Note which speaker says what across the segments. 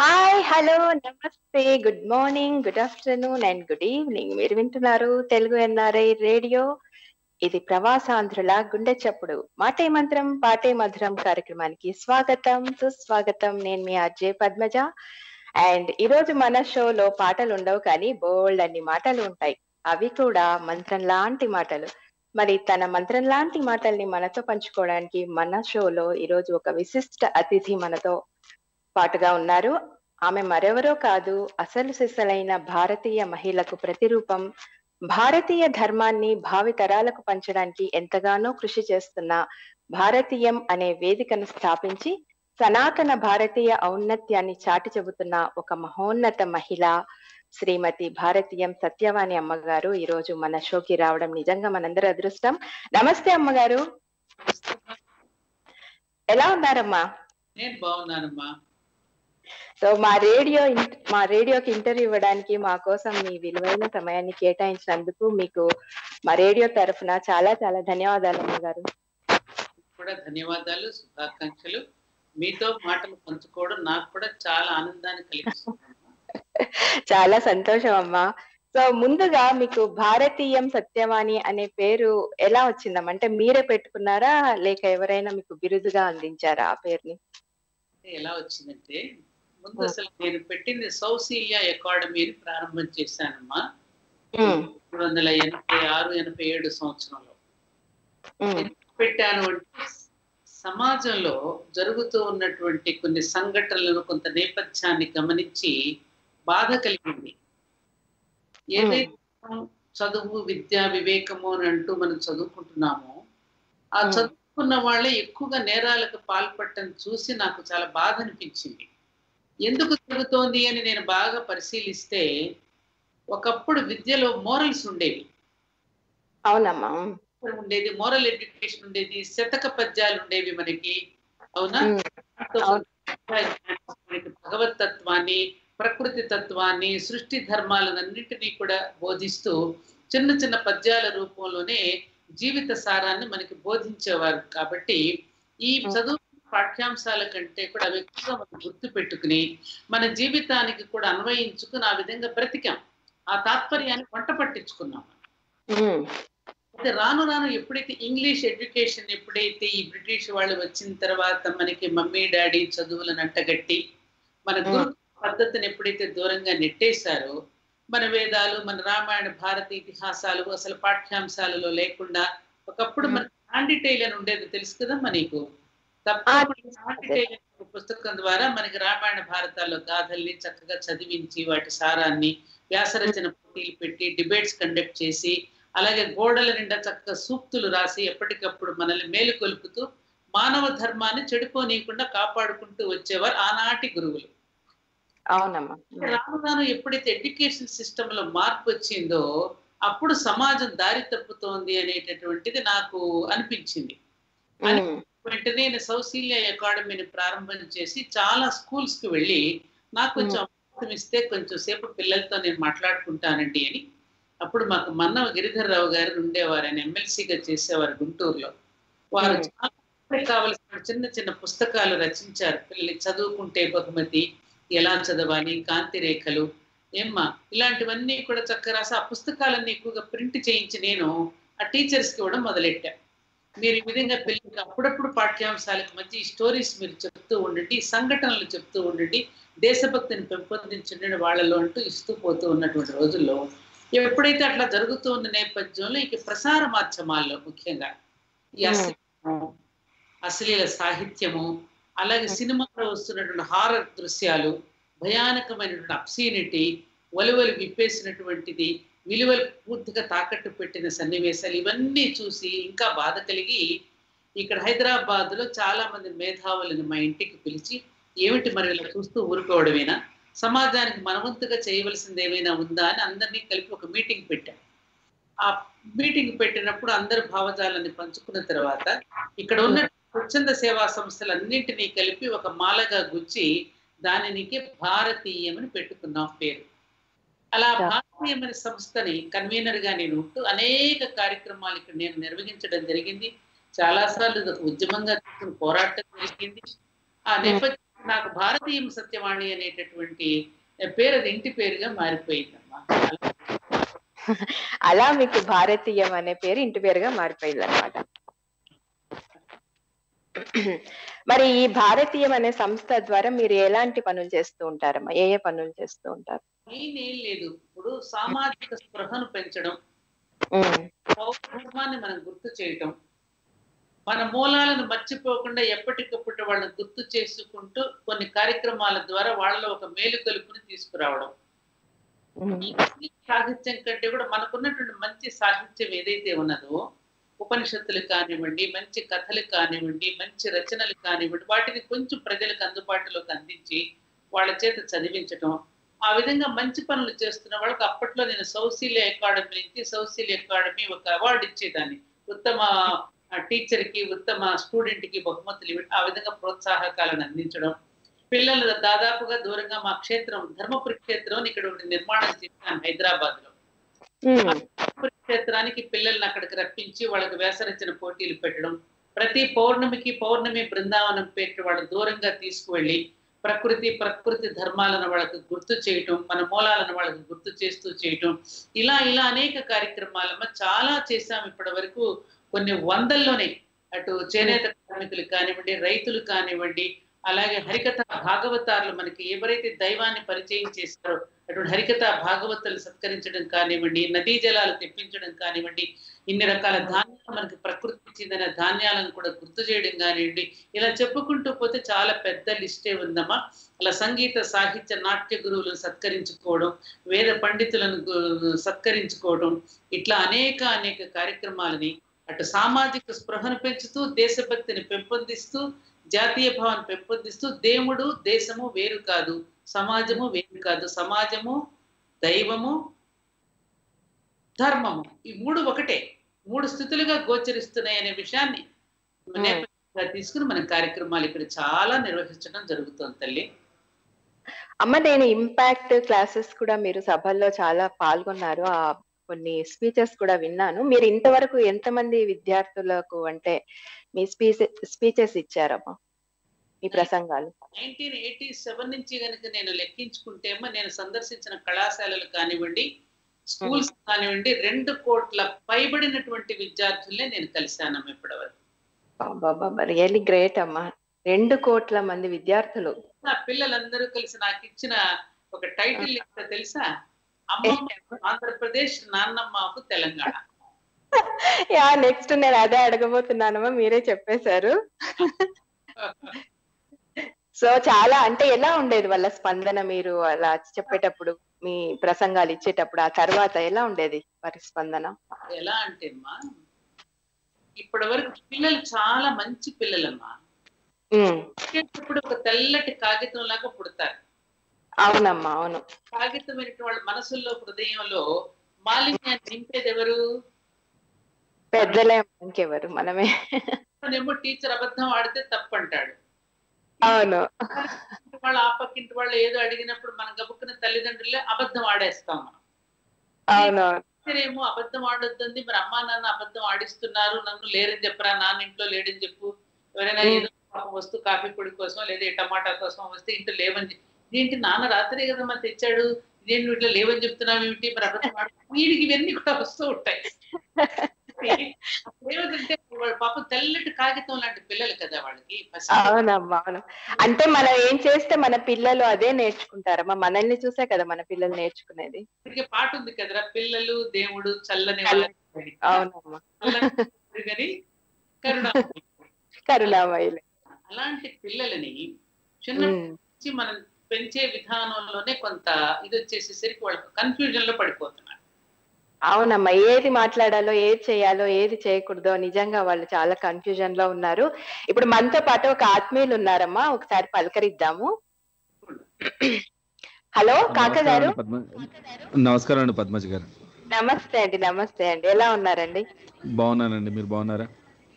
Speaker 1: Hi hello నమస్తే good morning good afternoon and good evening మీరు వింటున్నారు తెలుగు ఎన్ఆర్ఐ రేడియో. ఇది ప్రవాసాంధ్రుల గుండె చప్పుడు. మాటే మంత్రం పాటే మధురం కార్యక్రమానికి స్వాగతం సుస్వాగతం. నేను మీ అజయ్ పద్మజ. అండ్ ఈ రోజు మన షోలో పాటలు ఉండవు కానీ బోల్డ్ అన్ని మాటలు ఉంటాయి. అవి కూడా మంత్రం లాంటి మాటలు. మరి తన మంత్రం లాంటి మాటల్ని మనతో పంచుకోవడానికి మన షోలో ఈరోజు ఒక విశిష్ట అతిథి మనతో పాటుగా ఉన్నారు. ఆమె మరెవరో కాదు అసలు సిసలైన భారతీయ మహిళకు ప్రతిరూపం భారతీయ ధర్మాన్ని భావితరాలకు పంచడానికి ఎంతగానో కృషి చేస్తున్న భారతీయం అనే వేదికను స్థాపించి సనాతన భారతీయ ఔన్నత్యాన్ని చాటి చెబుతున్న ఒక మహోన్నత మహిళ శ్రీమతి భారతీయం సత్యవాణి అమ్మగారు. ఈ రోజు మన షోకి రావడం నిజంగా మనందరి అదృష్టం. నమస్తే అమ్మగారు. ఎలా ఉన్నారమ్మా?
Speaker 2: నేను బాగున్నానమ్మా.
Speaker 1: సో మా రేడియో మా రేడియోకి ఇంటర్వ్యూ ఇవ్వడానికి మా కోసం మీ విలువైన సమయాన్ని కేటాయించినందుకు మీకు మా రేడియో తరఫున చాలా చాలా ధన్యవాదాలు అమ్మగారు.
Speaker 2: కూడా ధన్యవాదాలు శుభాకాంక్షలు. మీతో మాటలు పంచుకోవడం నాకు కూడా చాలా ఆనందాన్ని కలిగిస్తుంది.
Speaker 1: చాలా సంతోషం అమ్మా. సో ముందుగా మీకు భారతీయం సత్యవాణి అనే పేరు ఎలా వచ్చిందమ్మా? అంటే మీరే పెట్టుకున్నారా లేక ఎవరైనా మీకు బిరుదుగా అందించారా ఆ పేరుని?
Speaker 2: ఎలా వచ్చిందంటే ముందు అసలు నేను పెట్టింది సౌశీల్య అకాడమీని ప్రారంభం చేశానమ్మా. మూడు వందల ఎనభై ఆరు ఎనభై ఏడు సంవత్సరంలో. పెట్టాను అంటే సమాజంలో జరుగుతూ ఉన్నటువంటి కొన్ని సంఘటనలను కొంత నేపథ్యాన్ని గమనించి బాధ కలిగింది. ఏదైతే చదువు విద్య వివేకము అని అంటూ మనం చదువుకుంటున్నామో ఆ. చదువుకున్న వాళ్ళే ఎక్కువగా నేరాలకు పాల్పడటం చూసి నాకు చాలా బాధ అనిపించింది. ఎందుకు జరుగుతోంది అని నేను బాగా పరిశీలిస్తే ఒకప్పుడు విద్యలో మోరల్స్ ఉండేవి.
Speaker 1: అవునమ్మా.
Speaker 2: ఉండేది మోరల్ ఎడ్యుకేషన్ ఉండేది శతక పద్యాలు ఉండేవి మనకి. అవునా? భగవత్ తత్వాన్ని ప్రకృతి తత్వాన్ని సృష్టి ధర్మాలన్నింటినీ కూడా బోధిస్తూ చిన్న చిన్న పద్యాల రూపంలోనే జీవిత సారాన్ని మనకి బోధించేవారు. కాబట్టి ఈ చదువు పాఠ్యాంశాల కంటే కూడా అవి ఎక్కువగా మనం గుర్తు పెట్టుకుని మన జీవితానికి కూడా అన్వయించుకుని ఆ విధంగా బ్రతికాం. ఆ తాత్పర్యాన్ని వంట పట్టించుకున్నాం. అయితే రాను రాను ఎప్పుడైతే ఇంగ్లీష్ ఎడ్యుకేషన్ ఎప్పుడైతే ఈ బ్రిటిష్ వాళ్ళు వచ్చిన తర్వాత మనకి మమ్మీ డాడీ చదువులను అంటగట్టి మన గురు పద్ధతిని ఎప్పుడైతే దూరంగా నెట్టేశారో మన వేదాలు మన రామాయణ భారత ఇతిహాసాలు అసలు పాఠ్యాంశాలలో లేకుండా ఒకప్పుడు మన హ్యాండిటైల్ అని ఉండేది తెలుసు కదమ్మా నీకు? తప్పకుండా పుస్తకం ద్వారా మనకి రామాయణ భారతాల్లో గాథల్ని చక్కగా చదివించి వాటి సారాన్ని వ్యాసరచన పోటీలు పెట్టి డిబేట్స్ కండక్ట్ చేసి అలాగే గోడల నిండా చక్కగా సూక్తులు రాసి ఎప్పటికప్పుడు మనల్ని మేలుకొల్పుతూ మానవ ధర్మాన్ని చెడిపోనీయకుండా కాపాడుకుంటూ వచ్చేవారు ఆనాటి గురువులు.
Speaker 1: అవునమ్మా.
Speaker 2: రాను ఎప్పుడైతే ఎడ్యుకేషన్ సిస్టమ్లో మార్పు వచ్చిందో అప్పుడు సమాజం దారి తప్పుతోంది అనేటటువంటిది నాకు అనిపించింది. వెంటనే నేను సౌశీల్య అకాడమీని ప్రారంభం చేసి చాలా స్కూల్స్కి వెళ్ళి నాకు కొంచెం అవకాశం ఇస్తే కొంచెం సేపు పిల్లలతో నేను మాట్లాడుకుంటానండి అని. అప్పుడు మాకు మన్నవ గిరిధర్ రావు గారు ఉండేవారు ఆయన ఎమ్మెల్సీగా చేసేవారు గుంటూరులో. వారు. చాలా కావలసిన చిన్న చిన్న పుస్తకాలు రచించారు. పిల్లలకి చదువుకుంటే బహుమతి ఎలా చదవాలి కాంతి రేఖలు ఏమ్మా ఇలాంటివన్నీ కూడా చక్కగా రాసి ఆ పుస్తకాలన్నీ ఎక్కువగా ప్రింట్ చేయించి నేను ఆ టీచర్స్కి ఇవ్వడం మొదలెట్టా. మీరు ఈ విధంగా పిల్లలకి అప్పుడప్పుడు పాఠ్యాంశాలకు మధ్య ఈ స్టోరీస్ మీరు చెప్తూ ఉండండి సంఘటనలు చెప్తూ ఉండండి దేశభక్తిని పెంపొందించండి వాళ్ళలో అంటూ ఇస్తూ పోతూ ఉన్నటువంటి రోజుల్లో ఎప్పుడైతే అట్లా జరుగుతూ ఉన్న నేపథ్యంలో ఇక ప్రసార మాధ్యమాల్లో ముఖ్యంగా ఈ అశ్లీల సాహిత్యము అలాగే సినిమాలో వస్తున్నటువంటి హారర్ దృశ్యాలు భయానకమైనటువంటి అప్సీనిటీ ఒలువలు విప్పేసినటువంటిది విలువలు పూర్తిగా తాకట్టు పెట్టిన సన్నివేశాలు ఇవన్నీ చూసి ఇంకా బాధ కలిగి ఇక్కడ హైదరాబాద్లో చాలా మంది మేధావులను మా ఇంటికి పిలిచి ఏమిటి మరి ఇలా చూస్తూ ఊరుకోవడమేనా? సమాజానికి మనవంతుగా చేయవలసింది ఏమైనా ఉందా? అని అందరినీ కలిపి ఒక మీటింగ్ పెట్టాం. ఆ మీటింగ్ పెట్టినప్పుడు అందరు భావజాలాన్ని పంచుకున్న తర్వాత ఇక్కడ ఉన్న స్వచ్ఛంద సేవా సంస్థలన్నింటినీ కలిపి ఒక మాలగా గుచ్చి దానికి భారతీయమని పెట్టుకున్నాం పేరు. అలా. భారతీయమైన సంస్థని కన్వీనర్గా నేను ఉంటూ అనేక కార్యక్రమాలు ఇక్కడ నేను నిర్వహించడం జరిగింది. చాలా సార్లు ఒక ఉద్యమంగా పోరాటం జరిగింది. ఆ నేపథ్యం నాకు భారతీయం సత్యవాణి అనేటటువంటి పేరు అది ఇంటి పేరుగా మారిపోయిందమ్మా. అలా
Speaker 1: అలా మీకు భారతీయం అనే పేరు ఇంటి పేరుగా మారిపోయింది అనమాట మరి ఈ భారతీయం అనే సంస్థ ద్వారా మీరు ఎలాంటి పనులు చేస్తూ ఉంటారమ్మా? ఏ ఏ పనులు చేస్తూ ఉంటారు?
Speaker 2: మెయిన్ ఏం లేదు. ఇప్పుడు సామాజిక స్పృహను పెంచడం పౌరధర్మాన్ని మనం గుర్తు చేయటం మన మూలాలను మర్చిపోకుండా ఎప్పటికప్పుడు వాళ్ళని గుర్తు చేసుకుంటూ కొన్ని కార్యక్రమాల ద్వారా వాళ్ళలో ఒక మేలు కలుపుని తీసుకురావడం. సాహిత్యం కంటే కూడా మనకున్నటువంటి మంచి సాహిత్యం ఏదైతే ఉన్నదో ఉపనిషత్తులు కానివ్వండి మంచి కథలు కానివ్వండి మంచి రచనలు కానివ్వండి వాటిని కొంచెం ప్రజలకు అందుబాటులోకి అందించి వాళ్ళ చేత చదివించటం ఆ విధంగా మంచి పనులు చేస్తున్న వాళ్ళకి అప్పట్లో నేను సౌశీల్య అకాడమీ నుంచి సౌశీల్య అకాడమీ ఒక అవార్డు ఇచ్చేదాన్ని. ఉత్తమ టీచర్కి ఉత్తమ స్టూడెంట్కి బహుమతులు ఇవ్వడం ఆ విధంగా ప్రోత్సాహకాలను అందించడం. పిల్లలు దాదాపుగా దూరంగా మా క్షేత్రం ధర్మపురి క్షేత్రం ఇక్కడ నిర్మాణం చేశాను హైదరాబాద్లో
Speaker 1: ఉమ్,
Speaker 2: క్షేత్రానికి పిల్లల్ని అక్కడికి రప్పించి వాళ్ళకి వేసరచన పోటీలు పెట్టడం. ప్రతి పౌర్ణమికి పౌర్ణమి బృందావనం పెట్టి వాళ్ళ దూరంగా తీసుకువెళ్ళి ప్రకృతి ప్రకృతి ధర్మాలను వాళ్ళకి గుర్తు చేయటం మన మూలాలను వాళ్ళకి గుర్తు చేస్తూ చేయటం ఇలా ఇలా అనేక కార్యక్రమాలమ్మ చాలా చేశాం ఇప్పటి వరకు. కొన్ని వందల్లోనే. అటు చేనేత కార్మికులు కానివ్వండి రైతులు కానివ్వండి అలాగే హరికథ భాగవతారులు మనకి ఎవరైతే దైవాన్ని పరిచయం చేస్తారో అటువంటి హరికథ భాగవతులు సత్కరించడం కానివ్వండి నదీ జలాలు తెప్పించడం కానివ్వండి ఇన్ని రకాల ధాన్యాలు మనకి ప్రకృతికి చెందిన ధాన్యాలను కూడా గుర్తు చేయడం కానివ్వండి. ఇలా చెప్పుకుంటూ పోతే చాలా పెద్ద లిస్టే ఉందమ్మా. అలా సంగీత సాహిత్య నాట్య గురువులను సత్కరించుకోవడం వేద పండితులను సత్కరించుకోవడం ఇట్లా అనేక అనేక కార్యక్రమాలని అటు సామాజిక స్పృహను పెంచుతూ దేశభక్తిని పెంపొందిస్తూ జాతీయ భావాన్ని పెంపొందిస్తూ దేవుడు దేశము వేరు కాదు సమాజము వేరు కాదు సమాజము దైవము ధర్మము ఈ మూడు ఒకటే. మూడు స్థితులుగా గోచరిస్తున్నాయి అనే విషయాన్ని నేపథ్యంగా తీసుకుని మన కార్యక్రమాలు ఇక్కడ చాలా నిర్వహించడం జరుగుతుంది తల్లి.
Speaker 1: అమ్మ నేను ఇంపాక్ట్ క్లాసెస్ కూడా మీరు సభల్లో చాలా పాల్గొన్నారు. ఆ కొన్ని స్పీచెస్ కూడా విన్నాను. మీరు ఇంతవరకు ఎంతమంది విద్యార్థులకు అంటే మీ స్పీచ్ స్పీచెస్ ఇచ్చారమ్మా? మీ ప్రసంగాలు.
Speaker 2: నైన్టీన్ ఎయిటీ సెవెన్ నుంచి కనుక నేను లెక్కించుకుంటేమో నేను సందర్శించిన కళాశాలలు కానివ్వండి స్కూల్స్ కానివ్వండి రెండు కోట్ల పైబడినటువంటి విద్యార్థుల్నే నేను కలిశానమ్మ ఇప్పటివరకు.
Speaker 1: రియల్లీ గ్రేట్ అమ్మా. రెండు కోట్ల మంది విద్యార్థులు.
Speaker 2: నా పిల్లలందరూ కలిసి నాకు ఇచ్చిన ఒక టైటిల్ తెలుసా? అమ్మమ్మ ఆంధ్రప్రదేశ్ నాన్నమ్మకు తెలంగాణ.
Speaker 1: యా నెక్స్ట్ నేను అదే అడగబోతున్నానమ్మా మీరే చెప్పేశారు. సో చాలా అంటే ఎలా ఉండేది వాళ్ళ స్పందన మీరు అలా చెప్పేటప్పుడు మీ ప్రసంగాలు ఇచ్చేటప్పుడు ఆ తర్వాత ఎలా ఉండేది వారి స్పందన?
Speaker 2: ఎలా అంటే అమ్మా ఇప్పటి వరకు పిల్లలు చాలా మంచి పిల్లలమ్మా. పుట్టేటప్పుడు ఒక తెల్లటి కాగితం లాగా పుడతారు.
Speaker 1: అవునమ్మా అవును.
Speaker 2: కాగితమైన వాళ్ళ మనసుల్లో హృదయంలో మాలిన్యాన్ని నింపేది ఎవరు?
Speaker 1: పెద్దలే ఇంకెవరు మనమే.
Speaker 2: ఏమో టీచర్ అబద్ధం ఆడితే తప్పు అంటాడు
Speaker 1: అవును.
Speaker 2: వాళ్ళు ఆ పక్కింటి వాళ్ళు ఏదో అడిగినప్పుడు మన గబుక్కున తల్లిదండ్రులే అబద్ధం ఆడేస్తాం మనం. ఏమో అబద్ధం ఆడొద్దంది మరి అమ్మా నాన్న అబద్ధం ఆడిస్తున్నారు నన్ను లేరని చెప్పరా నాన్న ఇంట్లో లేడని చెప్పు ఎవరైనా. ఏదో వస్తూ కాఫీ పొడి కోసం లేదా టమాటా కోసం వస్తే ఇంట్లో లేవని ఇదేంటి నాన్న రాత్రే కదా మరి తెచ్చాడు ఇదేంటి ఇట్లా లేవని చెప్తున్నావు ఏమిటి మరి అబద్ధం ఆడు వీడికి ఇవన్నీ కూడా వస్తూ ఉంటాయి. వాళ్ళ పాపం తెల్లటి కాగితం లాంటి పిల్లలు కదా వాళ్ళకి
Speaker 1: అవునమ్మా అవును. అంటే మనం ఏం చేస్తే మన పిల్లలు అదే నేర్చుకుంటారమ్మా. మనల్ని చూసే కదా మన పిల్లలు నేర్చుకునేది.
Speaker 2: పాట ఉంది కదరా పిల్లలు దేవుడు చల్లని
Speaker 1: అవునమ్మా.
Speaker 2: కరుణ
Speaker 1: కరుణామయులు.
Speaker 2: అలాంటి పిల్లలని చిన్న మనం పెంచే విధానంలోనే కొంత ఇది వచ్చేసేసరికి వాళ్ళకి కన్ఫ్యూజన్లో పడిపోతున్నారు.
Speaker 1: అవునమ్మా ఏది మాట్లాడాలో ఏది చేయాలో ఏది చేయకూడదో నిజంగా వాళ్ళు చాలా కన్ఫ్యూజన్లో ఉన్నారు. ఇప్పుడు మనతో పాటు ఒక ఆత్మీయులు ఉన్నారమ్మా ఒకసారి పలకరిద్దాము. హలో కాక గారు?
Speaker 3: నమస్కారం అండి పద్మజ గారు.
Speaker 1: నమస్తే అండి నమస్తే అండి. ఎలా ఉన్నారండి?
Speaker 3: బాగున్నానండి మీరు బాగున్నారా?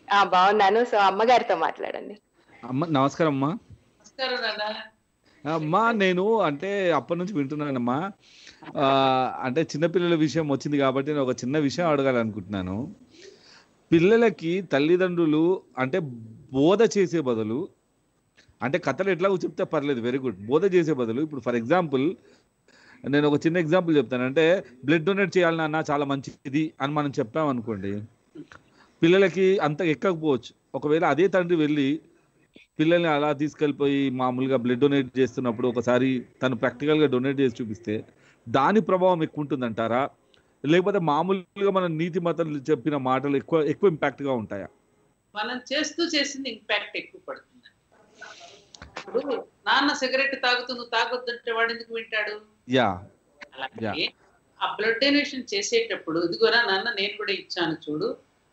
Speaker 1: ఆ బాగున్నాను. సో అమ్మగారితో మాట్లాడండి.
Speaker 3: అమ్మ నమస్కారం అమ్మా. అమ్మా నేను అంటే అప్పటి నుంచి వింటున్నానమ్మా. అంటే చిన్నపిల్లల విషయం వచ్చింది కాబట్టి నేను ఒక చిన్న విషయం అడగాలనుకుంటున్నాను. పిల్లలకి తల్లిదండ్రులు అంటే బోధ చేసే బదులు అంటే కథలు ఎట్లాగో చెప్తే పర్లేదు వెరీ గుడ్ బోధ చేసే బదులు ఇప్పుడు ఫర్ ఎగ్జాంపుల్ నేను ఒక చిన్న ఎగ్జాంపుల్ చెప్తాను. అంటే బ్లడ్ డొనేట్ చేయాలి నాన్న చాలా మంచిది అని మనం చెప్పామనుకోండి పిల్లలకి అంత ఎక్కకపోవచ్చు. ఒకవేళ అదే తండ్రి వెళ్ళి పిల్లల్ని అలా తీసుకెళ్ళిపోయి మామూలుగా బ్లడ్ డొనేట్ చేస్తున్నప్పుడు ఒకసారి తను ప్రాక్టికల్గా డొనేట్ చేసి చూపిస్తే దాని ప్రభావం ఎక్కువ ఉంటుందంటారా లేకపోతే మామూలుగా మన నీతి మతలు చెప్పిన మాటలు ఎక్కువ ఎక్కువ ఇంపాక్ట్గా ఉంటాయా?
Speaker 2: మనం చేస్తూ చేసింది ఇంపాక్ట్ ఎక్కువ పడుతుంది ఇప్పుడు నాన్న సిగరెట్ తాగుతూ నువ్వు తాగొద్దంటే వాడు ఎందుకు వింటాడు?
Speaker 3: యా.
Speaker 2: ఆ బ్లడ్ డొనేషన్ చేసేటప్పుడు ఇదిగోరా నాన్న నేను కూడా ఇచ్చాను చూడు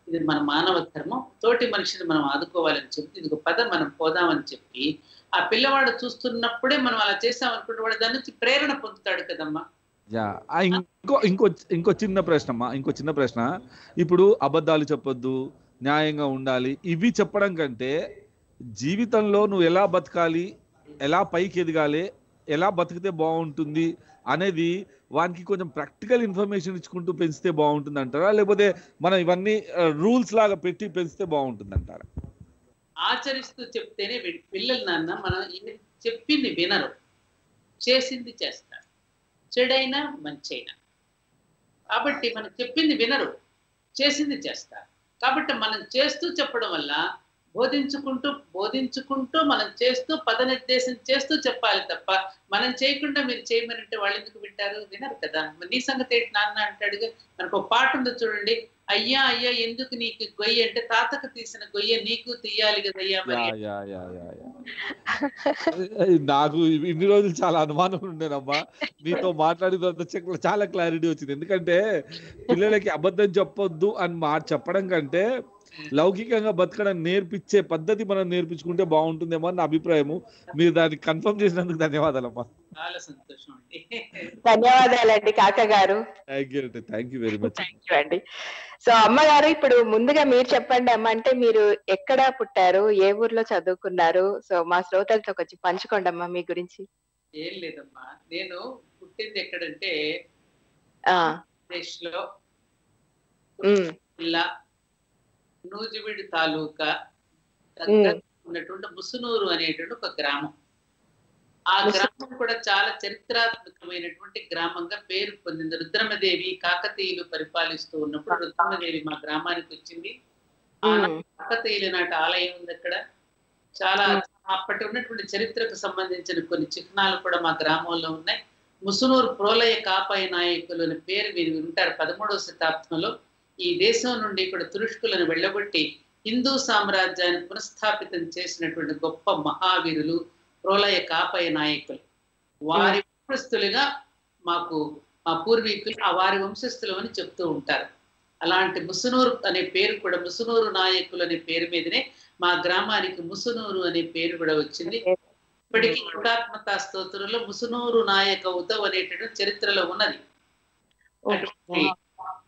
Speaker 2: ఇది మన మానవ ధర్మం తోటి మనిషిని మనం ఆదుకోవాలని చెప్పి ఇదిగో పద మనం పోదామని చెప్పి ఆ పిల్లవాడు చూస్తున్నప్పుడే మనం అలా చేసామనుకుంటే వాడు దాని నుంచి ప్రేరణ పొందుతాడు కదమ్మా.
Speaker 3: యా. ఇంకో ఇంకో ఇంకో చిన్న ప్రశ్న అమ్మా ఇంకో చిన్న ప్రశ్న. ఇప్పుడు అబద్ధాలు చెప్పొద్దు న్యాయంగా ఉండాలి ఇవి చెప్పడం కంటే జీవితంలో నువ్వు ఎలా బతకాలి ఎలా పైకి ఎదగాలి ఎలా బతికితే బాగుంటుంది అనేది వానికి కొంచెం ప్రాక్టికల్ ఇన్ఫర్మేషన్ ఇచ్చుకుంటూ పెంచితే బాగుంటుంది అంటారా లేకపోతే మనం ఇవన్నీ రూల్స్ లాగా పెట్టి పెంచితే బాగుంటుంది అంటారా
Speaker 2: ఆచరిస్తూ చెప్తేనే పిల్లలు నాన్న మనం చెప్పింది వినరు. చేసింది చేస్తారు. చెడైనా మంచైనా. కాబట్టి మనం చెప్పింది వినరు చేసింది చేస్తారు. కాబట్టి మనం చేస్తూ చెప్పడం వల్ల బోధించుకుంటూ బోధించుకుంటూ మనం చేస్తూ పదనిర్దేశం చేస్తూ చెప్పాలి తప్ప మనం చేయకుండా మీరు చేయమనంటే వాళ్ళు ఎందుకు వింటారు? వినరు కదా. నీ సంగతి ఏంటి నాన్న అంటాడుగా? మనకు ఒక పాట ఉంది చూడండి. అయ్యా అయ్యా ఎందుకు నీకు గొయ్యి? అంటే తాతకు తీసిన గొయ్య నీకు తీయాలి కదయ్యా మరి.
Speaker 3: నాకు ఇన్ని రోజులు చాలా అనుమానం ఉండేనమ్మా. మీతో మాట్లాడిన తర్వాత చెక్- చాలా క్లారిటీ వచ్చింది. ఎందుకంటే పిల్లలకి అబద్ధం చెప్పొద్దు అని మా చెప్పడం కంటే లౌకికంగా బతకడం నేర్పించే పద్ధతి మనం నేర్పించుకుంటే బాగుంటుందేమో అని నా అభిప్రాయము. మీరు దాన్ని కన్ఫర్మ్ చేసినందుకు ధన్యవాదాలమ్మా.
Speaker 2: చాలా సంతోషం అండి.
Speaker 1: ధన్యవాదాలండి కాక గారు.
Speaker 3: థ్యాంక్ యూ అండి thank you very much
Speaker 1: thank you అండి. సో అమ్మగారు ఇప్పుడు ముందుగా మీరు చెప్పండి అమ్మ అంటే మీరు ఎక్కడ పుట్టారు ఏ ఊర్లో చదువుకున్నారు? సో మా శ్రోతలతో కొంచెం పంచుకోండి అమ్మా మీ గురించి.
Speaker 2: ఏం లేదమ్మా. నేను పుట్టింది ఎక్కడంటే లో నూజివీడు తాలూకా ఉన్నటువంటి ముసునూరు అనేటువంటి ఒక గ్రామం. ఆ గ్రామం కూడా చాలా చరిత్రాత్మకమైనటువంటి గ్రామంగా పేరు పొందింది. రుద్రమదేవి కాకతీయులు పరిపాలిస్తూ ఉన్నప్పుడు రుద్రమదేవి మా గ్రామానికి వచ్చింది. కాకతీయుల నాటి ఆలయం ఉంది అక్కడ. చాలా. అప్పటి ఉన్నటువంటి చరిత్రకు సంబంధించిన కొన్ని చిహ్నాలు కూడా మా గ్రామంలో ఉన్నాయి. ముసునూరు ప్రోలయ కాపాయ నాయకులు అనే పేరు మీరు వింటారు. పదమూడవ శతాబ్దంలో ఈ దేశం నుండి ఇక్కడ తురుష్కులను వెళ్ళగొట్టి హిందూ సామ్రాజ్యాన్ని పునఃస్థాపితం చేసినటువంటి గొప్ప మహావీరులు ప్రోలయ కాపాయ నాయకులు. వారి వంశస్థులుగా మాకు మా పూర్వీకులు ఆ వారి వంశస్థులు అని చెప్తూ ఉంటారు. అలాంటి ముసునూరు అనే పేరు కూడా ముసునూరు నాయకులు అనే పేరు మీదనే మా గ్రామానికి ముసునూరు అనే పేరు కూడా వచ్చింది. ఇప్పటికీ యుగాత్మతా స్తోత్రంలో ముసునూరు నాయక ఉదవ్ అనేటటువంటి చరిత్రలో ఉన్నది.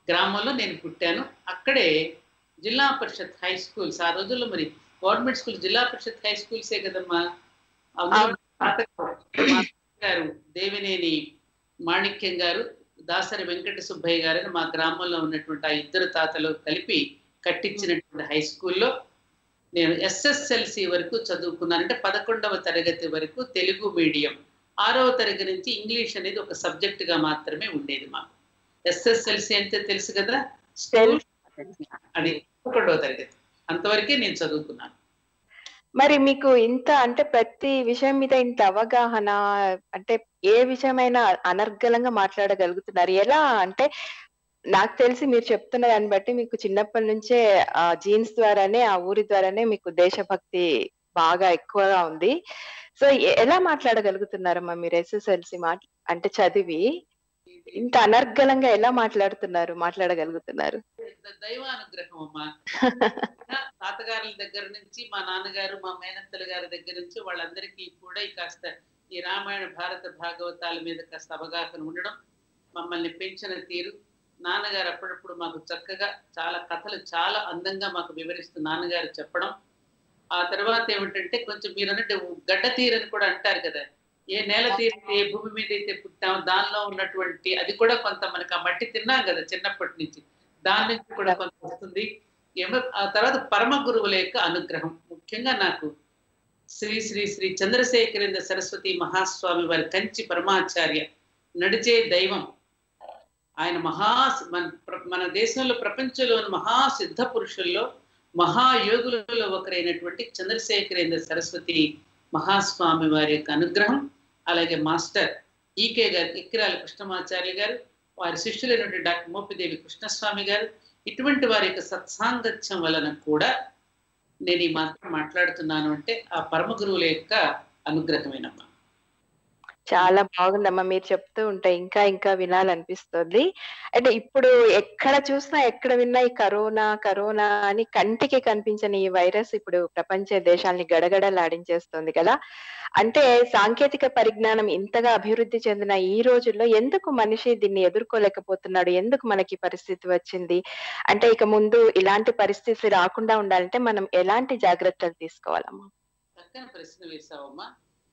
Speaker 2: గ్రామంలో నేను పుట్టాను. అక్కడే జిల్లా పరిషత్ హై స్కూల్స్ ఆ రోజుల్లో మరి గవర్నమెంట్ స్కూల్ జిల్లా పరిషత్ హై స్కూల్సే కదమ్మా? గారు దేవినేని మాణిక్యం గారు దాసరి వెంకట సుబ్బయ్య గారు అని మా గ్రామంలో ఉన్నటువంటి ఆ ఇద్దరు తాతలు కలిపి కట్టించినటువంటి హై స్కూల్లో నేను ఎస్ఎస్ఎల్సి వరకు చదువుకున్నాను. అంటే పదకొండవ తరగతి వరకు తెలుగు మీడియం. ఆరవ తరగతి నుంచి ఇంగ్లీష్ అనేది ఒక సబ్జెక్ట్గా మాత్రమే ఉండేది మాకు. ఎస్ఎస్ఎల్సి అంటే తెలుసు కదా? అది పదకొండవ తరగతి. అంతవరకే నేను చదువుకున్నాను.
Speaker 1: మరి మీకు ఇంత అంటే ప్రతి విషయం మీద ఇంత అవగాహన అంటే ఏ విషయమైనా అనర్గళంగా మాట్లాడగలుగుతున్నారు. ఎలా అంటే నాకు తెలిసి మీరు చెప్తున్న దాన్ని బట్టి మీకు చిన్నప్పటి నుంచే ఆ జీన్స్ ద్వారానే ఆ ఊరి ద్వారానే మీకు దేశభక్తి బాగా ఎక్కువగా ఉంది. సో ఎలా మాట్లాడగలుగుతున్నారమ్మా మీరు ఎస్ఎస్ఎల్సి మాట్ అంటే చదివి? ఇంత అనర్గళంగా ఎలా మాట్లాడుతున్నారు మాట్లాడగలుగుతున్నారు?
Speaker 2: ద- దైవానుగ్రహం అమ్మా తాతగారుల దగ్గర నుంచి మా నాన్నగారు మా మేనత్తల గారి దగ్గర నుంచి వాళ్ళందరికీ కూడా కాస్త ఈ రామాయణ భారత భాగవతాల మీద కాస్త అవగాహన ఉండడం మమ్మల్ని పెంచిన తీరు. నాన్నగారు అప్పుడప్పుడు మాకు చక్కగా చాలా కథలు చాలా అందంగా మాకు వివరిస్తూ నాన్నగారు చెప్పడం. ఆ తర్వాత ఏమిటంటే కొంచెం మీరు అన్నట్టు గడ్డ తీరని కూడా అంటారు కదా. ఏ నేల తీరితే ఏ భూమి మీద అయితే పుట్టామో దానిలో ఉన్నటువంటి అది కూడా కొంత మనకి ఆ మట్టి తిన్నాం కదా చిన్నప్పటి నుంచి. దాని నుంచి కూడా కొంత వస్తుంది. ఏమో ఆ తర్వాత పరమ గురువుల యొక్క అనుగ్రహం. ముఖ్యంగా నాకు శ్రీ శ్రీ శ్రీ చంద్రశేఖరేంద్ర సరస్వతి మహాస్వామి వారి కంచి పరమాచార్య నడిచే దైవం. ఆయన మహా మన మన దేశంలో ప్రపంచంలోని మహా సిద్ధ పురుషుల్లో మహాయోగులలో ఒకరైనటువంటి చంద్రశేఖరేంద్ర సరస్వతి మహాస్వామి వారి యొక్క అనుగ్రహం అలాగే మాస్టర్ ఈకే గారు ఇక్కిరాల కృష్ణమాచార్య గారు వారి శిష్యులైనటువంటి డాక్టర్ మోపిదేవి కృష్ణస్వామి గారు ఇటువంటి వారి యొక్క సత్సాంగత్యం వలన కూడా నేను ఈ మాత్రం మాట్లాడుతున్నాను అంటే ఆ పరమ గురువుల యొక్క అనుగ్రహమేనమ్మా.
Speaker 1: చాలా బాగుందమ్మా. మీరు చెప్తూ ఉంటే ఇంకా ఇంకా వినాలనిపిస్తుంది. అంటే ఇప్పుడు ఎక్కడ చూసినా ఎక్కడ విన్నా ఈ కరోనా కరోనా అని కంటికి కనిపించని ఈ వైరస్ ఇప్పుడు ప్రపంచ దేశాల్ని గడగడలాడించేస్తుంది కదా. అంటే సాంకేతిక పరిజ్ఞానం ఇంతగా అభివృద్ధి చెందిన ఈ రోజుల్లో ఎందుకు మనిషి దీన్ని ఎదుర్కోలేకపోతున్నాడు? ఎందుకు మనకి పరిస్థితి వచ్చింది? అంటే ఇక ముందు ఇలాంటి పరిస్థితి రాకుండా ఉండాలంటే మనం ఎలాంటి జాగ్రత్తలు తీసుకోవాలమ్మా?
Speaker 2: చక్కని ప్రశ్న వేసావమ్మా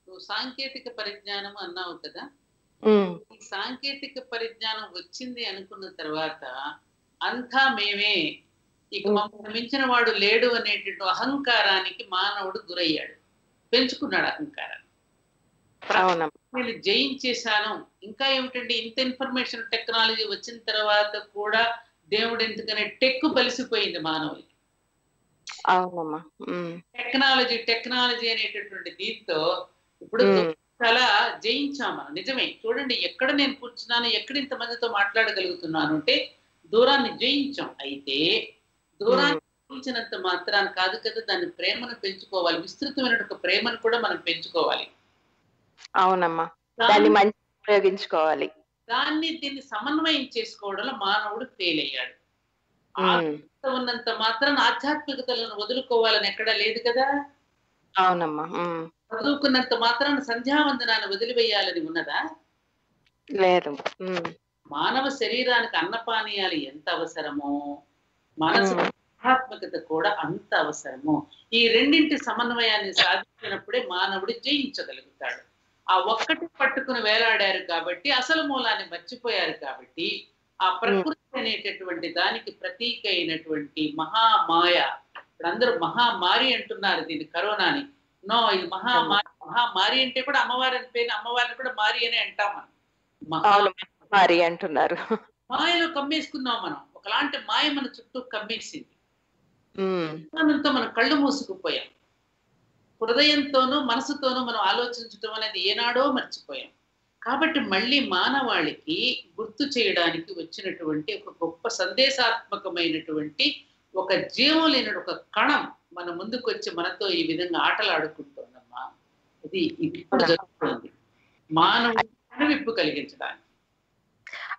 Speaker 2: నువ్వు సాంకేతిక పరిజ్ఞానం అన్నావు కదా? ఈ సాంకేతిక పరిజ్ఞానం వచ్చింది అనుకున్న తర్వాత అంతా మేమే. ఇక మమ్మల్ని మించిన వాడు లేడు అనేటువంటి అహంకారానికి మానవుడు గురయ్యాడు. పెంచుకున్నాడు అహంకారాన్ని. నేను జయించేశాను. ఇంకా ఏమిటండి? ఇంత ఇన్ఫర్మేషన్ టెక్నాలజీ వచ్చిన తర్వాత కూడా దేవుడు ఎందుకనే టెక్ బలిసిపోయింది మానవులకి. టెక్నాలజీ టెక్నాలజీ అనేటటువంటి దీంతో ఇప్పుడు. చాలా జయించాం మనం. నిజమే. చూడండి ఎక్కడ నేను కూర్చున్నాను ఎక్కడ ఇంతమందితో మాట్లాడగలుగుతున్నాను అంటే దూరాన్ని జయించాం. అయితే దూరాన్ని జయించినంత మాత్రాన కాదు కదా దాని ప్రేమను పెంచుకోవాలి. విస్తృతమైన ఒక ప్రేమను కూడా మనం పెంచుకోవాలి.
Speaker 1: అవునమ్మా. దాన్ని మంచి ఉపయోగించుకోవాలి.
Speaker 2: దాన్ని దీన్ని సమన్వయం చేసుకోవడంలో మానవుడు ఫెయిల్ అయ్యాడు. ఉన్నంత మాత్రాన ఆధ్యాత్మికతలను వదులుకోవాలని ఎక్కడా లేదు కదా.
Speaker 1: అవునమ్మా ఉమ్,
Speaker 2: చదువుకున్నంత మాత్రాన సంధ్యావందనాన్ని వదిలివేయాలని ఉన్నదా?
Speaker 1: లేదు ఉమ్,
Speaker 2: మానవ శరీరానికి అన్నపానీయాలు ఎంత అవసరమో మనసు
Speaker 1: ఉమ్,
Speaker 2: ఆధ్యాత్మికత కూడా అంత అవసరము ఈ రెండింటి సమన్వయాన్ని సాధించినప్పుడే మానవుడు జయించగలుగుతాడు. ఆ ఒక్కటి పట్టుకుని వేలాడారు కాబట్టి అసలు మూలాన్ని మర్చిపోయారు కాబట్టి ఆ ప్రకృతి అనేటటువంటి దానికి ప్రతీక అయినటువంటి మహామాయ ఇప్పుడు అందరూ మహామారి అంటున్నారు దీన్ని కరోనాని నో ఇది మహామారి మహామారి అంటే కూడా అమ్మవారి అని పేరు అమ్మవారిని కూడా మారి అని అంటాం మనం.
Speaker 1: మరి అంటున్నారు.
Speaker 2: మాయలో కమ్మేసుకున్నాం మనం. ఒకలాంటి మాయ మన చుట్టూ కమ్మేసింది. దానంతో మనం కళ్ళు మూసుకుపోయాం. హృదయంతోనూ మనసుతోనూ మనం ఆలోచించడం అనేది ఏనాడో మర్చిపోయాం. కాబట్టి మళ్ళీ మానవాళికి గుర్తు చేయడానికి వచ్చినటువంటి ఒక గొప్ప సందేశాత్మకమైనటువంటి ఒక జీవం లేని ఒక కణం మన ముందుకు వచ్చి మనతో ఈ విధంగా ఆటలాడుకుంటుందమ్మా ఇది ఇప్పుడు జరుగుతుంది. మానవుడు కనువిప్పు కలిగించడానికి.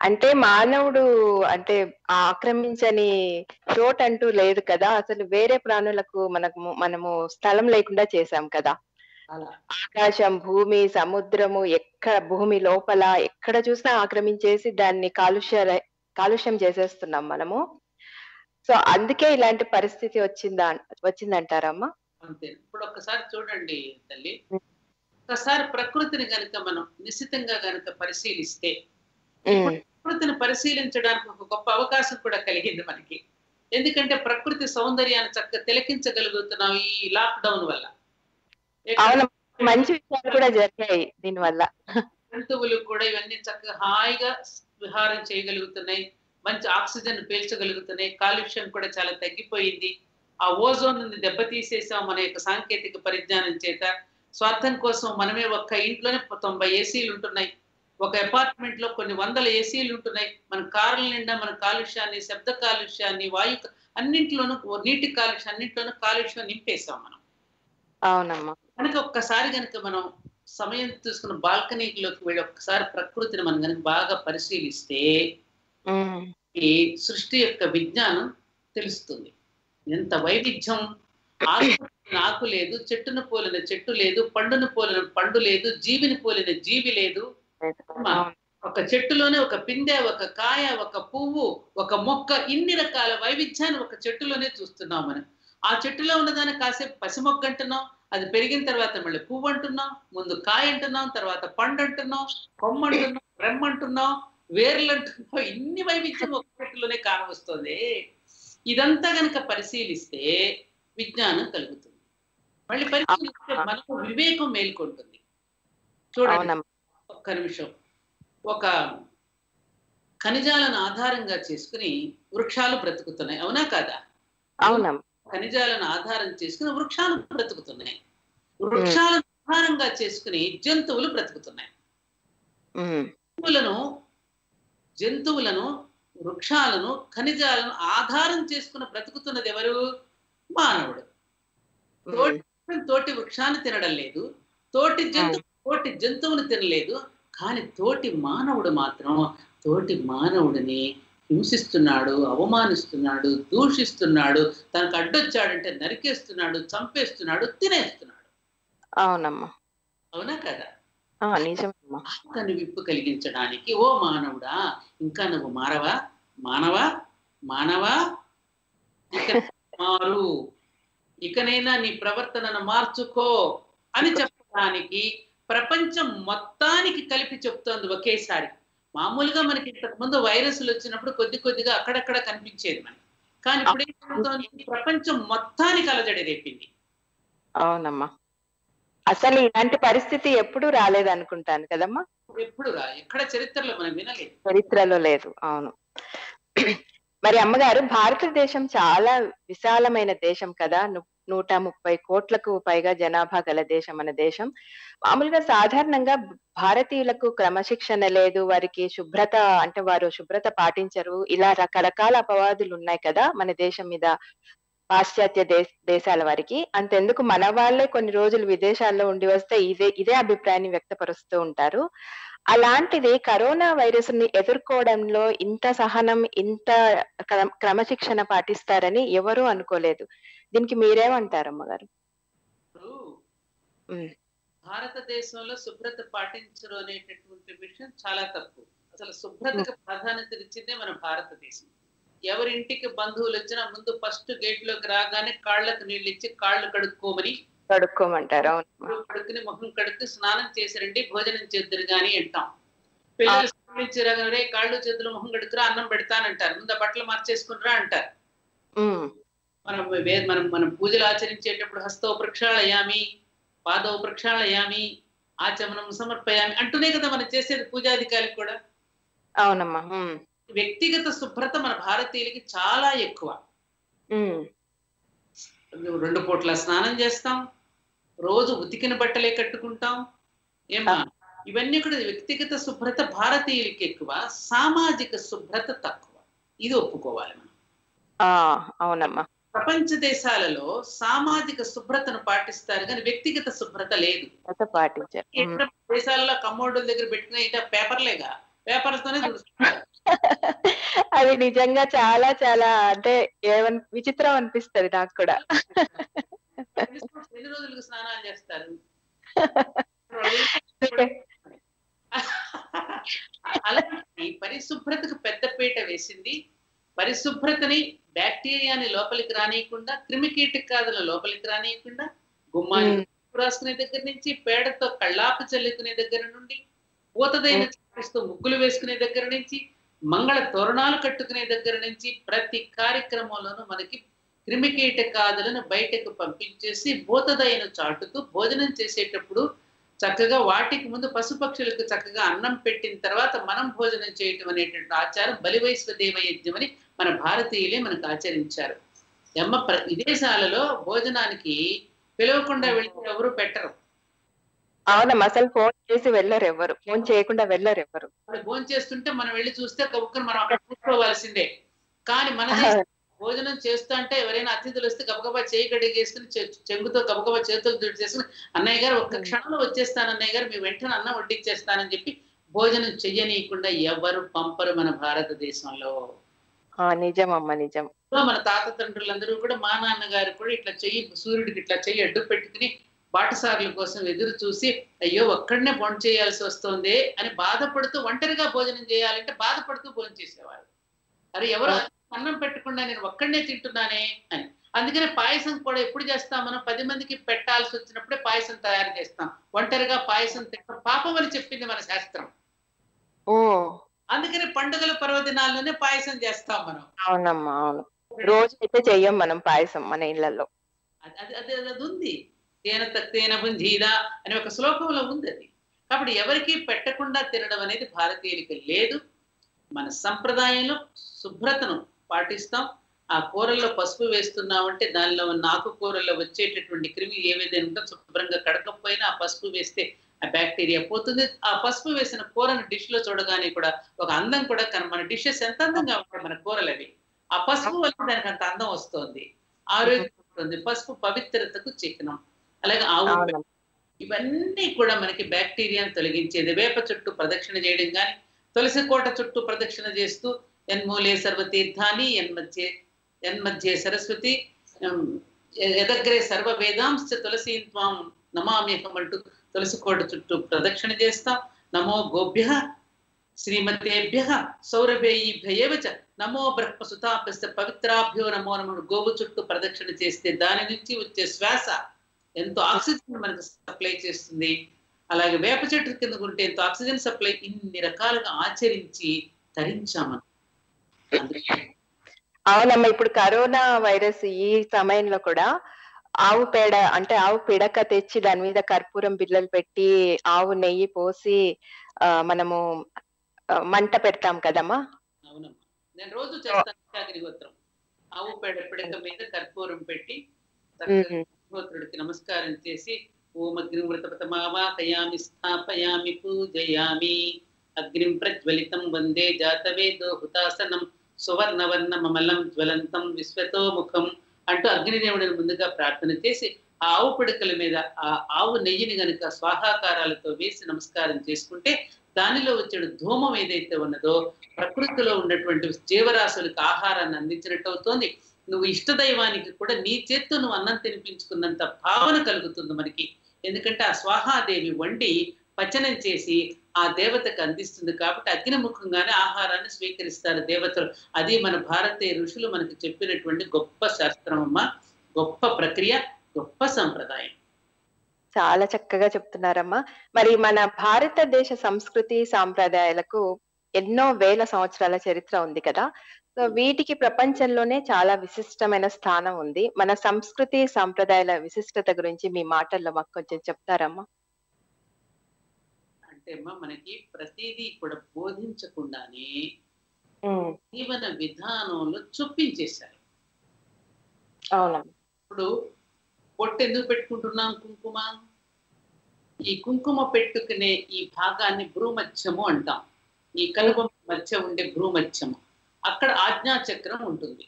Speaker 1: అంటే మానవుడు అంటే ఆక్రమించని చోటు అంటూ లేదు కదా. అసలు వేరే ప్రాణులకు మనకు మనము స్థలం లేకుండా చేశాం కదా. ఆకాశం భూమి సముద్రము ఎక్కడ భూమి లోపల ఎక్కడ చూసినా ఆక్రమించేసి దాన్ని కాలుష్య కాలుష్యం చేసేస్తున్నాం మనము. సో అందుకే ఇలాంటి పరిస్థితి వచ్చిందా వచ్చిందంటారమ్మా?
Speaker 2: అంతే. ఇప్పుడు ఒక్కసారి చూడండి తల్లి. ఒకసారి ప్రకృతిని గనుక మనం నిశ్చితంగా గనుక పరిశీలిస్తే ప్రకృతిని పరిశీలించడానికి ఒక గొప్ప అవకాశం కూడా కలిగింది మనకి. ఎందుకంటే ప్రకృతి సౌందర్యాన్ని చక్కగా తిలకించగలుగుతున్నాం ఈ లాక్డౌన్ వల్ల.
Speaker 1: అవును మంచి విషయాలు కూడా జరిగాయి దీనివల్ల.
Speaker 2: జంతువులు కూడా ఇవన్నీ చక్కగా హాయిగా విహారం చేయగలుగుతున్నాయి. మంచి ఆక్సిజన్ పీల్చగలుగుతున్నాయి. కాలుష్యం కూడా చాలా తగ్గిపోయింది. ఆ ఓజోన్ని దెబ్బతీసేసాం మన యొక్క సాంకేతిక పరిజ్ఞానం చేత స్వార్థం కోసం మనమే ఒక్క ఇంట్లోనే తొంభై ఏసీలు ఉంటున్నాయి. ఒక అపార్ట్మెంట్లో కొన్ని వందల ఏసీలు ఉంటున్నాయి. మన కార్ల నిండా మన కాలుష్యాన్ని శబ్ద కాలుష్యాన్ని వాయు అన్నింటిలోనూ నీటి కాలుష్యం అన్నింటిలోనూ కాలుష్యం నింపేసాం మనం.
Speaker 1: అవునమ్మా.
Speaker 2: కనుక ఒక్కసారి కనుక మనం సమయం తీసుకున్న బాల్కనీలోకి వెళ్ళి ఒక్కసారి ప్రకృతిని మనం కనుక బాగా పరిశీలిస్తే ఈ సృష్టి యొక్క విజ్ఞానం తెలుస్తుంది. ఎంత వైవిధ్యం. ఆకు లేదు చెట్టును పోలిన చెట్టు లేదు పండును పోలిన పండు లేదు జీవిని పోలిన జీవి లేదు. ఒక చెట్టులోనే ఒక పిందె ఒక కాయ ఒక పువ్వు ఒక మొక్క ఇన్ని రకాల వైవిధ్యాన్ని ఒక చెట్టులోనే చూస్తున్నాం మనం. ఆ చెట్టులో ఉన్నదాన్ని కాసేపు పసి మొక్క అంటున్నాం అది పెరిగిన తర్వాత మళ్ళీ పువ్వు అంటున్నాం ముందు కాయ అంటున్నాం తర్వాత పండు అంటున్నాం కొమ్మ అంటున్నాం రెమ్మ అంటున్నాం వేర్లు అంటున్నాం ఇన్ని వైవిధ్యం ఒక చెట్టులోనే కానవస్తుంది. ఇదంతా గనక పరిశీలిస్తే విజ్ఞానం కలుగుతుంది. మళ్ళీ పరిశీలిస్తే మనకు వివేకం మేల్కొంటుంది. చూడండి. ఒక్క నిమిషం. ఒక ఖనిజాలను ఆధారంగా చేసుకుని వృక్షాలు బ్రతుకుతున్నాయి. అవునా కాదా?
Speaker 1: అవునమ్మా.
Speaker 2: ఖనిజాలను ఆధారం చేసుకుని వృక్షాలు బ్రతుకుతున్నాయి. వృక్షాలను ఆధారంగా చేసుకుని జంతువులు బ్రతుకుతున్నాయి. జంతువులను జంతువులను వృక్షాలను ఖనిజాలను ఆధారం చేసుకుని బ్రతుకుతున్నది ఎవరు? మానవుడు. తోటి వృక్షాన్ని తినడం లేదు. తోటి జంతువు తోటి జంతువుని తినలేదు. కానీ తోటి మానవుడు మాత్రం తోటి మానవుడిని హింసిస్తున్నాడు అవమానిస్తున్నాడు దూషిస్తున్నాడు తనకు అడ్డొచ్చాడంటే నరికేస్తున్నాడు చంపేస్తున్నాడు తినేస్తున్నాడు.
Speaker 1: అవునమ్మా.
Speaker 2: అవునా కదా? కను విప్పు కలిగించడానికి ఓ మానవుడా ఇంకా నువ్వు మారవా? మానవా? మానవా? ఇక మారు. ఇకనైనా నీ ప్రవర్తనను మార్చుకో అని చెప్పడానికి ప్రపంచం మొత్తానికి కలిపి చెప్తోంది ఒకేసారి. మామూలుగా మనకి ఇంతకు ముందు వైరస్లు వచ్చినప్పుడు కొద్ది కొద్దిగా అక్కడక్కడ కనిపించేది మనకి. కానీ ఇప్పుడు ఏం ప్రపంచం మొత్తానికి అలజడి రేపింది.
Speaker 1: అవునమ్మా. అసలు ఇలాంటి పరిస్థితి ఎప్పుడూ రాలేదనుకుంటాను కదమ్మా.
Speaker 2: ఎప్పుడు రా ఎక్కడ చరిత్రలో మనం వినలేదు.
Speaker 1: చరిత్రలో లేదు అవును. మరి అమ్మగారు భారతదేశం చాలా విశాలమైన దేశం కదా. నూట ముప్పై కోట్లకు పైగా జనాభా గల దేశం మన దేశం. మామూలుగా సాధారణంగా భారతీయులకు క్రమశిక్షణ లేదు వారికి శుభ్రత అంటే వారు శుభ్రత పాటించరు. ఇలా రకరకాల అపవాదులు ఉన్నాయి కదా మన దేశం మీద. పాశ్చాత్య దేశ దేశాల వారికి. అంతెందుకు మన వాళ్ళే కొన్ని రోజులు విదేశాల్లో ఉండి వస్తే ఇదే ఇదే అభిప్రాయాన్ని వ్యక్తపరుస్తూ ఉంటారు. అలాంటిది కరోనా వైరస్ని ఎదుర్కోవడంలో ఇంత సహనం ఇంత క్రమ- క్రమశిక్షణ పాటిస్తారని ఎవరూ అనుకోలేదు. దీనికి మీరేమంటారు అమ్మగారు.
Speaker 2: భారతదేశంలో శుభ్రత పాటించరు అనేటటువంటి విషయం చాలా తప్పు. అసలు శుభ్రతకు ప్రాధాన్యత ఇచ్చిందే మన భారతదేశం. ఎవరింటికి బంధువులు వచ్చినా ముందు ఫస్ట్ గేట్లోకి రాగానే కాళ్ళకు నీళ్ళు ఇచ్చి కాళ్ళు కడుక్కోమని.
Speaker 1: కడుక్కోమంటారు
Speaker 2: కడుక్కుని ముఖం కడుక్కు స్నానం చేసి రండి భోజనం చేద్దరు గాని అంటాం. పిల్లలు స్కూల్ నుంచి రాగానే కాళ్ళు చేతులు ముఖం కడుక్కురా అన్నం పెడతానంటారు. ముందు బట్టలు మార్చేసుకునిరా అంటారు. మనం మనం మనం పూజలు ఆచరించేటప్పుడు హస్తో ప్రక్షాళయామి పాదవ ప్రక్షాళయామి ఆచమనం సమర్పయామి అంటూనే కదా మనం చేసేది పూజాధికారికి కూడా.
Speaker 1: అవునమ్మా
Speaker 2: వ్యక్తిగత శుభ్రత మన భారతీయులకి చాలా ఎక్కువ. రెండు పూట్ల స్నానం చేస్తాం రోజు ఉతికిన బట్టలే కట్టుకుంటాం ఏమా ఇవన్నీ కూడా వ్యక్తిగత శుభ్రత భారతీయులకి ఎక్కువ సామాజిక శుభ్రత తక్కువ. ఇది ఒప్పుకోవాలి మనం.
Speaker 1: అవునమ్మా.
Speaker 2: ప్రపంచ దేశాలలో సామాజిక శుభ్రతను పాటిస్తారు కానీ వ్యక్తిగత శుభ్రత లేదు.
Speaker 1: పాటించారు.
Speaker 2: దేశాలలో కమ్మోడుల దగ్గర పెట్టిన ఇంకా పేపర్లేగా? పేపర్లతోనే తుడుస్తున్నారు
Speaker 1: అది నిజంగా చాలా చాలా అంటే ఏమన్ విచిత్రం అనిపిస్తది నాకు కూడా.
Speaker 2: ఎన్ని రోజులకు స్నానాలు చేస్తారు? అలాంటి పరిశుభ్రతకు పెద్దపీట వేసింది. పరిశుభ్రతని బ్యాక్టీరియాని లోపలికి రానియకుండా క్రిమి కీటకాదుల లోపలికి రానియకుండా గుమ్మాన్ని రాసుకునే దగ్గర నుంచి పేడతో కళ్ళాపు చల్లుకునే దగ్గర నుండి పూతదైన ముగ్గులు వేసుకునే దగ్గర నుంచి మంగళ తోరణాలు కట్టుకునే దగ్గర నుంచి ప్రతి కార్యక్రమంలోనూ మనకి క్రిమికీటకాదులను బయటకు పంపించేసి భూతదయను చాటుతూ భోజనం చేసేటప్పుడు చక్కగా వాటికి ముందు పశుపక్షులకు చక్కగా అన్నం పెట్టిన తర్వాత మనం భోజనం చేయటం అనేటువంటి ఆచారం బలివైశ్వదేవ యజ్ఞం అని మన భారతీయులే మనకు ఆచరించారు. ఎమ్మ ప్ర- విదేశాలలో భోజనానికి పిలవకుండా వెళ్తే ఎవరు పెట్టరు.
Speaker 1: అవునమ్మా అసలు ఫోన్ చేసి వెళ్ళరు ఎవరు ఫోన్ చేయకుండా వెళ్ళరు ఎవరు
Speaker 2: వాళ్ళు భోజనం చేస్తుంటే మనం వెళ్ళి చూస్తే కబుక్కని మనం అక్కడ కూర్చోవలసిందే. కానీ మన భోజనం చేస్తూ అంటే ఎవరైనా అతిథులు వస్తే గబగబా చేయి కడిగేసుకుని చెంగుతో గబగబా చేతులు తుడిచేసుకుని అన్నయ్య గారు ఒక్క క్షణంలో వచ్చేస్తాను అన్నయ్య గారు మీ వెంటనే అన్నం వడ్డించేస్తానని చెప్పి భోజనం చెయ్యనీయకుండా ఎవరు పంపరు మన భారతదేశంలో.
Speaker 1: నిజమమ్మా నిజం.
Speaker 2: మన తాత తండ్రులందరూ కూడా మా నాన్నగారు కూడా ఇట్లా చెయ్యి సూర్యుడికి ఇట్లా చెయ్యి అడ్డు పెట్టుకుని బాటసారుల కోసం ఎదురు చూసి అయ్యో ఒక్కడనే భోజనం చేయాల్సి వస్తుంది అని బాధపడుతూ ఒంటరిగా భోజనం చేయాలంటే బాధపడుతూ భోజనం చేసేవారు అరే ఎవరు అన్నం పెట్టకుండా నేను ఒక్కడనే తింటున్నానే అని. అందుకనే పాయసం కూడా ఎప్పుడు చేస్తాం మనం? పది మందికి పెట్టాల్సి వచ్చినప్పుడే పాయసం తయారు చేస్తాం. ఒంటరిగా పాయసం తింటాం. పాపం అని చెప్పింది మన శాస్త్రం.
Speaker 1: ఓ.
Speaker 2: అందుకని పండుగల పర్వదినాల్లోనే పాయసం చేస్తాం మనం.
Speaker 1: అవునమ్మా అవును. రోజు అయితే చెయ్యం మనం పాయసం మన ఇళ్ళలో
Speaker 2: అది అది అది అది ఉంది. తేన తక్తేన బుంధీదా అనే ఒక శ్లోకంలో ఉంది అది. కాబట్టి ఎవరికీ పెట్టకుండా తినడం అనేది భారతీయులకి లేదు. మన సంప్రదాయంలో శుభ్రతను పాటిస్తాం. ఆ కూరల్లో పసుపు వేస్తున్నామంటే దానిలో ఉన్న ఆకుకూరల్లో వచ్చేటటువంటి క్రిమి ఏవేదైనా ఉంటే శుభ్రంగా కడకపోయినా ఆ పసుపు వేస్తే ఆ బ్యాక్టీరియా పోతుంది. ఆ పసుపు వేసిన కూరను డిష్లో చూడగానే కూడా ఒక అందం కూడా కన మన డిషెస్ ఎంత అందంగా ఉంటాయి మన కూరలు అవి. ఆ పసుపు వల్ల దానికి అంత అందం వస్తుంది. ఆరోగ్యం ఉంటుంది పసుపు పవిత్రతకు చిహ్నం. అలాగే ఆవు ఇవన్నీ కూడా మనకి బ్యాక్టీరియాను తొలగించేది. వేప చుట్టూ ప్రదక్షిణ చేయడం కానీ తులసి కోట చుట్టూ ప్రదక్షిణ చేస్తూ ఎన్మూలే సర్వతీర్థాని ఎన్మధ్యే ఎన్మధ్యే సరస్వతి ఎదగ్రే సర్వ వేదాంశ తులసి త్వాం నమామ్యకం అంటూ తులసి కోట చుట్టూ ప్రదక్షిణ చేస్తాం. నమో గోభ్య శ్రీమతేభ్య సౌరభేయిభ్యవ చ నమో బ్రహ్మ సుతాభ్యస్త పవిత్రాభ్యో నమో నమో. గోవు చుట్టూ ప్రదక్షిణ చేస్తే దాని నుంచి వచ్చే శ్వాస ఎంతో ఆక్సిజన్ మనకు సప్లై చేస్తుంది. అలాగే వేప చెట్టు కింద ఉంటే ఎంతో ఆక్సిజన్ సప్లై ఇన్ని రకాలుగా ఆచరించి తరించామని.
Speaker 1: అవునమ్మా ఇప్పుడు కరోనా వైరస్ ఈ సమయంలో కూడా ఆవు పేడ అంటే ఆవు పిడక తెచ్చి దాని మీద కర్పూరం బిళ్ళలు పెట్టి ఆవు నెయ్యి పోసి ఆ, మనము మంట పెడతాం కదమ్మా?
Speaker 2: అవునమ్మా. నేను రోజు చేస్తాను అగ్నిహోత్రం ఆవు పేడ పిడక మీద కర్పూరం పెట్టి. అగ్నిహోత్రుడికి నమస్కారం చేసి ఓం అగ్నిం వృతపతమావాహయామి స్థాపయామి పూజయామి. అగ్నిం ప్రజ్వలితం వందే జాతవేదో హుతాసనం సువర్ణవర్ణమమలం జ్వలంతం విశ్వతో ముఖం అంటూ అగ్నిదేవుడిని ముందుగా ప్రార్థన చేసి ఆ ఆవు పిడకల మీద ఆ ఆవు నెయ్యిని గనుక స్వాహాకారాలతో వేసి నమస్కారం చేసుకుంటే దానిలో వచ్చిన ధూమం ఏదైతే ఉన్నదో ప్రకృతిలో ఉన్నటువంటి జీవరాశులకు ఆహారాన్ని అందించినట్టు అవుతోంది. నువ్వు ఇష్టదైవానికి కూడా నీ చేత్తో నువ్వు అన్నం తినిపించుకున్నంత భావన కలుగుతుంది మనకి. ఎందుకంటే ఆ స్వాహాదేవి వండి పచనం చేసి ఆ దేవతకు అందిస్తుంది కాబట్టి అగ్నిముఖంగానే ఆహారాన్ని స్వీకరిస్తారు దేవతలు. అది మన భారతీయ ఋషులు మనకు చెప్పినటువంటి గొప్ప శాస్త్రం అమ్మ. గొప్ప ప్రక్రియ గొప్ప సంప్రదాయం.
Speaker 1: చాలా చక్కగా చెప్తున్నారమ్మా. మరి మన భారతదేశ సంస్కృతి సాంప్రదాయాలకు ఎన్నో వేల సంవత్సరాల చరిత్ర ఉంది కదా. సో వీటికి ప్రపంచంలోనే చాలా విశిష్టమైన స్థానం ఉంది. మన సంస్కృతి సాంప్రదాయాల విశిష్టత గురించి మీ మాటల్లో మాకు కొంచెం చెప్తారమ్మా?
Speaker 2: అంటే అమ్మ మనకి ప్రతిదీ కూడా బోధించకుండానే జీవన విధానంలో చొప్పించేశారు.
Speaker 1: అవునమ్మా.
Speaker 2: ఇప్పుడు పొట్టు ఎందుకు పెట్టుకుంటున్నాం కుంకుమ? ఈ కుంకుమ పెట్టుకునే ఈ భాగాన్ని భ్రూమధ్యము అంటాం. ఈ కలువ మధ్య ఉండే భ్రూమధ్యము అక్కడ ఆజ్ఞాచక్రం ఉంటుంది.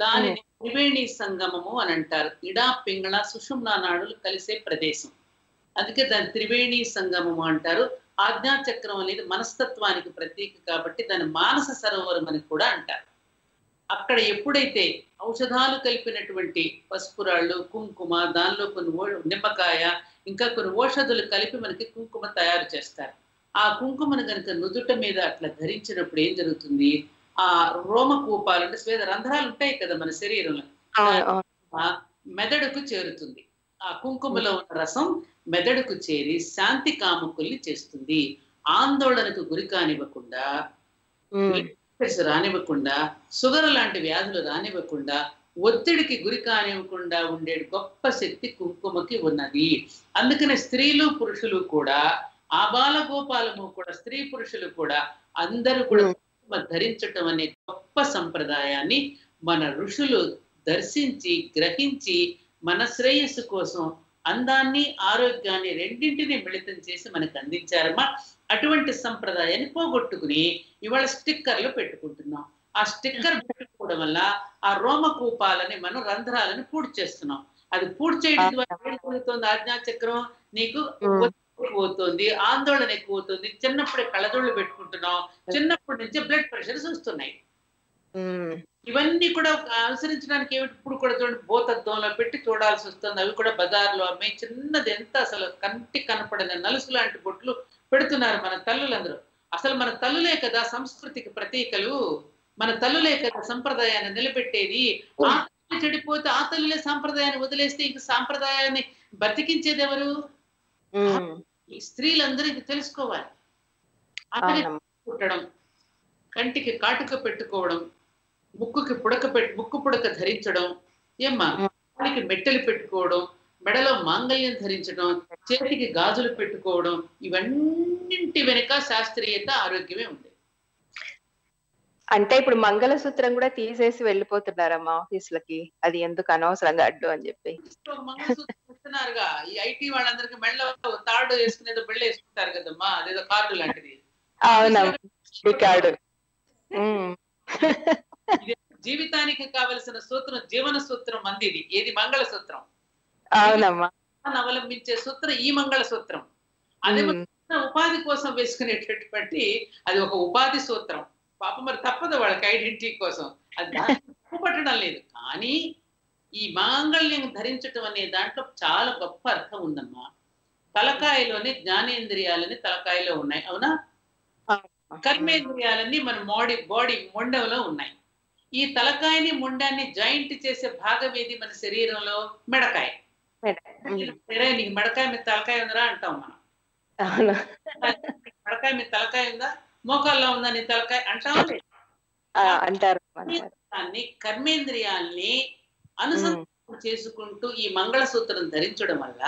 Speaker 2: దానిని త్రివేణి సంగమము అని అంటారు. ఇడా పింగళ సుషుమ్నా నాడులు కలిసే ప్రదేశం. అందుకే దాని త్రివేణి సంగమము అంటారు. ఆజ్ఞాచక్రం అనేది మనస్తత్వానికి ప్రతీక కాబట్టి దాని మానస సరోవరం అని కూడా అంటారు. అక్కడ ఎప్పుడైతే ఔషధాలు కలిపినటువంటి పసుపురాళ్ళు కుంకుమ దానిలో కొన్ని నిమ్మకాయ ఇంకా కొన్ని ఓషధులు కలిపి మనకి కుంకుమ తయారు చేస్తారు. ఆ కుంకుమను కనుక నుదుట మీద అట్లా ధరించినప్పుడు ఏం జరుగుతుంది? ఆ రోమకూపాలు అంటే స్వేద రంధ్రాలు ఉంటాయి కదా మన శరీరంలో. ఆ మెదడుకు చేరుతుంది. ఆ కుంకుమలో ఉన్న రసం మెదడుకు చేరి శాంతి కాముకుల్ని చేస్తుంది. ఆందోళనకు గురి కానివ్వకుండా రానివ్వకుండా షుగర్ లాంటి వ్యాధులు రానివ్వకుండా ఒత్తిడికి గురి కానివ్వకుండా ఉండే గొప్ప శక్తి కుంకుమకి ఉన్నది. అందుకనే స్త్రీలు పురుషులు కూడా ఆబాల గోపాలము కూడా స్త్రీ పురుషులు కూడా అందరూ కూడా ధరించటం అనే గొప్ప సంప్రదాయాన్ని మన ఋషులు దర్శించి గ్రహించి మన శ్రేయస్సు కోసం అందాన్ని ఆరోగ్యాన్ని రెండింటిని మిళితం చేసి మనకు అందించారమ్మా. అటువంటి సంప్రదాయాన్ని పోగొట్టుకుని ఇవాళ స్టిక్కర్లు పెట్టుకుంటున్నాం. ఆ స్టిక్కర్ పెట్టుకోవడం వల్ల ఆ రోమకూపాలని మనం రంధ్రాలను పూర్తి చేస్తున్నాం అది పూర్తి చేయడం ద్వారా జరుగుతుంది ఆజ్ఞాచక్రం? నీకు
Speaker 1: ఉమ్.
Speaker 2: ఒత్తిడి ఎక్కువ అవుతుంది ఆందోళన ఎక్కువ అవుతుంది చిన్నప్పుడే కళ్ళజోళ్ళు పెట్టుకుంటున్నాం. చిన్నప్పటి నుంచి బ్లడ్ ప్రెషర్స్ వస్తున్నాయి. ఇవన్నీ కూడా అనుసరించడానికి ఏమిటి? ఇప్పుడు కూడా చూడండి భూతత్వంలో పెట్టి చూడాల్సి వస్తుంది. అవి కూడా బజార్లో అమ్మాయి చిన్నది ఎంత అసలు కంటి కనపడిన నలుసు లాంటి బొట్లు పెడుతున్నారు మన తల్లులందరూ. అసలు మన తల్లులే కదా సంస్కృతికి ప్రతీకలు. మన తల్లులే కదా సంప్రదాయాన్ని నిలబెట్టేది. ఆ తల్లి చెడిపోతే ఆ తల్లులే సాంప్రదాయాన్ని వదిలేస్తే ఇంక సాంప్రదాయాన్ని బతికించేది ఎవరు? ఈ స్త్రీలందరూ ఇది తెలుసుకోవాలి అతని. కుట్టడం కంటికి కాటుక పెట్టుకోవడం ముక్కుకి పుడక పెట్టి ముక్కు పుడక ధరించడం ఏమ్మా. కాలికి మెట్టెలు పెట్టుకోవడం మెడలో మాంగళ్యం ధరించడం చేతికి గాజులు పెట్టుకోవడం ఇవన్నింటి వెనుక శాస్త్రీయత ఆరోగ్యమే ఉంది
Speaker 1: అంటే ఇప్పుడు మంగళసూత్రం కూడా తీసేసి వెళ్ళిపోతున్నారమ్మా ఆఫీసులకి. అది ఎందుకు అనవసరంగా అడ్డు అని చెప్పి.
Speaker 2: ఒక మంగళసూత్రం ఇస్తున్నారుగా. ఈ ఐటీ వాళ్ళందరికీ మెడలో తాడు వేసుకునేదో బెళ్ళ వేసుకుంటారు కదమ్మా. అదేదో కార్డు లాంటిది.
Speaker 1: అవునమ్మా కార్డు
Speaker 2: జీవితానికి కావలసిన సూత్రం జీవన సూత్రం మంది ఇది. ఏది? మంగళ సూత్రం
Speaker 1: అవునమ్మా
Speaker 2: అవలంబించే సూత్రం ఈ మంగళ సూత్రం అదే. ఉపాధి కోసం వేసుకునేటటువంటి అది ఒక ఉపాధి సూత్రం. పాప మరి తప్పదు వాళ్ళకి ఐడెంటిటీ కోసం. అది దాన్ని తప్పు పట్టడం లేదు. కానీ ఈ మాంగళ్యం ధరించటం అనే దాంట్లో చాలా గొప్ప అర్థం ఉందమ్మా. తలకాయలోనే జ్ఞానేంద్రియాలని తలకాయలో ఉన్నాయి. అవునా? కర్మేంద్రియాలన్నీ మన బాడీ బాడీ మొండంలో ఉన్నాయి. ఈ తలకాయని మొండాన్ని జాయింట్ చేసే భాగం ఏది మన శరీరంలో మెడకాయ. నీకు మెడకాయ మీద తలకాయ ఉందిరా అంటాం మనం. మెడకాయ మీద తలకాయ ఉందా? మోకాల్లో ఉందా నీ తలకాయ అంటావా?
Speaker 1: అంటారు
Speaker 2: కర్మేంద్రియాల్ని అనుసంధానం చేసుకుంటూ ఈ మంగళసూత్రం ధరించడం వల్ల.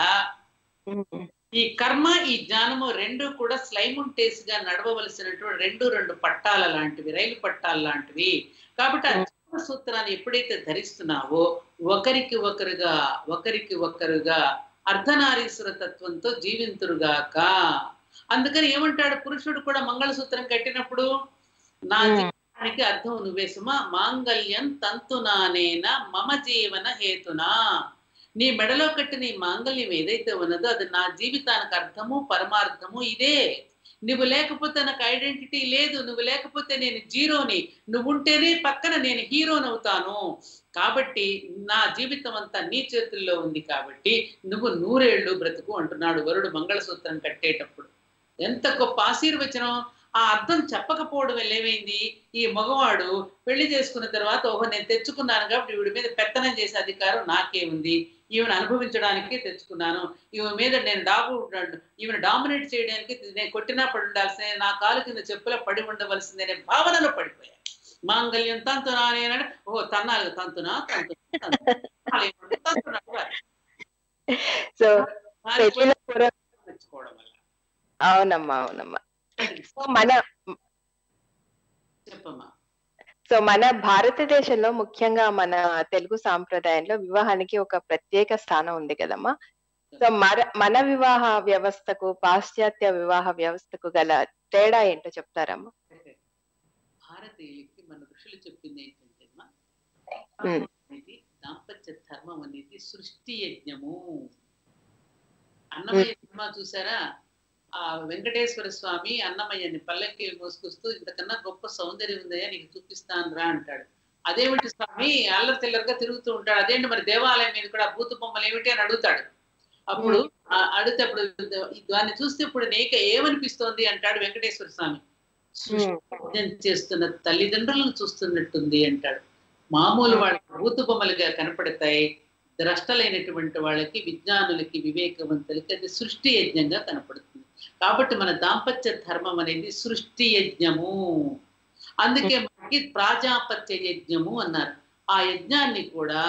Speaker 2: ఈ కర్మ ఈ జ్ఞానము రెండు కూడా స్లైముంటేస్గా నడవవలసినటువంటి రెండు రెండు పట్టాల లాంటివి రైలు పట్టాల లాంటివి. కాబట్టి ఆ సూత్రాన్ని ఎప్పుడైతే ధరిస్తున్నావో ఒకరికి ఒకరుగా ఒకరికి ఒకరుగా అర్ధనారీశ్వర తత్వంతో జీవింతురుగాక. అందుకని ఏమంటాడు? పురుషుడు కూడా మంగళసూత్రం కట్టినప్పుడు నా
Speaker 1: ఉమ్.
Speaker 2: జీవితానికి అర్థం నువ్వే సుమా మాంగళ్యం తంతునానేన మమ జీవన హేతునా. నీ మెడలో కట్టిన ఈ మాంగళ్యం ఏదైతే ఉన్నదో అది నా జీవితానికి అర్థము పరమార్థము ఇదే. నువ్వు లేకపోతే నాకు ఐడెంటిటీ లేదు నువ్వు లేకపోతే నేను జీరోని నువ్వు ఉంటేనే పక్కన నేను హీరోని అవుతాను. కాబట్టి నా జీవితం అంతా నీ చేతుల్లో ఉంది కాబట్టి నువ్వు నూరేళ్ళు బ్రతుకు అంటున్నాడు వరుడు మంగళసూత్రం కట్టేటప్పుడు. ఎంత గొప్ప ఆశీర్వచనం ఆ అర్థం చెప్పకపోవడం వల్ల ఏమైంది ఈ మగవాడు పెళ్ళి చేసుకున్న తర్వాత ఓహో నేను తెచ్చుకున్నాను కాబట్టి వీడి మీద పెత్తనం చేసే అధికారం నాకే ఉంది ఈమెను అనుభవించడానికి తెచ్చుకున్నాను ఈమె మీద నేను డాబు ఈమెను డామినేట్ చేయడానికి నేను కొట్టినా పడి ఉండాల్సిందే నా కాలు కింద చెప్పులో పడి ఉండవలసిందే అనే భావనలో పడిపోయా మాంగళ్యం తంతునా నేనంటే ఓ తన్నాలి తంతునా తంతునా తంతునా. తంతునా వారి.
Speaker 1: సో
Speaker 2: వారి
Speaker 1: పెళ్ళిలో కూడా
Speaker 2: తెచ్చుకోవడం వల్ల
Speaker 1: అవునమ్మా అవునమ్మా. సో మన
Speaker 2: చెప్పమ్మా.
Speaker 1: సో మన భారతదేశంలో ముఖ్యంగా మన తెలుగు సాంప్రదాయంలో వివాహానికి ఒక ప్రత్యేక స్థానం ఉంది కదమ్మా. సో మన మన వివాహ వ్యవస్థకు పాశ్చాత్య వివాహ వ్యవస్థకు గల తేడా ఏంటో చెప్తారమ్మా?
Speaker 2: భారతీయులకి మన ఋషులు చెప్పింది ఏంటంటే. అనేది దాంపత్య ధర్మం అనేది సృష్టి యజ్ఞము. అన్నమయ్య సినిమా చూసారా? ఆ వెంకటేశ్వర స్వామి అన్నమయ్యని పల్లెకి మోసుకొస్తూ ఇంతకన్నా గొప్ప సౌందర్యం ఉందయ్యా నీకు చూపిస్తాను రా అంటాడు. అదేమిటి స్వామి? అల్లరి తెల్లరిగా తిరుగుతూ ఉంటాడు. అదేంటి మరి దేవాలయం మీద కూడా భూత బొమ్మలు ఏమిటి అని అడుగుతాడు. అప్పుడు ఆ అడిగితే అప్పుడు దాన్ని చూస్తే ఇప్పుడు నీకు ఏమనిపిస్తోంది అంటాడు వెంకటేశ్వర స్వామి. చేస్తున్న తల్లిదండ్రులను చూస్తున్నట్టుంది అంటాడు. మామూలు వాళ్ళకి భూత బొమ్మలుగా కనపడతాయి. ద్రష్టలైనటువంటి వాళ్ళకి విజ్ఞానులకి వివేకవంతులకి అది సృష్టి యజ్ఞంగా కనపడుతుంది. కాబట్టి మన దాంపత్య ధర్మం అనేది సృష్టి యజ్ఞము. అందుకే మనకి ప్రాజాపత్య యజ్ఞము అన్నారు. ఆ యజ్ఞాన్ని కూడా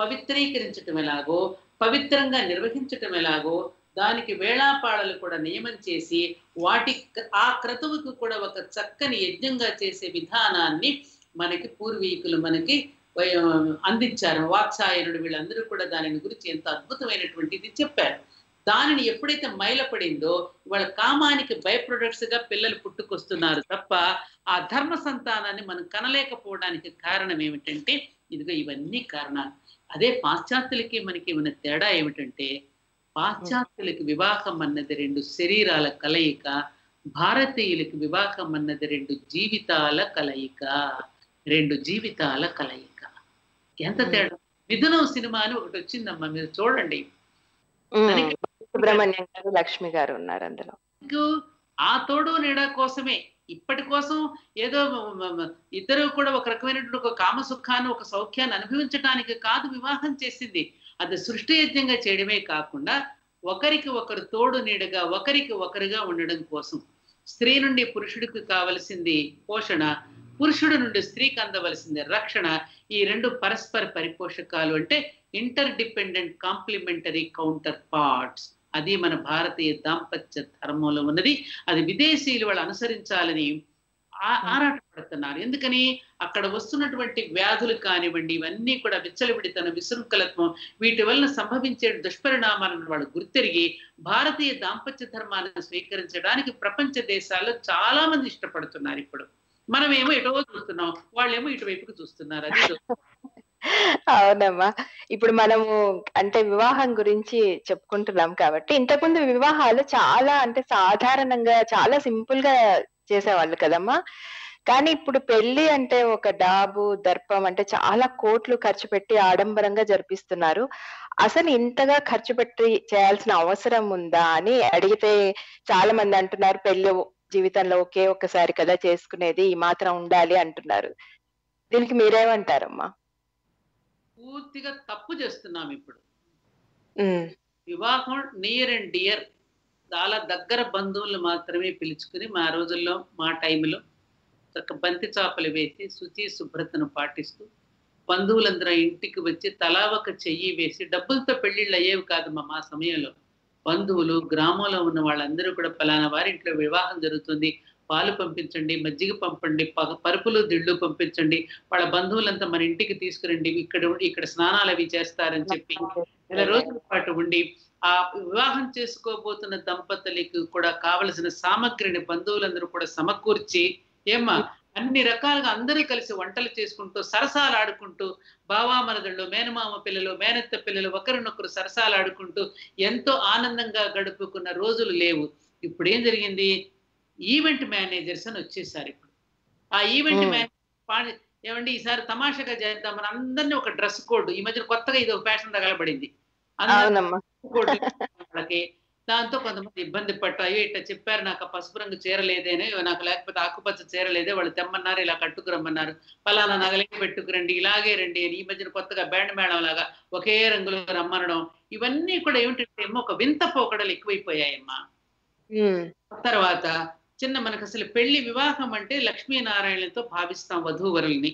Speaker 2: పవిత్రీకరించటం ఎలాగో పవిత్రంగా నిర్వహించటం ఎలాగో దానికి వేళాపాళలు కూడా నియమం చేసి వాటి ఆ క్రతువుకు కూడా ఒక చక్కని యజ్ఞంగా చేసే విధానాన్ని మనకి పూర్వీకులు మనకి అందించారు. వాత్సాయనుడు వీళ్ళందరూ కూడా దానిని గురించి ఎంత అద్భుతమైనటువంటిది చెప్పారు. దానిని ఎప్పుడైతే మైలపడిందో వాళ్ళ కామానికి బై ప్రొడక్ట్స్గా పిల్లలు పుట్టుకొస్తున్నారు తప్ప ఆ ధర్మ సంతానాన్ని మనం కనలేకపోవడానికి కారణం ఏమిటంటే ఇదిగో ఇవన్నీ కారణాలు. అదే పాశ్చాత్యులకి మనకి ఉన్న తేడా ఏమిటంటే పాశ్చాత్యులకి వివాహం అన్నది రెండు శరీరాల కలయిక భారతీయులకి వివాహం అన్నది రెండు జీవితాల కలయిక రెండు జీవితాల కలయిక. ఎంత తేడా? మిథునం సినిమా అని ఒకటి వచ్చిందమ్మా మీరు చూడండి.
Speaker 1: సుబ్రహ్మణ్యం గారు లక్ష్మి గారు ఉన్నారు అందులో.
Speaker 2: ఆ తోడు నీడ కోసమే. ఇప్పటి కోసం ఏదో ఇద్దరు కూడా ఒక రకమైనటువంటి ఒక కామ సుఖాన్ని ఒక సౌఖ్యాన్ని అనుభవించడానికి కాదు వివాహం చేసింది. అది సృష్టి యజ్ఞంగా చేయడమే కాకుండా ఒకరికి ఒకరు తోడు నీడగా ఒకరికి ఒకరుగా ఉండడం కోసం. స్త్రీ నుండి పురుషుడికి కావలసింది పోషణ పురుషుడు నుండి స్త్రీకి అందవలసింది రక్షణ. ఈ రెండు పరస్పర పరిపోషకాలు అంటే interdependent complementary counterparts. అది మన భారతీయ దాంపత్య ధర్మంలో ఉన్నది. అది విదేశీయులు వాళ్ళు అనుసరించాలని ఆ- ఆరాటపడుతున్నారు. ఎందుకని? అక్కడ వస్తున్నటువంటి వ్యాధులు కానివ్వండి ఇవన్నీ కూడా విచ్చలవిడితనం విశృంఖలత్వం వీటి వలన సంభవించే దుష్పరిణామాలను వాళ్ళు గుర్తెరిగి భారతీయ దాంపత్య ధర్మాన్ని స్వీకరించడానికి ప్రపంచ దేశాల్లో చాలా మంది ఇష్టపడుతున్నారు ఇప్పుడు. మనమేమో ఎటో చూస్తున్నాం వాళ్ళేమో ఇటువైపుకు చూస్తున్నారు అది
Speaker 1: అవునమ్మా. ఇప్పుడు మనము అంటే వివాహం గురించి చెప్పుకుంటున్నాం కాబట్టి ఇంతకుముందు వివాహాలు చాలా అంటే సాధారణంగా చాలా సింపుల్గా చేసేవాళ్ళు కదమ్మా. కానీ ఇప్పుడు పెళ్ళి అంటే ఒక డాబు దర్పం అంటే చాలా కోట్లు ఖర్చు పెట్టి ఆడంబరంగా జరిపిస్తున్నారు. అసలు ఇంతగా ఖర్చు పెట్టి చేయాల్సిన అవసరం ఉందా అని అడిగితే చాలా మంది అంటున్నారు పెళ్ళి జీవితంలో ఒకే ఒక్కసారి కదా చేసుకునేది ఈ మాత్రం ఉండాలి అంటున్నారు. దీనికి మీరేమంటారమ్మా?
Speaker 2: పూర్తిగా తప్పు చేస్తున్నాం ఇప్పుడు. వివాహం నియర్ అండ్ డియర్ చాలా దగ్గర బంధువులు మాత్రమే పిలుచుకుని మా రోజుల్లో మా టైంలో బంతి చాపలు వేసి శుచి శుభ్రతను పాటిస్తూ బంధువులందరూ ఇంటికి వచ్చి తలా ఒక చెయ్యి వేసి డబ్బులతో పెళ్ళిళ్ళు అయ్యేవి కాదు మా మా సమయంలో. బంధువులు గ్రామంలో ఉన్న వాళ్ళందరూ కూడా పలానా వారి ఇంట్లో వివాహం జరుగుతుంది. పాలు పంపించండి మజ్జిగ పంపండి పరుపులు దిళ్ళు పంపించండి. వాళ్ళ బంధువులంతా మన ఇంటికి తీసుకురండి. ఇక్కడ ఉండి ఇక్కడ స్నానాలు అవి చేస్తారని చెప్పి నెల రోజుల పాటు ఉండి ఆ వివాహం చేసుకోబోతున్న దంపతులకు కూడా కావలసిన సామగ్రిని బంధువులందరూ కూడా సమకూర్చి ఏమ్మా అన్ని రకాలుగా అందరూ కలిసి వంటలు చేసుకుంటూ సరసాలు ఆడుకుంటూ బావామరదళ్ళు మేనమామ పిల్లలు మేనత్త పిల్లలు ఒకరినొకరు సరసాలు ఆడుకుంటూ ఎంతో ఆనందంగా గడుపుకున్న రోజులు లేవు. ఇప్పుడు ఏం జరిగింది? ఈవెంట్ మేనేజర్స్ అని వచ్చేసారు ఇప్పుడు. ఆ ఈవెంట్. మేనేజర్ ఏమండి ఈసారి తమాషాగా చేద్దాం మన అందరినీ ఒక డ్రెస్ కోడ్ ఈ మధ్య కొత్తగా ఇది ఒక ఫ్యాషన్ తగలబడింది. వాళ్ళకి దాంతో కొంతమంది ఇబ్బంది పట్టాయి ఇట్లా చెప్పారు నాకు ఆ పసుపు రంగు చీరలేదేనే నాకు లేకపోతే ఆకుపచ్చ చీరలేదే వాళ్ళు తెమ్మన్నారు ఇలా కట్టుకురమ్మన్నారు ఫలానా నగలే పెట్టుకురండి ఇలాగే రండి అని ఈ మధ్యన కొత్తగా బ్యాండ్ మేళం లాగా ఒకే రంగులో రమ్మనడం ఇవన్నీ కూడా ఏమిటంటే ఏమో ఒక వింత పోకడలు ఎక్కువైపోయాయమ్మా. తర్వాత చిన్న మనకు అసలు పెళ్ళి వివాహం అంటే లక్ష్మీనారాయణతో భావిస్తాం వధూవరుల్ని.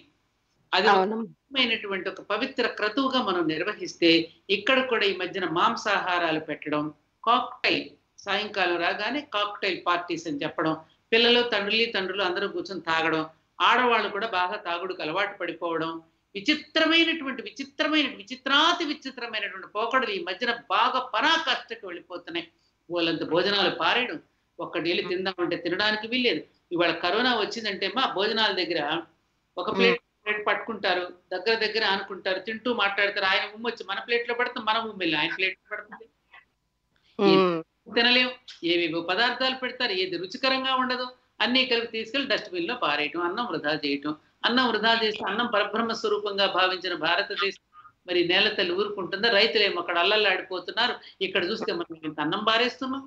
Speaker 2: అది పవిత్రమైనటువంటి ఒక పవిత్ర క్రతువుగా మనం నిర్వహిస్తే ఇక్కడ కూడా ఈ మధ్యన మాంసాహారాలు పెట్టడం కాక్టైల్ సాయంకాలం రాగానే కాక్టైల్ పార్టీస్ అని చెప్పడం పిల్లలు తండ్రులు తండ్రులు అందరూ కూర్చొని తాగడం ఆడవాళ్ళు కూడా బాగా తాగుడుకు అలవాటు పడిపోవడం విచిత్రమైనటువంటి విచిత్రమైన విచిత్రాతి విచిత్రమైనటువంటి పోకడలు ఈ మధ్యన బాగా పరాకాష్ఠకు వెళ్ళిపోతున్నాయి. వాళ్ళంత భోజనాలు పారేయడం ఒక్కటి వెళ్ళి తిందామంటే తినడానికి వీల్లేదు. ఇవాళ కరోనా వచ్చిందంటే మా భోజనాల దగ్గర ఒక ప్లేట్ ప్లేట్ పట్టుకుంటారు దగ్గర దగ్గర ఆనుకుంటారు తింటూ మాట్లాడతారు. ఆయన ఉమ్ము వచ్చి మన ప్లేట్లో పడుతుంది మనం ఉమ్మెళ్ళి. ఆయన ప్లేట్లో పడుతుంది
Speaker 1: ఉమ్,
Speaker 2: తినలేం. ఏవేవో పదార్థాలు పెడతారు ఏది రుచికరంగా ఉండదు. అన్ని కలిపి తీసుకెళ్ళి డస్ట్బిన్లో పారేయటం అన్నం వృధా చేయటం. అన్నం వృధా చేసి అన్నం పరబ్రహ్మ స్వరూపంగా భావించిన భారతదేశం మరి నేల తల్లి ఊరుకుంటుందా? రైతులేమో అక్కడ అల్లల్లాడిపోతున్నారు. ఇక్కడ చూస్తే మనం ఇంత అన్నం పారేస్తున్నాం.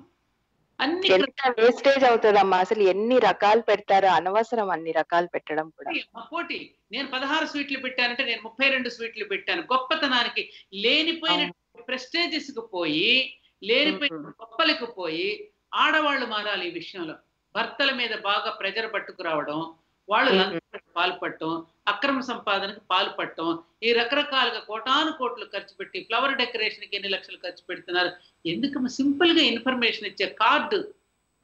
Speaker 2: అన్ని
Speaker 1: వేస్టేజ్ అవుతుందమ్మా. అసలు ఎన్ని రకాలు పెడతారో? అనవసరం అన్ని రకాలు పెట్టడం కూడా.
Speaker 2: పోటీ నేను పదహారు స్వీట్లు పెట్టానంటే నేను ముప్పై రెండు స్వీట్లు పెట్టాను. గొప్పతనానికి లేనిపోయిన ప్రెస్టేజెస్కు పోయి లేనిపోయిన గొప్పలకు పోయి ఆడవాళ్ళు మారాలి ఈ విషయంలో. భర్తల మీద బాగా ప్రెజర్ పట్టుకురావడం వాళ్ళు. లంచాలకు పాల్పడటం అక్రమ సంపాదనకు పాల్పడటం ఈ రకరకాలుగా కోటాను కోట్లు ఖర్చు పెట్టి ఫ్లవర్ డెకరేషన్కి ఎన్ని లక్షలు ఖర్చు పెడుతున్నారు? ఎందుకు సింపుల్గా ఇన్ఫర్మేషన్ ఇచ్చే కార్డు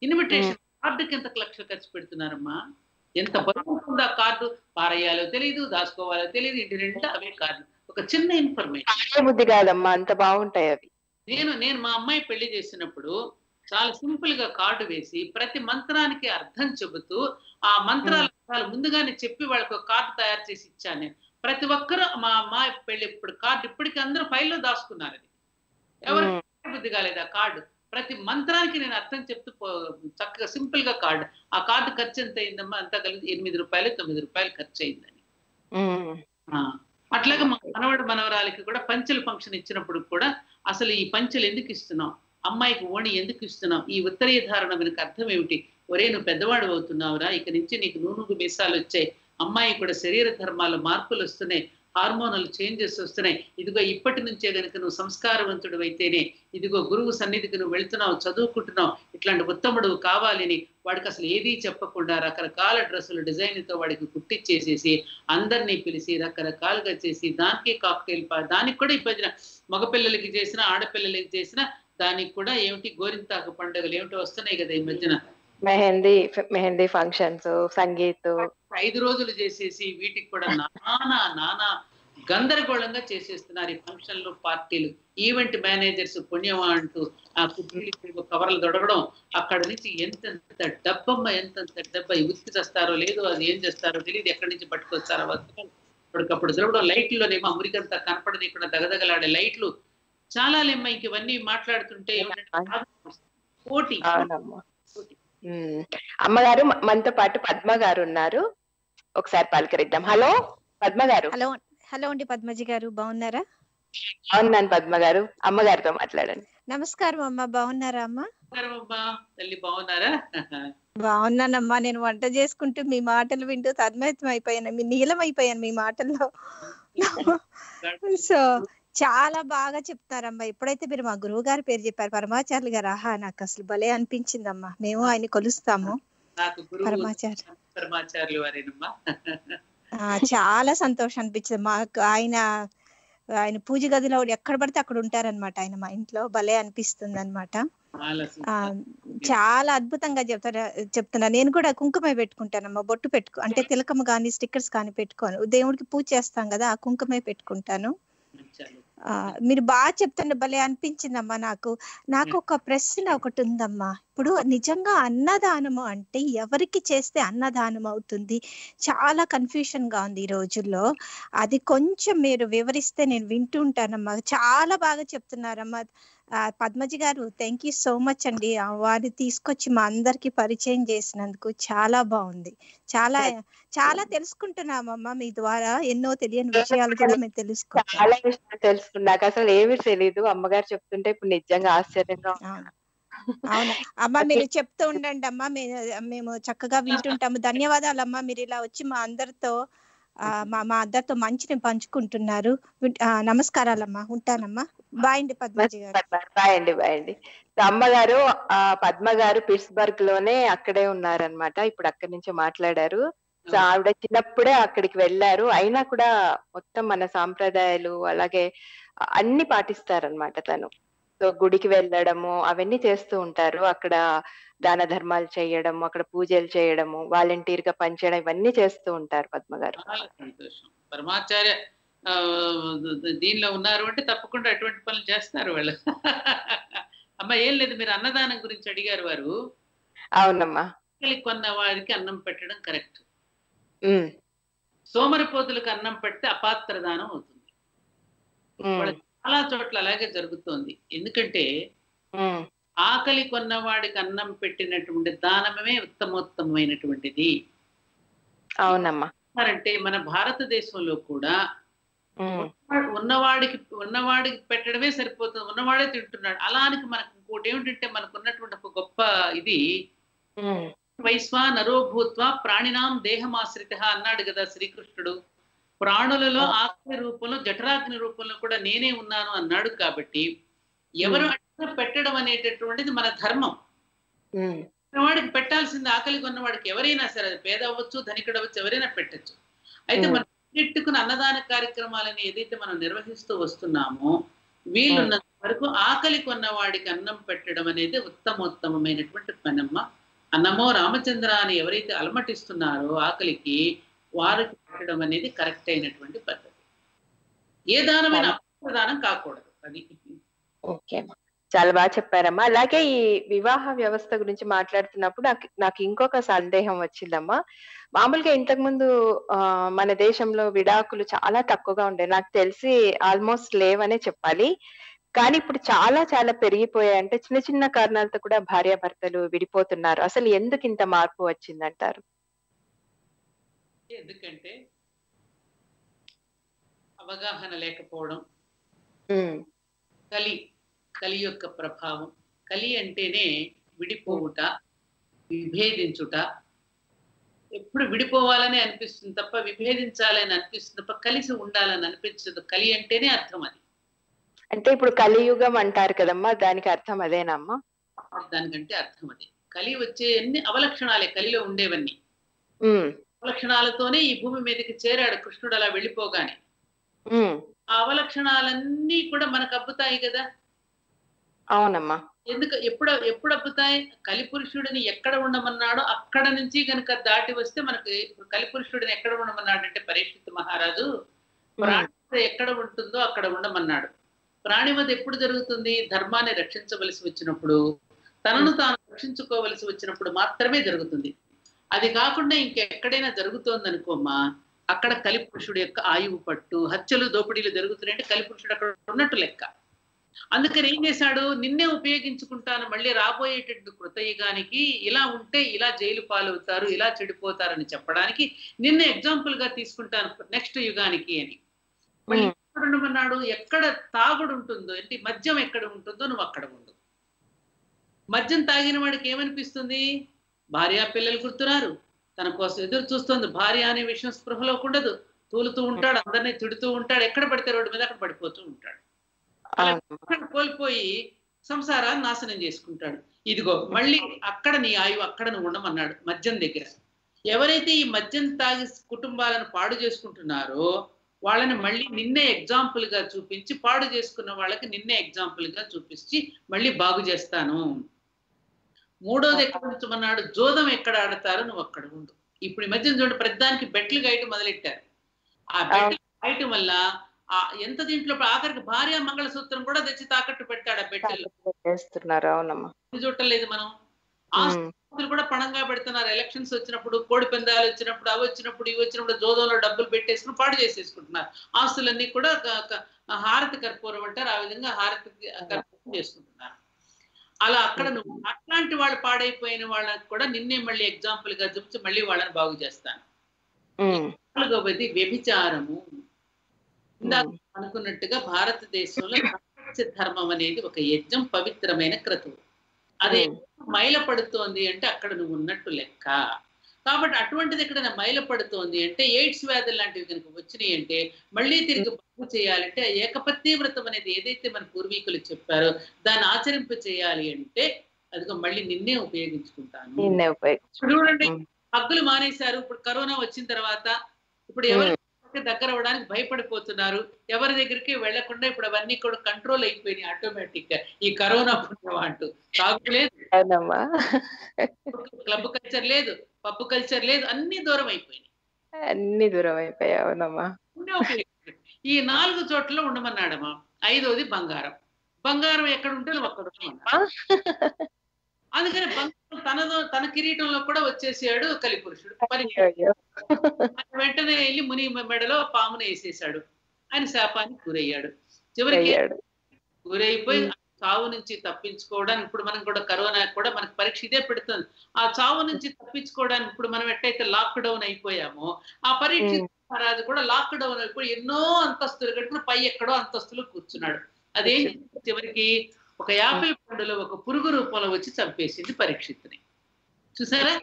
Speaker 2: ఇన్విటేషన్ కార్డుకి ఎంత లక్షలు ఖర్చు పెడుతున్నారమ్మా? ఎంత బరువు ఉందో ఆ కార్డు? పారేయాలో తెలియదు దాచుకోవాలో తెలియదు ఇంటి నిండా అవే కార్డు ఒక చిన్న ఇన్ఫర్మేషన్.
Speaker 1: బుద్ధి కాదమ్మా అంత బాగుంటాయి అవి.
Speaker 2: నేను నేను మా అమ్మాయి పెళ్ళి చేసినప్పుడు చాలా సింపుల్గా కార్డు వేసి ప్రతి మంత్రానికి అర్థం చెబుతూ ఆ మంత్రాల అర్థాలు ముందుగానే చెప్పి వాళ్ళకి ఒక కార్డు తయారు చేసి ఇచ్చాను. నేను ప్రతి ఒక్కరూ మా అమ్మాయి పెళ్ళి ఇప్పుడు కార్డు ఇప్పటికి అందరూ ఫైల్లో దాచుకున్నారు అది. ఎవరు బుద్ధి కాలేదు ఆ కార్డు. ప్రతి మంత్రానికి నేను అర్థం చెప్తూ చక్కగా సింపుల్గా కార్డు. ఆ కార్డు ఖర్చు ఎంత అయిందమ్మా? అంతా కలిసి ఎనిమిది రూపాయలు తొమ్మిది రూపాయలు ఖర్చు అయిందని. అట్లాగే మా మనవడు మనవరాలకి కూడా పంచెల ఫంక్షన్ ఇచ్చినప్పుడు కూడా అసలు ఈ పంచెలు ఎందుకు ఇస్తున్నాం? అమ్మాయికి ఓణి ఎందుకు ఇస్తున్నాం ఈ ఉత్తరీయ ధారణ వెనుక అర్థం ఏమిటి? ఒరే నువ్వు పెద్దవాడు అవుతున్నావురా. ఇక నుంచి నీకు నూనుగు మీసాలు వచ్చాయి. అమ్మాయి కూడా శరీర ధర్మాల మార్పులు వస్తున్నాయి. హార్మోనల్ చేంజెస్ వస్తున్నాయి. ఇదిగో ఇప్పటి నుంచే కనుక నువ్వు సంస్కారవంతుడు అయితేనే ఇదిగో గురువు సన్నిధికి నువ్వు వెళ్తున్నావు చదువుకుంటున్నావు ఇట్లాంటి ఉత్తముడు కావాలని వాడికి అసలు ఏదీ చెప్పకుండా రకరకాల డ్రెస్సులు డిజైన్తో వాడికి కుట్టిచ్చేసేసి అందరినీ పిలిచి రకరకాలుగా చేసి దానికి కాక్టైల్ దానికి కూడా ఈ మగపిల్లలకి చేసిన ఆడపిల్లలకి చేసిన దానికి కూడా ఏమిటి గోరింతాకు పండుగలు ఏమిటి వస్తున్నాయి కదా ఈ మధ్యన.
Speaker 1: మెహందీ మెహందీ ఫంక్షన్స్ సంగీత్.
Speaker 2: ఐదు రోజులు చేసేసి వీటికి కూడా నానా నానా గందరగోళంగా చేసేస్తున్నారు ఈ ఫంక్షన్లు పార్టీలు. ఈవెంట్ మేనేజర్స్ పుణ్యమా అంటూ ఆ కుక్కీలు కవర్లు దొడగడం అక్కడ నుంచి ఎంతెంత డబ్బమ్మ ఎంతెంత డబ్బ ఉత్తి చేస్తారో లేదో అది ఏం చేస్తారో తెలియదు. ఎక్కడి నుంచి పట్టుకొస్తారో వస్తువులు అప్పటికప్పుడు దొరకడం లైట్లోనేమో అమెరికంతా కనపడదు ఇక్కడ దగదగలాడే లైట్లు చాలా లేమ్మా ఇంక ఇవన్నీ మాట్లాడుతుంటే పోటీ.
Speaker 1: అమ్మగారు మనతో పాటు పద్మ గారు ఉన్నారు. ఒకసారి పలకరిద్దాం. హలో పద్మ గారు.
Speaker 4: హలో హలో అండి పద్మజి గారు బాగున్నారా?
Speaker 1: అవునాను పద్మ గారు. అమ్మగారితో మాట్లాడండి.
Speaker 4: నమస్కారం అమ్మా బాగున్నారా అమ్మా.
Speaker 2: తల్లి బాగున్నారా?
Speaker 4: బాగున్నానమ్మా. నేను వంట చేసుకుంటూ మీ మాటలు వింటూ తన్మయత్వం అయిపోయాను. మీ నీలం అయిపోయాను మీ మాటల్లో. సో చాలా బాగా చెప్తారమ్మా. ఎప్పుడైతే మీరు మా గురువు గారి పేరు చెప్పారు పరమాచార్యులు గారు ఆహా నాకు అసలు భలే అనిపించిందమ్మా. మేము ఆయన కొలుస్తాము. పరమాచార్య
Speaker 2: పరమాచార్యులు వారేనమ్మా.
Speaker 4: ఆ, చాలా సంతోషం అనిపించింది. మాకు ఆయన ఆయన పూజ గదిలో ఎక్కడ పడితే అక్కడ ఉంటారన్నమాట ఆయన మా ఇంట్లో. భలే అనిపిస్తుంది అనమాట
Speaker 2: చాలా
Speaker 4: ఆ,
Speaker 2: సంతోషం.
Speaker 4: చాలా అద్భుతంగా చెప్తారా చెప్తున్నా నేను కూడా కుంకుమ పెట్టుకుంటానమ్మా బొట్టు పెట్టుకో అంటే తిలకం కానీ స్టిక్కర్స్ కానీ పెట్టుకోను. దేవుడికి పూజ చేస్తాం కదా ఆ కుంకుమే పెట్టుకుంటాను. మీరు బాగా చెప్తుండే భలే అనిపించిందమ్మా నాకు. నాకు ఒక ప్రశ్న ఒకటి ఉందమ్మా. ఇప్పుడు నిజంగా అన్నదానము అంటే ఎవరికి చేస్తే అన్నదానం అవుతుంది? చాలా కన్ఫ్యూషన్గా ఉంది ఈ రోజుల్లో. అది కొంచెం మీరు వివరిస్తే నేను వింటూ ఉంటానమ్మా. చాలా బాగా చెప్తున్నారమ్మా. పద్మజి గారు థ్యాంక్ యూ సో మచ్ అండి. వారిని తీసుకొచ్చి మా అందరికి పరిచయం చేసినందుకు చాలా బాగుంది. చాలా చాలా తెలుసుకుంటున్నామమ్మా మీ ద్వారా. ఎన్నో తెలియని విషయాలు కూడా మేము
Speaker 1: తెలుసుకున్నా నాకు అసలు ఏమీ తెలీదు. అమ్మగారు చెప్తుంటే ఇప్పుడు నిజంగా ఆశ్చర్యంగా.
Speaker 4: అవును. అమ్మా మీరు చెప్తూ ఉండండి అమ్మా. మేము చక్కగా వింటుంటాము. ధన్యవాదాలు అమ్మా. మీరు ఇలా వచ్చి మా అందరితో మా మా అందరితో మంచిని పంచుకుంటున్నారు. నమస్కారాలమ్మా. ఉంటానమ్మా. బాయ్ అండి పద్మజి గారు.
Speaker 1: బాయ్ అండి బాయ్ అండి. సో అమ్మగారు ఆ పద్మ గారు పిట్స్బర్గ్లోనే అక్కడే ఉన్నారనమాట ఇప్పుడు అక్కడి నుంచి మాట్లాడారు. సో ఆవిడ చిన్నప్పుడే అక్కడికి వెళ్ళారు. అయినా కూడా మొత్తం మన సాంప్రదాయాలు అలాగే అన్ని పాటిస్తారనమాట తను. సో గుడికి వెళ్ళడము అవన్నీ చేస్తూ ఉంటారు. అక్కడ దాన ధర్మాలు చేయడము అక్కడ పూజలు చేయడము వాలంటీర్గా పనిచేయడం ఇవన్నీ చేస్తూ ఉంటారు పద్మ గారు.
Speaker 2: సంతోషం. పరమాచార్య దీనిలో ఉన్నారు అంటే తప్పకుండా అటువంటి పనులు చేస్తారు వాళ్ళు. అమ్మ ఏం లేదు మీరు అన్నదానం గురించి అడిగారు వారు.
Speaker 1: అవునమ్మా.
Speaker 2: కొన్న వారికి అన్నం పెట్టడం కరెక్ట్. సోమరిపోతులకు అన్నం పెడితే అపాత్ర దానం అవుతుంది చాలా చోట్ల అలాగే జరుగుతోంది. ఎందుకంటే ఆకలి కొన్నవాడికి అన్నం పెట్టినటువంటి దానమే ఉత్తమోత్తమైనటువంటిది.
Speaker 1: అవునమ్మా.
Speaker 2: అంటే మన భారతదేశంలో కూడా ఉన్నవాడికి ఉన్నవాడికి పెట్టడమే సరిపోతుంది. ఉన్నవాడే తింటున్నాడు. అలానికి మనకు ఇంకోటి ఏమిటంటే మనకు ఉన్నటువంటి ఒక గొప్ప ఇది వైశ్వా నరో భూత్వా ప్రాణినాం దేహమాశ్రిత అన్నాడు కదా శ్రీకృష్ణుడు. ప్రాణులలో ఆకలి రూపంలో జఠరాగ్ని రూపంలో కూడా నేనే ఉన్నాను అన్నాడు కాబట్టి ఎవరు పెట్టడం అనేటటువంటిది మన ధర్మం. వాడికి పెట్టాల్సింది ఆకలి కొన్నవాడికి ఎవరైనా సరే అది పేద అవ్వచ్చు ధనికుడు అవ్వచ్చు ఎవరైనా పెట్టచ్చు. అయితే. మనం పెట్టుకున్న అన్నదాన కార్యక్రమాలని ఏదైతే మనం నిర్వహిస్తూ వస్తున్నామో వీలున్నంత వరకు ఆకలి కొన్నవాడికి అన్నం పెట్టడం అనేది ఉత్తమోత్తమైనటువంటి పనమ్మ. అన్నమో రామచంద్ర అని ఎవరైతే అలమటిస్తున్నారో ఆకలికి వారికి పెట్టడం అనేది కరెక్ట్ అయినటువంటి పద్ధతి. ఏ దానమైన అప్రదానం కాకూడదు. అది
Speaker 1: ఓకే. చాలా బాగా చెప్పారమ్మా. అలాగే ఈ వివాహ వ్యవస్థ గురించి మాట్లాడుతున్నప్పుడు నాకు నాకు ఇంకొక సందేహం వచ్చిందమ్మా. మామూలుగా ఇంతకు ముందు మన దేశంలో విడాకులు చాలా తక్కువగా ఉండే నాకు తెలిసి ఆల్మోస్ట్ లేవనే చెప్పాలి. కానీ ఇప్పుడు చాలా చాలా పెరిగిపోయాయి. అంటే చిన్న చిన్న కారణాలతో కూడా భార్యాభర్తలు విడిపోతున్నారు. అసలు ఎందుకు ఇంత మార్పు వచ్చిందంటారు?
Speaker 2: ఎందుకంటే అవగాహన లేకపోవడం కలి కలి యొక్క ప్రభావం. కలి అంటేనే విడిపోవుట విభేదించుట. ఎప్పుడు విడిపోవాలని అనిపిస్తుంది తప్ప విభేదించాలని అనిపిస్తుంది తప్ప కలిసి ఉండాలని అనిపించదు. కలి అంటేనే అర్థం అది.
Speaker 1: అంటే ఇప్పుడు కలియుగం అంటారు కదమ్మా దానికి అర్థం అదేనమ్మా?
Speaker 2: దానికంటే అర్థం అది. కలి వచ్చే అన్ని అవలక్షణాలే కలిలో ఉండేవన్నీ. అవలక్షణాలతోనే ఈ భూమి మీదకి చేరాడు కృష్ణుడు అలా వెళ్ళిపోగానే. ఆ అవలక్షణాలన్నీ కూడా మనకు అబ్బుతాయి కదా.
Speaker 1: అవునమ్మా.
Speaker 2: ఎందుకు? ఎప్పుడు ఎప్పుడు అబ్బుతాయి? కలిపురుషుడిని ఎక్కడ ఉండమన్నాడో అక్కడ నుంచి కనుక దాటి వస్తే మనకు ఇప్పుడు కలిపురుషుడిని ఎక్కడ ఉండమన్నాడు అంటే పరీక్షిత్ మహారాజు. ప్రాణివధ ఎక్కడ ఉంటుందో అక్కడ ఉండమన్నాడు. ప్రాణివధ ఎప్పుడు జరుగుతుంది? ధర్మాన్ని రక్షించవలసి వచ్చినప్పుడు తనను తాను రక్షించుకోవలసి వచ్చినప్పుడు మాత్రమే జరుగుతుంది. అది కాకుండా ఇంకెక్కడైనా జరుగుతోంది అనుకోమ్మా అక్కడ కలిపురుషుడు యొక్క ఆయువు పట్టు హత్యలు దోపిడీలు జరుగుతున్నాయంటే కలిపురుషుడు అక్కడ ఉన్నట్టు లెక్క. అందుకని ఏం చేశాడు? నిన్నే ఉపయోగించుకుంటాను మళ్ళీ రాబోయేటటువంటి కృతయుగానికి ఇలా ఉంటే ఇలా జైలు పాలవుతారు ఇలా చెడిపోతారని చెప్పడానికి నిన్నే ఎగ్జాంపుల్గా తీసుకుంటాను నెక్స్ట్ యుగానికి అని. మళ్ళీ ఉండమన్నాడు? ఎక్కడ తాగుడు ఉంటుందో ఏంటి మద్యం ఎక్కడ ఉంటుందో నువ్వు అక్కడ ఉండు. మద్యం తాగిన వాడికి ఏమనిపిస్తుంది? భార్య పిల్లలు గుర్తురారు. తన కోసం ఎదురు చూస్తుంది భార్య అనే విషయం స్పృహలో ఉండదు. తూలుతూ ఉంటాడు అందరినీ తిడుతూ ఉంటాడు. ఎక్కడ పడితే రోడ్డు మీద అక్కడ పడిపోతూ ఉంటాడు. కోల్పోయి సంసారాన్ని నాశనం చేసుకుంటాడు. ఇదిగో మళ్ళీ అక్కడ నీ ఆయువు అక్కడ నువ్వు ఉండమన్నాడు మద్యం దగ్గర. ఎవరైతే ఈ మద్యం తాగి కుటుంబాలను పాడు చేసుకుంటున్నారో వాళ్ళని మళ్ళీ నిన్నే ఎగ్జాంపుల్గా చూపించి పాడు చేసుకున్న వాళ్ళకి నిన్నే ఎగ్జాంపుల్గా చూపించి మళ్ళీ బాగు చేస్తాను. మూడోది ఎక్కడ ఉంచమన్నాడు జోదం ఎక్కడ ఆడతారో నువ్వు అక్కడ ఉండు. ఇప్పుడు ఈ మధ్య చూడండి ప్రతిదానికి బెట్లు గైట్ మొదలెట్టారు. ఆ బెట్లు గైట్ వల్ల ఆ ఎంత దీంట్లో ఆఖరికి భార్య మంగళసూత్రం కూడా తెచ్చి తాకట్టు పెట్టాడు ఆ బెట్టెలు
Speaker 1: చేస్తున్నారు అవునమ్మా.
Speaker 2: చూడలేదు మనం. ఆస్తులు కూడా పణంగా పెడుతున్నారు. ఎలక్షన్స్ వచ్చినప్పుడు కోడి పందాలు వచ్చినప్పుడు అవి వచ్చినప్పుడు ఇవి వచ్చినప్పుడు జోదంలో డబ్బులు పెట్టేసుకుని పాడు చేసేసుకుంటున్నారు. ఆస్తులన్నీ కూడా హారతి కర్పూరం అంటారు. ఆ విధంగా హారతి కర్పూరం చేసుకుంటున్నారు అలా అక్కడ నువ్వు అట్లాంటి వాళ్ళు పాడైపోయిన వాళ్ళకి కూడా నిన్నే మళ్ళీ ఎగ్జాంపుల్గా చూపించి మళ్ళీ వాళ్ళని బాగు చేస్తాను. నాలుగవది వ్యభిచారము. ఇందాక అనుకున్నట్టుగా భారతదేశంలో ధర్మం అనేది ఒక యజ్ఞం పవిత్రమైన క్రతువు. అదే మైల పడుతోంది అంటే అక్కడ నువ్వు ఉన్నట్టు లెక్క. కాబట్టి అటువంటిది ఎక్కడైనా మైల పడుతోంది అంటే ఎయిడ్స్ వ్యాధులు లాంటివి కనుక వచ్చినాయి అంటే మళ్ళీ తిరిగి బాగు చేయాలంటే ఆ ఏకపత్ని వ్రతం అనేది ఏదైతే మన పూర్వీకులు చెప్పారో దాన్ని ఆచరింప చేయాలి అంటే అదిగో మళ్ళీ నిన్నే ఉపయోగించుకుంటాను. చూడండి. హగ్గులు మానేశారు. ఇప్పుడు కరోనా వచ్చిన తర్వాత ఇప్పుడు ఎవరి దగ్గర అవ్వడానికి భయపడిపోతున్నారు. ఎవరి దగ్గరికి వెళ్ళకుండా ఇప్పుడు అవన్నీ కూడా కంట్రోల్ అయిపోయినాయి ఆటోమేటిక్గా ఈ కరోనా పుణ్యం అంటూ తాగు లేదు. క్లబ్ కల్చర్ లేదు. పప్పు కల్చర్ లేదు అన్ని దూరం అయిపోయినాయి.
Speaker 1: అన్ని దూరం అయిపోయాయి అవునమ్మా.
Speaker 2: ఈ నాలుగు చోట్ల ఉండమన్నాడమ్మా. ఐదోది బంగారం. బంగారం ఎక్కడ ఉంటే ఉండమన్నాడు. అందుకని బంగారం తనదో తన కిరీటంలో కూడా వచ్చేసాడు కలిపురుషుడు. వెంటనే వెళ్ళి ముని మెడలో పామును వేసేసాడు ఆయన శాపానికి గురయ్యాడు. చివరికి గురైపోయి చావు నుంచి తప్పించుకోవడానికి ఇప్పుడు మనం కూడా కరోనా కూడా మనకు పరీక్ష ఇదే పెడుతుంది. ఆ చావు నుంచి తప్పించుకోవడానికి ఇప్పుడు మనం ఎట్టయితే లాక్ డౌన్ అయిపోయామో ఆ పరీక్ష. మహారాజు కూడా లాక్ డౌన్ అయిపోయి ఎన్నో అంతస్తులు కట్టుకుని పై ఎక్కడో అంతస్తులు కూర్చున్నాడు. అదేం చివరికి ఒక యాపిల్ పండులో ఒక పురుగు రూపంలో వచ్చి చంపేసింది పరీక్షిత్తుని చూసారా?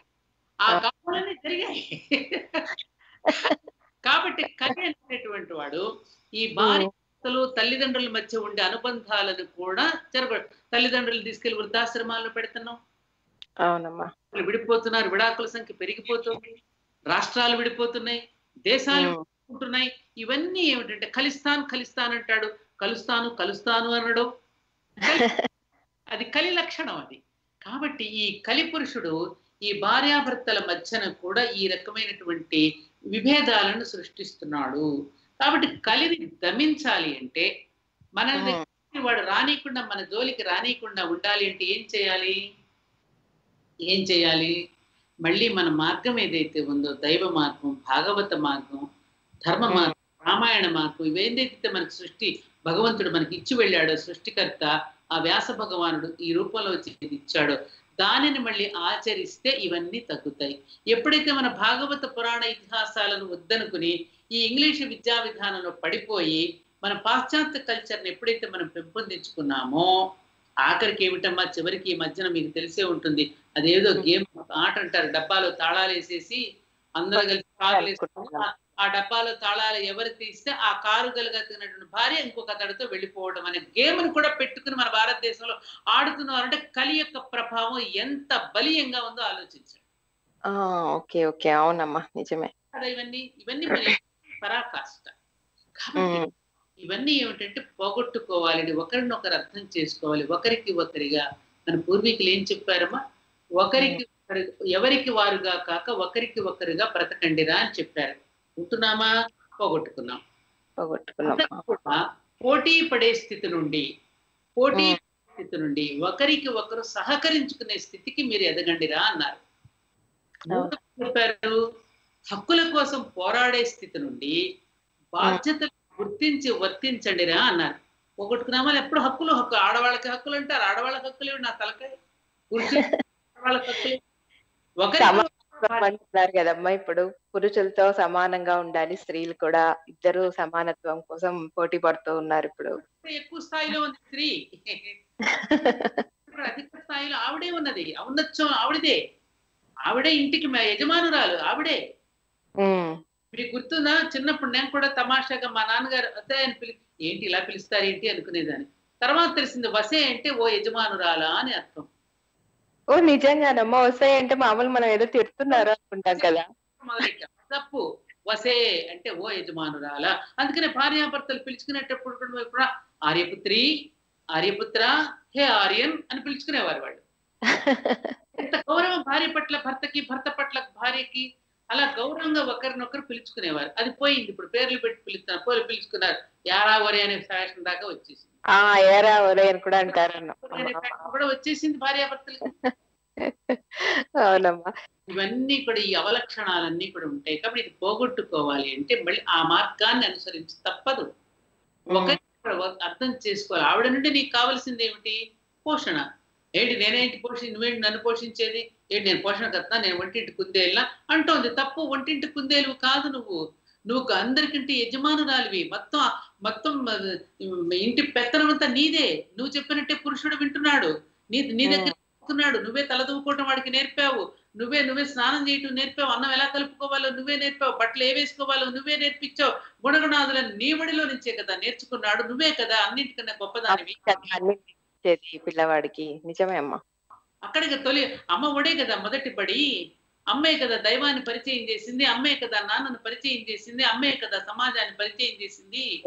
Speaker 2: ఆ కావాలని జరిగాయి. కాబట్టి కలి అనేటువంటి వాడు ఈ భార్య భర్తలు తల్లిదండ్రుల మధ్య ఉండే అనుబంధాలను కూడా జరగ తల్లిదండ్రులు తీసుకెళ్ళి వృద్ధాశ్రమాల్లో పెడుతున్నాం.
Speaker 1: అవునమ్మా.
Speaker 2: విడిపోతున్నారు విడాకుల సంఖ్య పెరిగిపోతుంది రాష్ట్రాలు విడిపోతున్నాయి దేశాలు. ఉంటున్నాయి ఇవన్నీ ఏమిటంటే కలిస్తాను కలిస్తాను అంటాడు. కలుస్తాను కలుస్తాను అనడం. అది కలి లక్షణం అది. కాబట్టి ఈ కలి పురుషుడు ఈ భార్యాభర్తల మధ్యన కూడా ఈ రకమైనటువంటి విభేదాలను సృష్టిస్తున్నాడు. కాబట్టి కలిని దమించాలి అంటే మన
Speaker 1: ఉమ్.
Speaker 2: దగ్గరికి వాడు రానియకుండా మన జోలికి రానియకుండా ఉండాలి అంటే ఏం చేయాలి ఏం చేయాలి మళ్ళీ మన మార్గం ఏదైతే ఉందో దైవ మార్గం భాగవత మార్గం ధర్మ. మార్గం రామాయణ మార్గం ఇవేందైతే మనకు సృష్టి భగవంతుడు మనకి ఇచ్చి వెళ్ళాడో సృష్టికర్త ఆ వ్యాస భగవానుడు ఈ రూపంలో వచ్చి ఇచ్చాడో దానిని మళ్ళీ ఆచరిస్తే ఇవన్నీ తగ్గుతాయి. ఎప్పుడైతే మన భాగవత పురాణ ఇతిహాసాలను వద్దనుకుని ఈ ఇంగ్లీషు విద్యా విధానంలో పడిపోయి మన పాశ్చాత్య కల్చర్ని ఎప్పుడైతే మనం పెంపొందించుకున్నామో ఆఖరికి ఏమిటమ్మా చివరికి ఈ మధ్యన మీకు తెలిసే ఉంటుంది. అదేదో గేమ్ ఆట అంటారు డబ్బాలో తాళాలు వేసేసి అందరూ కలిసి. ఆ- డబ్బాలో తాళాలు ఎవరు తీస్తే ఆ కారు కలిగినటువంటి భార్య ఇంకొక అతడితో వెళ్ళిపోవడం అనే గేమ్ని కూడా పెట్టుకుని మన భారతదేశంలో ఆడుతున్నారంటే కలి యొక్క ప్రభావం ఎంత బలీయంగా ఉందో ఆలోచించండి.
Speaker 1: Okay okay. అవునమ్మా నిజమే.
Speaker 2: కదా ఇవన్నీ? ఇవన్నీ మరి పరాకాష్ట. కాబట్టి ఇవన్నీ ఏమిటంటే పోగొట్టుకోవాలని ఒకరినొకరు అర్థం చేసుకోవాలి. ఒకరికి ఒకరిగా మన పూర్వీకులు ఏం చెప్పారమ్మా? ఒకరికి ఒకరి ఎవరికి వారుగా కాక ఒకరికి ఒకరుగా బ్రతకండిరా అని చెప్పారు. ఉంటున్నామా? పోగొట్టుకున్నాం. పోటీ పడే స్థితి నుండి పోటీ. స్థితి నుండి ఒకరికి ఒకరు సహకరించుకునే స్థితికి మీరు ఎదగండిరా అన్నారు. చెప్పారు? హక్కుల కోసం పోరాడే స్థితి నుండి బాధ్యతలు గుర్తించి వర్తించండిరా అన్నారు. పోగొట్టుకున్నామా? ఎప్పుడు హక్కులు? హక్కు ఆడవాళ్ళకి హక్కులు అంటారు ఆడవాళ్ళకి హక్కులు? నా తలకాయ. పురుషులు ఆడవాళ్ళకి హక్కులు. ఒకరికి
Speaker 1: సమానత్వం అంటున్నారు కదమ్మా ఇప్పుడు పురుషులతో సమానంగా ఉండాలి స్త్రీలు కూడా ఇద్దరు సమానత్వం కోసం పోటీ పడుతూ ఉన్నారు ఇప్పుడు.
Speaker 2: ఎక్కువ స్థాయిలో ఉంది స్త్రీ. అధిక స్థాయిలో ఆవిడే ఉన్నది ఔన్నత్యం ఆవిడదే. ఆవిడే ఇంటికి యజమానురాలు ఆవిడే. మీకు గుర్తుందా? చిన్నప్పుడు నేను కూడా తమాషాగా మా నాన్నగారు అదే అని పిలి ఏంటి ఇలా పిలుస్తారు ఏంటి అనుకునేదాన్ని. తర్వాత తెలిసింది వసే అంటే ఓ యజమానురాలా అని అర్థం.
Speaker 1: ఓ నిజంగానమ్మా వస్తాయి అంటే మామూలు మనం ఏదో తిడుతున్నారు అనుకుంటాం కదా.
Speaker 2: తప్పు. వసే అంటే ఓ యజమానురాల. అందుకనే భార్యాభర్తలు పిలుచుకునేటప్పుడు కూడా ఆర్యపుత్రి ఆర్యపుత్ర హే ఆర్యన్ అని పిలుచుకునేవారు వాళ్ళు. ఎంత గౌరవం భార్య పట్ల భర్తకి భర్త పట్ల భార్యకి అలా గౌరవంగా ఒకరినొకరు పిలుచుకునేవారు. అది పోయింది. ఇప్పుడు పేర్లు పెట్టి పిలుస్తున్నారు. పోలు పిలుచుకున్నారు. యారా వరే అనే ఫ్యాషన్ దాకా వచ్చేసింది.
Speaker 1: ఏరా ఒరే అని కూడా అంటారు
Speaker 2: కూడా వచ్చేసింది భార్యాభర్తలకి.
Speaker 1: అవునమ్మా.
Speaker 2: ఇవన్నీ కూడా ఈ అవలక్షణాలన్నీ కూడా ఉంటాయి. కాబట్టి ఇది పోగొట్టుకోవాలి అంటే మళ్ళీ ఆ మార్గాన్ని అనుసరించి తప్పదు. ఒకరి అర్థం చేసుకోవాలి. ఆవిడ నుండి నీకు కావాల్సింది ఏమిటి? పోషణ. ఏంటి నేనేంటి పోషి నువ్వేంటి నన్ను పోషించేది? ఏంటి నేను పోషణ కన్నా నేను ఒంటింటి కుందేళ్ళ అంటోంది. తప్పు ఒంటింటి కుందేలు కాదు నువ్వు. నువ్వు అందరికంటే యజమానురాలివి. మొత్తం మొత్తం ఇంటి పెత్తనం అంతా నీదే. నువ్వు చెప్పినట్టే పురుషుడు వింటున్నాడు. నీ నీ దగ్గర చెప్తున్నాడు నువ్వే తలదూకోవటం వాడికి నేర్పావు. నువ్వే నువ్వే స్నానం చేయటం నేర్పావు. అన్నం ఎలా కలుపుకోవాలో నువ్వే నేర్పావు. బట్టలు ఏ వేసుకోవాలో నువ్వే నేర్పించావు. గుణగుణాదులను నీ బడిలో నుంచే కదా నేర్చుకున్నాడు. నువ్వే కదా అన్నింటికన్నా గొప్పదానివి.
Speaker 1: కదా ఇచ్చేది పిల్లవాడికి. నిజమే అమ్మా.
Speaker 2: అక్కడికి తొలి అమ్మ ఒడే కదా మొదటి బడి అమ్మే కదా దైవాన్ని పరిచయం చేసింది. అమ్మే కదా నాన్నను పరిచయం చేసింది. అమ్మే కదా సమాజాన్ని పరిచయం చేసింది.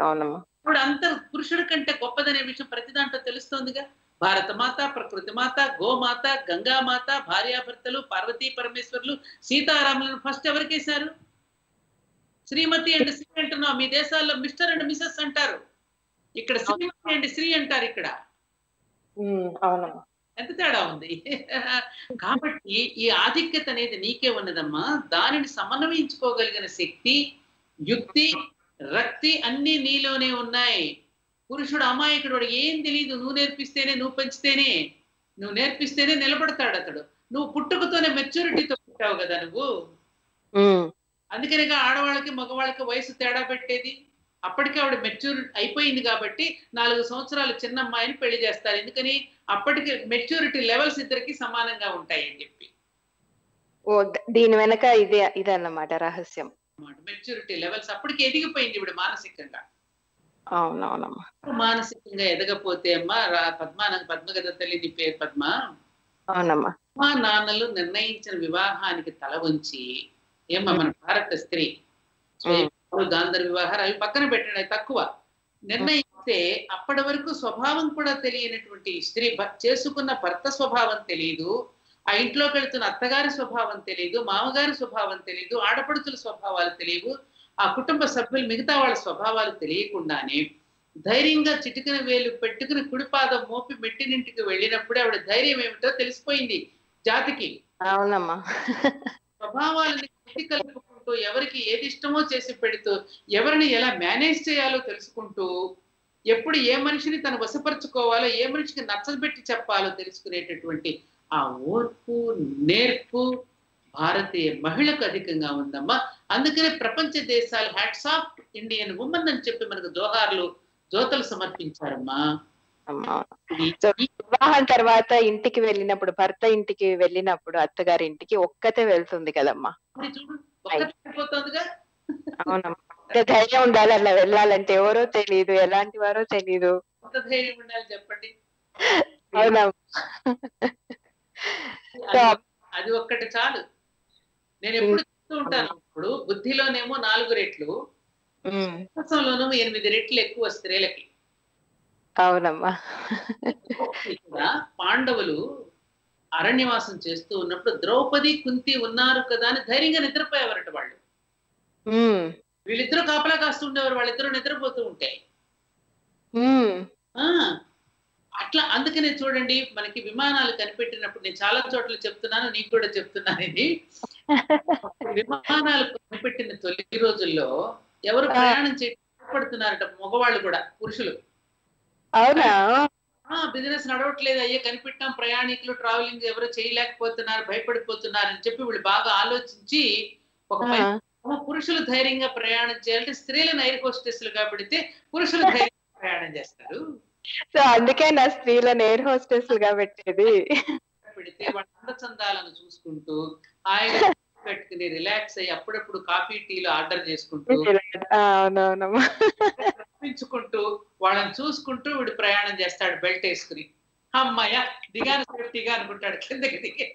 Speaker 1: అవునమ్మా.
Speaker 2: ఇప్పుడు అంత పురుషుడి కంటే గొప్పదనే విషయం ప్రతి దాంట్లో తెలుస్తోందిగా. భారత మాత ప్రకృతి మాత గోమాత గంగామాత భార్యాభర్తలు పార్వతీ పరమేశ్వర్లు సీతారాములను ఫస్ట్ ఎవరికేశారు శ్రీమతి అండ్ శ్రీ అంటున్నాం మీ దేశాల్లో మిస్టర్ అండ్ మిసెస్ అంటారు. ఇక్కడ అండ్ శ్రీ అంటారు ఇక్కడ.
Speaker 1: అవునమ్మా
Speaker 2: ఎంత తేడా ఉంది? కాబట్టి ఈ ఆధిక్యత అనేది నీకే ఉన్నదమ్మా. దానిని సమన్వయించుకోగలిగిన శక్తి యుక్తి రక్తి అన్ని నీలోనే ఉన్నాయి. పురుషుడు అమాయకుడు వాడికి ఏం తెలియదు నువ్వు నేర్పిస్తేనే నువ్వు పెంచితేనే. నువ్వు నేర్పిస్తేనే నిలబడతాడు అతడు. నువ్వు పుట్టుకతోనే మెచ్యూరిటీతో పుట్టావు కదా నువ్వు. అందుకనిగా ఆడవాళ్ళకి మగవాళ్ళకి వయసు తేడా పెట్టేది? అప్పటికే ఆవిడ మెచ్యూర్ అయిపోయింది కాబట్టి నాలుగు సంవత్సరాలు చిన్న అమ్మాయిని పెళ్ళి చేస్తారు. ఎందుకని? అప్పటికి మెచ్యూరిటీ లెవెల్స్ ఇద్దరికి సమానంగా ఉంటాయి అని చెప్పి.
Speaker 1: ఓ దీని వెనక ఇదే ఇదన్నమాట రహస్యం.
Speaker 2: మెచ్యూరిటీ లెవెల్స్ అప్పటికి ఎదిగిపోయింది ఇప్పుడు మానసికంగా.
Speaker 1: అవునవునమ్మా.
Speaker 2: మానసికంగా ఎదగపోతే అమ్మా రా పద్మానంద పద్మగద తల్లి నీ పేరు పద్మ.
Speaker 1: అవునమ్మా.
Speaker 2: మా నాన్నలు నిర్ణయించిన వివాహానికి తల వంచి ఏమ్మా మన భారత స్త్రీ. గాంధర్ వివాహాలు అవి పక్కన పెట్టండి తక్కువ. నిర్ణయిస్తే అప్పటి వరకు స్వభావం కూడా తెలియనటువంటి స్త్రీ చేసుకున్న భర్త స్వభావం తెలియదు ఆ ఇంట్లోకి వెళ్తున్న అత్తగారి స్వభావం తెలియదు మామగారి స్వభావం తెలియదు ఆడపడుచుల స్వభావాలు తెలియవు ఆ కుటుంబ సభ్యులు మిగతా వాళ్ళ స్వభావాలు తెలియకుండానే ధైర్యంగా చిటికిన వేలు పెట్టుకుని కుడిపాదం మోపి మెట్టినింటికి వెళ్ళినప్పుడే ఆవిడ ధైర్యం ఏమిటో తెలిసిపోయింది జాతికి.
Speaker 1: అవునమ్మా.
Speaker 2: స్వభావాలని కలుపుకుంటూ ఎవరికి ఏది ఇష్టమో చేసి పెడుతూ ఎవరిని ఎలా మేనేజ్ చేయాలో తెలుసుకుంటూ ఎప్పుడు ఏ మనిషిని తను వశపరుచుకోవాలో ఏ మనిషికి నచ్చబెట్టి చెప్పాలో తెలుసుకునేటటువంటి ఆ ఓర్పు నేర్పు భారతీయ మహిళకు అధికంగా ఉందమ్మా. అందుకనే ప్రపంచ దేశాలు హ్యాట్స్ ఆఫ్ ఇండియన్ ఉమెన్ అని చెప్పి మనకు జోహార్లు జోతలు సమర్పించారమ్మా.
Speaker 1: వివాహం తర్వాత ఇంటికి వెళ్ళినప్పుడు భర్త ఇంటికి వెళ్ళినప్పుడు అత్తగారి ఇంటికి ఒక్కతే వెళ్తుంది కదమ్మా.
Speaker 2: చూడు. అయిపోతుందిగా
Speaker 1: అవునమ్మా. ధైర్యం ఉండాలి అలా వెళ్ళాలంటే ఎవరో తెలియదు ఎలాంటి వారో తెలియదు
Speaker 2: ఎంత ధైర్యం ఉండాలి చెప్పండి.
Speaker 1: అవునమ్మా
Speaker 2: అది- ఒక్కటి చాలు. నేను ఎప్పుడు చెప్తూ ఉంటాను ఇప్పుడు బుద్ధిలోనేమో నాలుగు రెట్లు విశ్వాసంలోనూ ఎనిమిది రెట్లు ఎక్కువ స్త్రీలకి
Speaker 1: అవునమ్మా.
Speaker 2: పాండవులు అరణ్యవాసం చేస్తూ ఉన్నప్పుడు ద్రౌపది కుంతి ఉన్నారు కదా అని ధైర్యంగా నిద్రపోయేవారట వాళ్ళు. వీళ్ళిద్దరూ కాపలా కాస్తూ ఉండేవారు వాళ్ళిద్దరూ నిద్రపోతూ ఉంటే.
Speaker 1: ఉమ్,
Speaker 2: ఆ అట్లా అందుకనే చూడండి మనకి విమానాలు కనిపెట్టినప్పుడు నేను చాలా చోట్ల చెప్తున్నాను నీకు కూడా చెప్తున్నాను ఇది. విమానాలు కనిపెట్టిన తొలి రోజుల్లో ఎవరు ప్రయాణం చేయబడుతున్నారట మగవాళ్ళు కూడా పురుషులు.
Speaker 1: అవునా?
Speaker 2: బిజినెస్ నడవట్లేదు అయ్యే కనిపెట్టాం ప్రయాణికులు ట్రావెలింగ్ ఎవరు చేయలేకపోతున్నారు భయపడిపోతున్నారు అని చెప్పి వీళ్ళు బాగా ఆలోచించి ఒక. పురుషులు ధైర్యంగా ప్రయాణం చేయాలంటే స్త్రీలను ఎయిర్ హోస్టెస్లుగా పెడితే పురుషులు ధైర్యంగా ప్రయాణం చేస్తారు
Speaker 1: సో అందుకే నా స్త్రీలను ఎయిర్ హోస్టెస్గా పెట్టేది
Speaker 2: పెడితే వాళ్ళ అందచందాలను చూసుకుంటూ హాయిగా పెట్టుకుని రిలాక్స్ అయ్యి అప్పుడప్పుడు కాఫీ టీలు ఆర్డర్ చేసుకుంటూ తప్పించుకుంటూ వాళ్ళని చూసుకుంటూ వీడు ప్రయాణం చేస్తాడు బెల్ట్ వేసుకుని. అమ్మాయ దిగాను సేఫ్టీగా అనుకుంటాడు. కిందకి దిగి.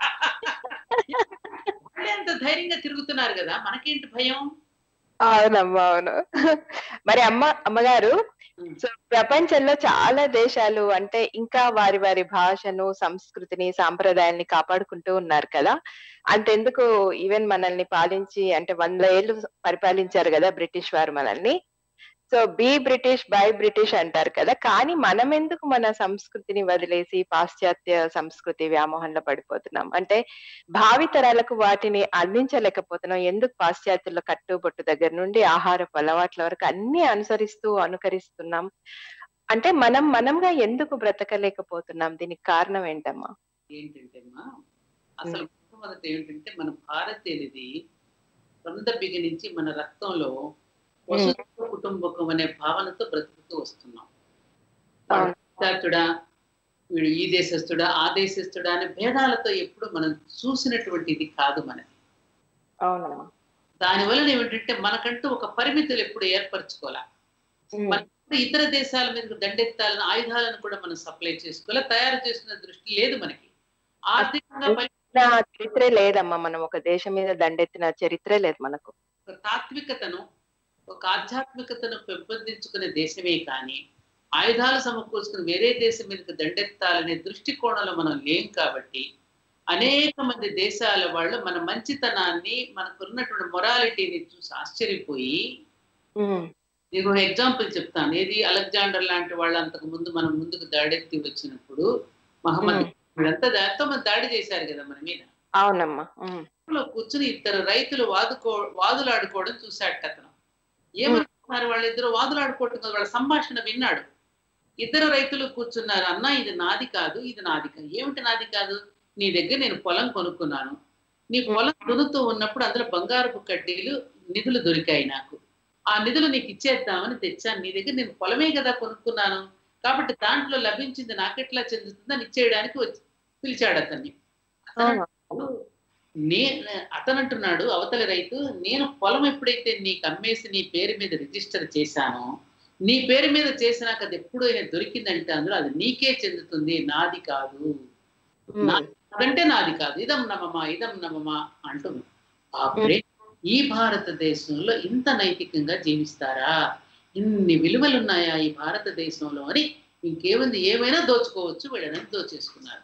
Speaker 2: అంత ధైర్యంగా తిరుగుతున్నారు కదా మనకేంటి భయం?
Speaker 1: అవునమ్మా అవును. మరి అమ్మ అమ్మగారు సో ప్రపంచంలో చాలా దేశాలు అంటే ఇంకా వారి వారి భాషను సంస్కృతిని సాంప్రదాయాల్ని కాపాడుకుంటూ ఉన్నారు కదా. అంతెందుకు ఈవెన్ మనల్ని పాలించి అంటే వంద ఏళ్ళు పరిపాలించారు కదా బ్రిటిష్ వారు మనల్ని. So be British buy British అంటారు కదా. కానీ మనం ఎందుకు మన సంస్కృతిని వదిలేసి పాశ్చాత్య సంస్కృతి వ్యామోహంలో పడిపోతున్నాం? అంటే భావితరాలకు వాటిని అందించలేకపోతున్నాం. ఎందుకు పాశ్చాత్యుల కట్టుబొట్టు దగ్గర నుండి ఆహారపు అలవాట్ల వరకు అన్ని అనుసరిస్తూ అనుకరిస్తున్నాం? అంటే మనం మనంగా ఎందుకు బ్రతకలేకపోతున్నాం? దీనికి కారణం ఏంటమ్మా?
Speaker 2: ఏంటంటే అసలు ఏంటంటే మన భారతీయులది సొంత నుంచి మన రక్తంలో వసుధైవ కుటుంబకం అనే భావనతో బ్రతుకుతూ వస్తున్నాం. పాశ్చాత్యుడా వీడు ఈ దేశస్తుడా ఆ దేశస్తుడా అనే భేదాలతో ఎప్పుడు మనం చూసినటువంటి ఇది కాదు మనది. దానివల్ల ఏమిటంటే మనకంటూ ఒక పరిమితులు ఎప్పుడు ఏర్పరచుకోవాలా? మన ఇతర దేశాల మీద దండెత్తాలని ఆయుధాలను కూడా మనం సప్లై చేసుకోవాలి? తయారు చేసుకునే దృష్టి లేదు మనకి. ఆర్థికంగా
Speaker 1: చరిత్రే లేదమ్మా మనం ఒక దేశం మీద దండెత్తిన చరిత్రే లేదు మనకు.
Speaker 2: తాత్వికతను ఒక ఆధ్యాత్మికతను పెంపొందించుకునే దేశమే కానీ ఆయుధాలు సమకూర్చుకుని వేరే దేశం మీదకి దండెత్తాలనే దృష్టికోణంలో మనం లేం కాబట్టి అనేక మంది దేశాల వాళ్ళు మన మంచితనాన్ని మనకున్నటువంటి మొరాలిటీని చూసి ఆశ్చర్యపోయి నీకు ఒక ఎగ్జాంపుల్ చెప్తాను. ఏది? అలెగ్జాండర్ లాంటి వాళ్ళు అంతకు ముందు మనం ముందుకు దాడెత్తి వచ్చినప్పుడు మహమ్మద్. వీళ్ళంతా ఎంతో మంది దాడి చేశారు కదా మన మీద.
Speaker 1: అవునమ్మా.
Speaker 2: కూర్చుని ఇద్దరు రైతులు వాదుకో వాదులాడుకోవడం చూశాడు అతను ఏమనుకున్నారు వాళ్ళిద్దరు వాదులాడుకోవటం వాళ్ళ సంభాషణ విన్నాడు. ఇద్దరు రైతులు కూర్చున్నారు. అన్న ఇది నాది కాదు ఇది నాది కాదు. ఏమిటి నాది కాదు? నీ దగ్గర నేను పొలం కొనుక్కున్నాను. నీ పొలం దున్నుతూ ఉన్నప్పుడు అందులో బంగారపు కడ్డీలు నిధులు దొరికాయి నాకు. ఆ నిధులు నీకు ఇచ్చేద్దామని తెచ్చాను. నీ దగ్గర నేను పొలమే కదా కొనుక్కున్నాను. కాబట్టి దాంట్లో లభించింది నాకెట్లా చెందుతుందని ఇచ్చేయడానికి వచ్చి పిలిచాడు అతన్ని. నే అతను అంటున్నాడు అవతలి రైతు నేను పొలం ఎప్పుడైతే నీకు అమ్మేసి నీ పేరు మీద రిజిస్టర్ చేశానో నీ పేరు మీద చేసినాక అది ఎప్పుడైనా దొరికిందంటే అందులో అది నీకే చెందుతుంది నాది కాదు. అదంటే నాది కాదు ఇదం నమమా ఇదం నమమా అంటుంది. అప్పుడే ఈ భారతదేశంలో ఇంత నైతికంగా జీవిస్తారా? ఇన్ని విలువలు ఉన్నాయా ఈ భారతదేశంలో? అని ఇంకేముంది ఏమైనా దోచుకోవచ్చు వీళ్ళని దోచేసుకున్నారు.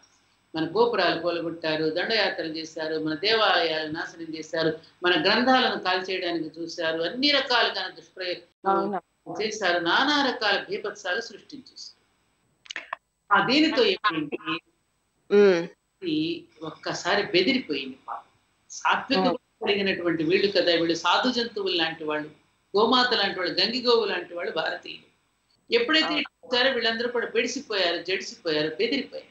Speaker 2: మన గోపురాలు కూలగొట్టారు దండయాత్రలు చేశారు మన దేవాలయాలు నాశనం చేశారు మన గ్రంథాలను కాల్చేయడానికి చూశారు అన్ని రకాలుగా దుష్ప్రయోగం
Speaker 1: అవును.
Speaker 2: చేశారు నానా రకాల బీభత్సాలు సృష్టించేశారు. ఆ దీనితో ఏమైంది? ఒక్కసారి బెదిరిపోయింది పాపం. సాత్విక కలిగినటువంటి వీళ్ళు కదా వీళ్ళు సాధు జంతువులు లాంటి వాళ్ళు గోమాత లాంటి వాళ్ళు గంగిగోవు లాంటి వాళ్ళు భారతీయులు. ఎప్పుడైతే వీళ్ళందరూ కూడా బెడిసిపోయారు జడిసిపోయారు బెదిరిపోయారు.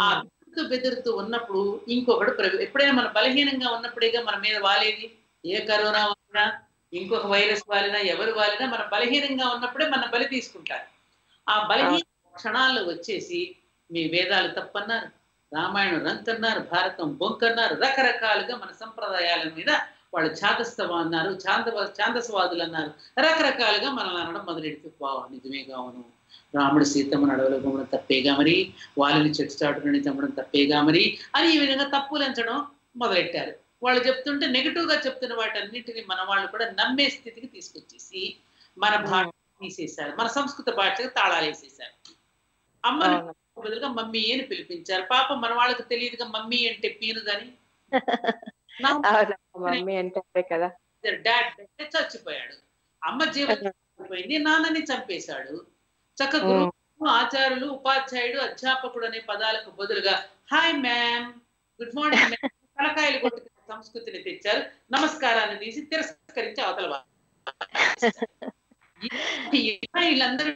Speaker 2: ఆ బెదురుతూ బెదురుతూ ఉన్నప్పుడు ఇంకొకడు ఎప్పుడైనా మన బలహీనంగా ఉన్నప్పుడేగా మన మీద వాలేది? ఏ కరోనా వచ్చినా ఇంకొక వైరస్ వాలినా ఎవరు వాలినా మన బలహీనంగా ఉన్నప్పుడే మన బలి తీసుకుంటారు. ఆ బలహీన క్షణాల్లో వచ్చేసి మీ వేదాలు తప్పన్నారు రామాయణం రంకన్నారు భారతం బొంకన్నారు రకరకాలుగా మన సంప్రదాయాల మీద వాళ్ళు ఛాదస్తవ అన్నారు ఛాందవ ఛాందసవాదులు అన్నారు రకరకాలుగా మనల్ని అనడం మొదలెడితే వావ్ నిజమేగా అవును. రాముడు సీతమ్మను అడవిలో గమనం తప్పేగా మరి? వాళ్ళని చెట్టు చాటుని చంపడం తప్పేగా మరి? అని ఈ విధంగా తప్పులంచడం మొదలెట్టారు. వాళ్ళు చెప్తుంటే నెగిటివ్గా చెప్తున్న వాటన్నింటినీ మన వాళ్ళు కూడా నమ్మే స్థితికి తీసుకొచ్చేసి మన భాష తీసేశారు. మన సంస్కృత భాషకు తాళాలు వేసేశారు. అమ్మని. బదులుగా మమ్మీ అని పిలిపించారు. పాపం మన వాళ్ళకి తెలియదుగా మమ్మీ అంటే పీను గాని
Speaker 1: మమ్మీ అంటే కదా.
Speaker 2: డాడ్ అంటే చచ్చిపోయాడు. అమ్మ జీవితం చచ్చిపోయింది. నాన్నని చంపేశాడు. చక్క గురువు ఆచార్యులు ఉపాధ్యాయుడు అధ్యాపకుడు అనే పదాలకు బదులుగా హాయ్ మ్యామ్ గుడ్ మార్నింగ్ తలకాయలు కొట్టుకునే సంస్కృతిని తెచ్చారు. నమస్కారాన్ని తీసి తిరస్కరించి అవతల వీళ్ళందరూ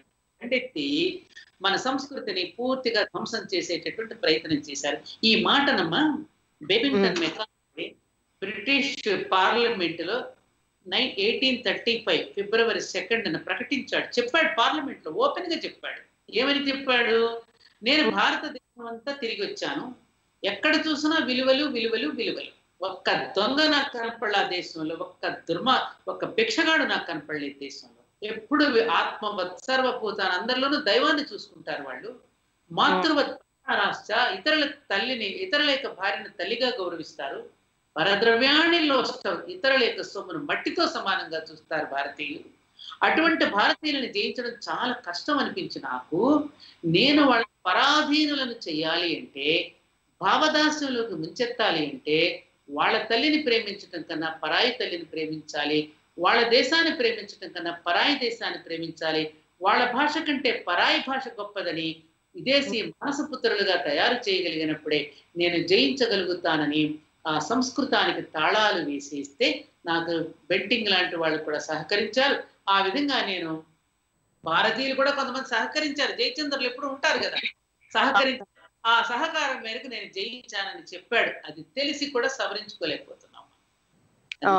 Speaker 2: మన సంస్కృతిని పూర్తిగా ధ్వంసం చేసేటటువంటి ప్రయత్నం చేశారు. ఈ మాటనమ్మా బెబింగ్టన్ మెకాలే బ్రిటిష్ పార్లమెంట్లో nine eighteen thirty five February second ప్రకటించాడు. చెప్పాడు పార్లమెంట్లో ఓపెన్గా చెప్పాడు. ఏమని చెప్పాడు? నేను భారతదేశం అంతా తిరిగి వచ్చాను. ఎక్కడ చూసినా విలువలు విలువలు విలువలు. ఒక్క దొంగ నాకు కనపడలే ఆ దేశంలో ఒక్క దుర్మ ఒక్క భిక్షగాడు నాకు కనపడలేదు దేశంలో. ఎప్పుడు ఆత్మవత్ సర్వభూతాన్ని అందరిలోనూ దైవాన్ని చూసుకుంటారు వాళ్ళు. మాతృవత్ రాష్ట్ర ఇతరుల తల్లిని ఇతరుల యొక్క భార్యను తల్లిగా గౌరవిస్తారు. పరద్రవ్యాణిలో ఇతరుల యొక్క సొమ్మును మట్టితో సమానంగా చూస్తారు భారతీయులు. అటువంటి భారతీయులను జయించడం చాలా కష్టం అనిపించి నాకు నేను వాళ్ళ పరాధీనులను చేయాలి అంటే భావదాస్యంలోకి ముంచెత్తాలి అంటే వాళ్ళ తల్లిని ప్రేమించటం కన్నా పరాయి తల్లిని ప్రేమించాలి వాళ్ళ దేశాన్ని ప్రేమించటం కన్నా పరాయి దేశాన్ని ప్రేమించాలి వాళ్ళ భాష కంటే పరాయి భాష గొప్పదని విదేశీ మానసపుత్రులుగా తయారు చేయగలిగినప్పుడే నేను జయించగలుగుతానని ఆ సంస్కృతానికి తాళాలు వేసేస్తే నాకు బెట్టింగ్ లాంటి వాళ్ళు కూడా సహకరించారు. ఆ విధంగా నేను భారతీయులు కూడా కొంతమంది సహకరించారు. జయచంద్రులు ఎప్పుడు ఉంటారు కదా. సహకరించి ఆ సహకారం మేరకు నేను జయించానని చెప్పాడు. అది తెలిసి కూడా సవరించుకోలేకపోతున్నాం
Speaker 1: ఆ,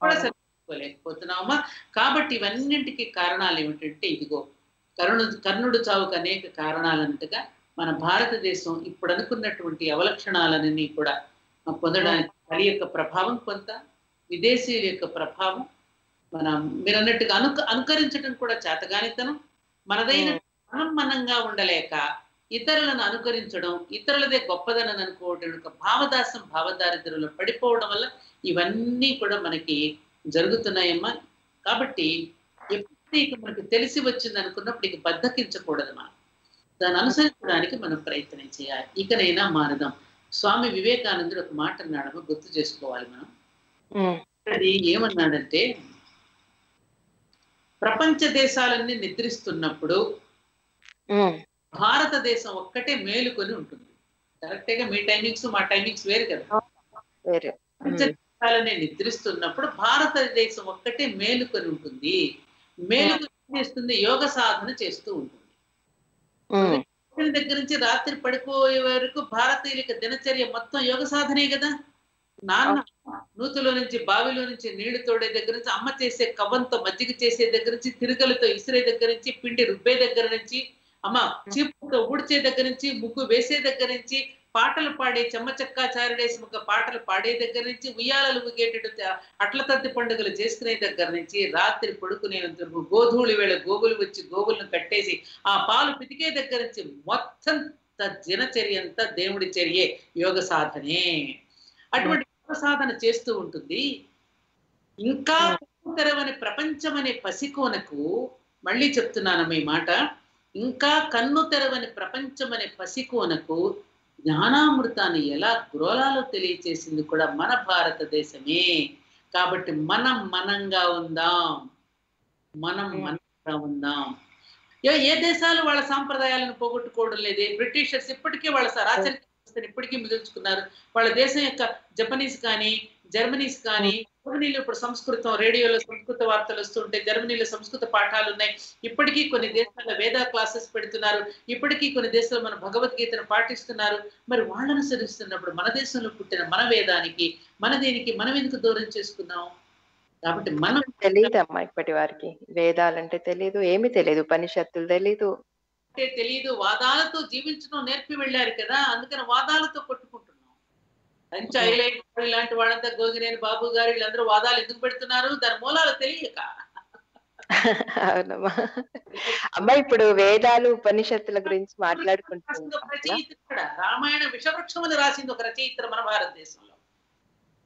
Speaker 2: కూడా సరిపోలేకపోతున్నామా కాబట్టి ఇవన్నింటికి కారణాలు ఏమిటంటే ఇదిగో కరుణు కర్ణుడు చావుకు అనేక కారణాలన్నట్టుగా మన భారతదేశం ఇప్పుడు అనుకున్నటువంటి అవలక్షణాలన్నీ కూడా పొందడానికి కలి యొక్క ప్రభావం కొంత విదేశీయుల యొక్క ప్రభావం. మన మీరు అన్నట్టుగా అను అనుకరించడం కూడా చేతగానితనం. మనదైన మనం మనంగా ఉండలేక ఇతరులను అనుకరించడం ఇతరులదే గొప్పదనని అనుకోవడం యొక్క భావదాసం భావదారిద్ర్యంలో పడిపోవడం వల్ల ఇవన్నీ కూడా మనకి జరుగుతున్నాయమ్మా. కాబట్టి ఎప్పుడైతే ఇక మనకు తెలిసి వచ్చింది అనుకున్నప్పుడు ఇక బద్దకించకూడదు మనం దాన్ని అనుసరించడానికి మనం ప్రయత్నం చేయాలి. ఇకనైనా మారదాం. స్వామి వివేకానందుడు ఒక మాట అన్నాడమ్మా గుర్తు చేసుకోవాలి మనం. అది ఏమన్నాడంటే ప్రపంచ దేశాలన్నీ నిద్రిస్తున్నప్పుడు భారతదేశం ఒక్కటే మేలుకొని ఉంటుంది. కరెక్టేగా మీ టైమింగ్స్ మా టైమింగ్స్ వేరు కదా. ప్రపంచ దేశాలనే నిద్రిస్తున్నప్పుడు భారతదేశం ఒక్కటే మేలుకొని ఉంటుంది. మేలుకొని చేస్తుంది? యోగ సాధన చేస్తూ ఉంటుంది. పొద్దున దగ్గర నుంచి రాత్రి పడిపోయే వరకు భారతీయులకి దినచర్య మొత్తం యోగ సాధనే కదా? నాన్న నూతులో నుంచి బావిలో నుంచి నీళ్ళు తోడే దగ్గర నుంచి అమ్మ చేసే కవ్వంతో మజ్జిగ చేసే దగ్గర నుంచి తిరగలతో ఇసిరే దగ్గర నుంచి పిండి రుబ్బే దగ్గర నుంచి అమ్మ చీపుతో ఊడ్చే దగ్గర నుంచి ముగ్గు వేసే దగ్గర నుంచి పాటలు పాడే చెమ్మచక్కాచారుడేసి ఒక పాటలు పాడే దగ్గర నుంచి ఉయ్యాలలు ఊగేటట్టు అట్ల తద్ది పండుగలు చేసుకునే దగ్గర నుంచి రాత్రి పడుకునేంత వరకు గోధూళి వేళ గోగులు వచ్చి గోగులను కట్టేసి ఆ పాలు పితికే దగ్గర నుంచి మొత్తం దినచర్య అంతా దేవుడి చర్యే యోగ సాధనే. అటువంటి యోగ సాధన చేస్తూ ఉంటుంది. ఇంకా తెరవని ప్రపంచం అనే పసికోనకు మళ్ళీ చెప్తున్నాను ఈ మాట. ఇంకా కన్ను తెరవని ప్రపంచం అనే పసికోనకు జ్ఞానామృతాన్ని ఎలా గ్రోలాలో తెలియచేసింది కూడా మన భారతదేశమే. కాబట్టి మనం మనంగా ఉందాం. మనం మనంగా ఉందాం. ఏ ఏ దేశాలు వాళ్ళ సాంప్రదాయాలను పోగొట్టుకోవడం లేదే? బ్రిటిషర్స్ ఇప్పటికీ వాళ్ళ రాచరిక వ్యవస్థను ఇప్పటికీ మిగుల్చుకున్నారు. వాళ్ళ దేశం యొక్క జపనీస్ కానీ జర్మనీస్ కానీ జర్మనీలో ఇప్పుడు సంస్కృతం రేడియోలో సంస్కృత వార్తలు వస్తుంటే జర్మనీలో సంస్కృత పాఠాలు ఉన్నాయి. ఇప్పటికీ కొన్ని దేశాల్లో వేద క్లాసెస్ పెడుతున్నారు. ఇప్పటికీ కొన్ని దేశాలు మన భగవద్గీతను పాటిస్తున్నారు. మరి వాళ్ళను అనుసరిస్తున్నప్పుడు మన దేశంలో పుట్టిన మన వేదానికి మన దేనికి మనం ఎందుకు దూరం చేసుకున్నాం? కాబట్టి మనం
Speaker 1: తెలియదు అమ్మా ఇప్పటి వారికి. వేదాలంటే తెలియదు ఏమి తెలియదు. ఉపనిషత్తులు తెలీదు.
Speaker 2: అంటే తెలియదు. వాదాలతో జీవించడం నేర్పి వెళ్ళారు కదా. అందుకని వాదాలతో కొట్టుకుంటున్నాం మంచి హైలైట్ ఇలాంటి వాళ్ళంతా గోగినేని బాబు గారు వీళ్ళందరూ వాదాలు ఎందుకు పెడుతున్నారు? దాని మూలాలు తెలియక.
Speaker 1: అవునమ్మా. అమ్మా ఇప్పుడు వేదాలు ఉపనిషత్తుల గురించి మాట్లాడుకుంటున్నాం
Speaker 2: రామాయణ విషవృక్షములు రాసింది ఒక రచయిత మన భారతదేశంలో.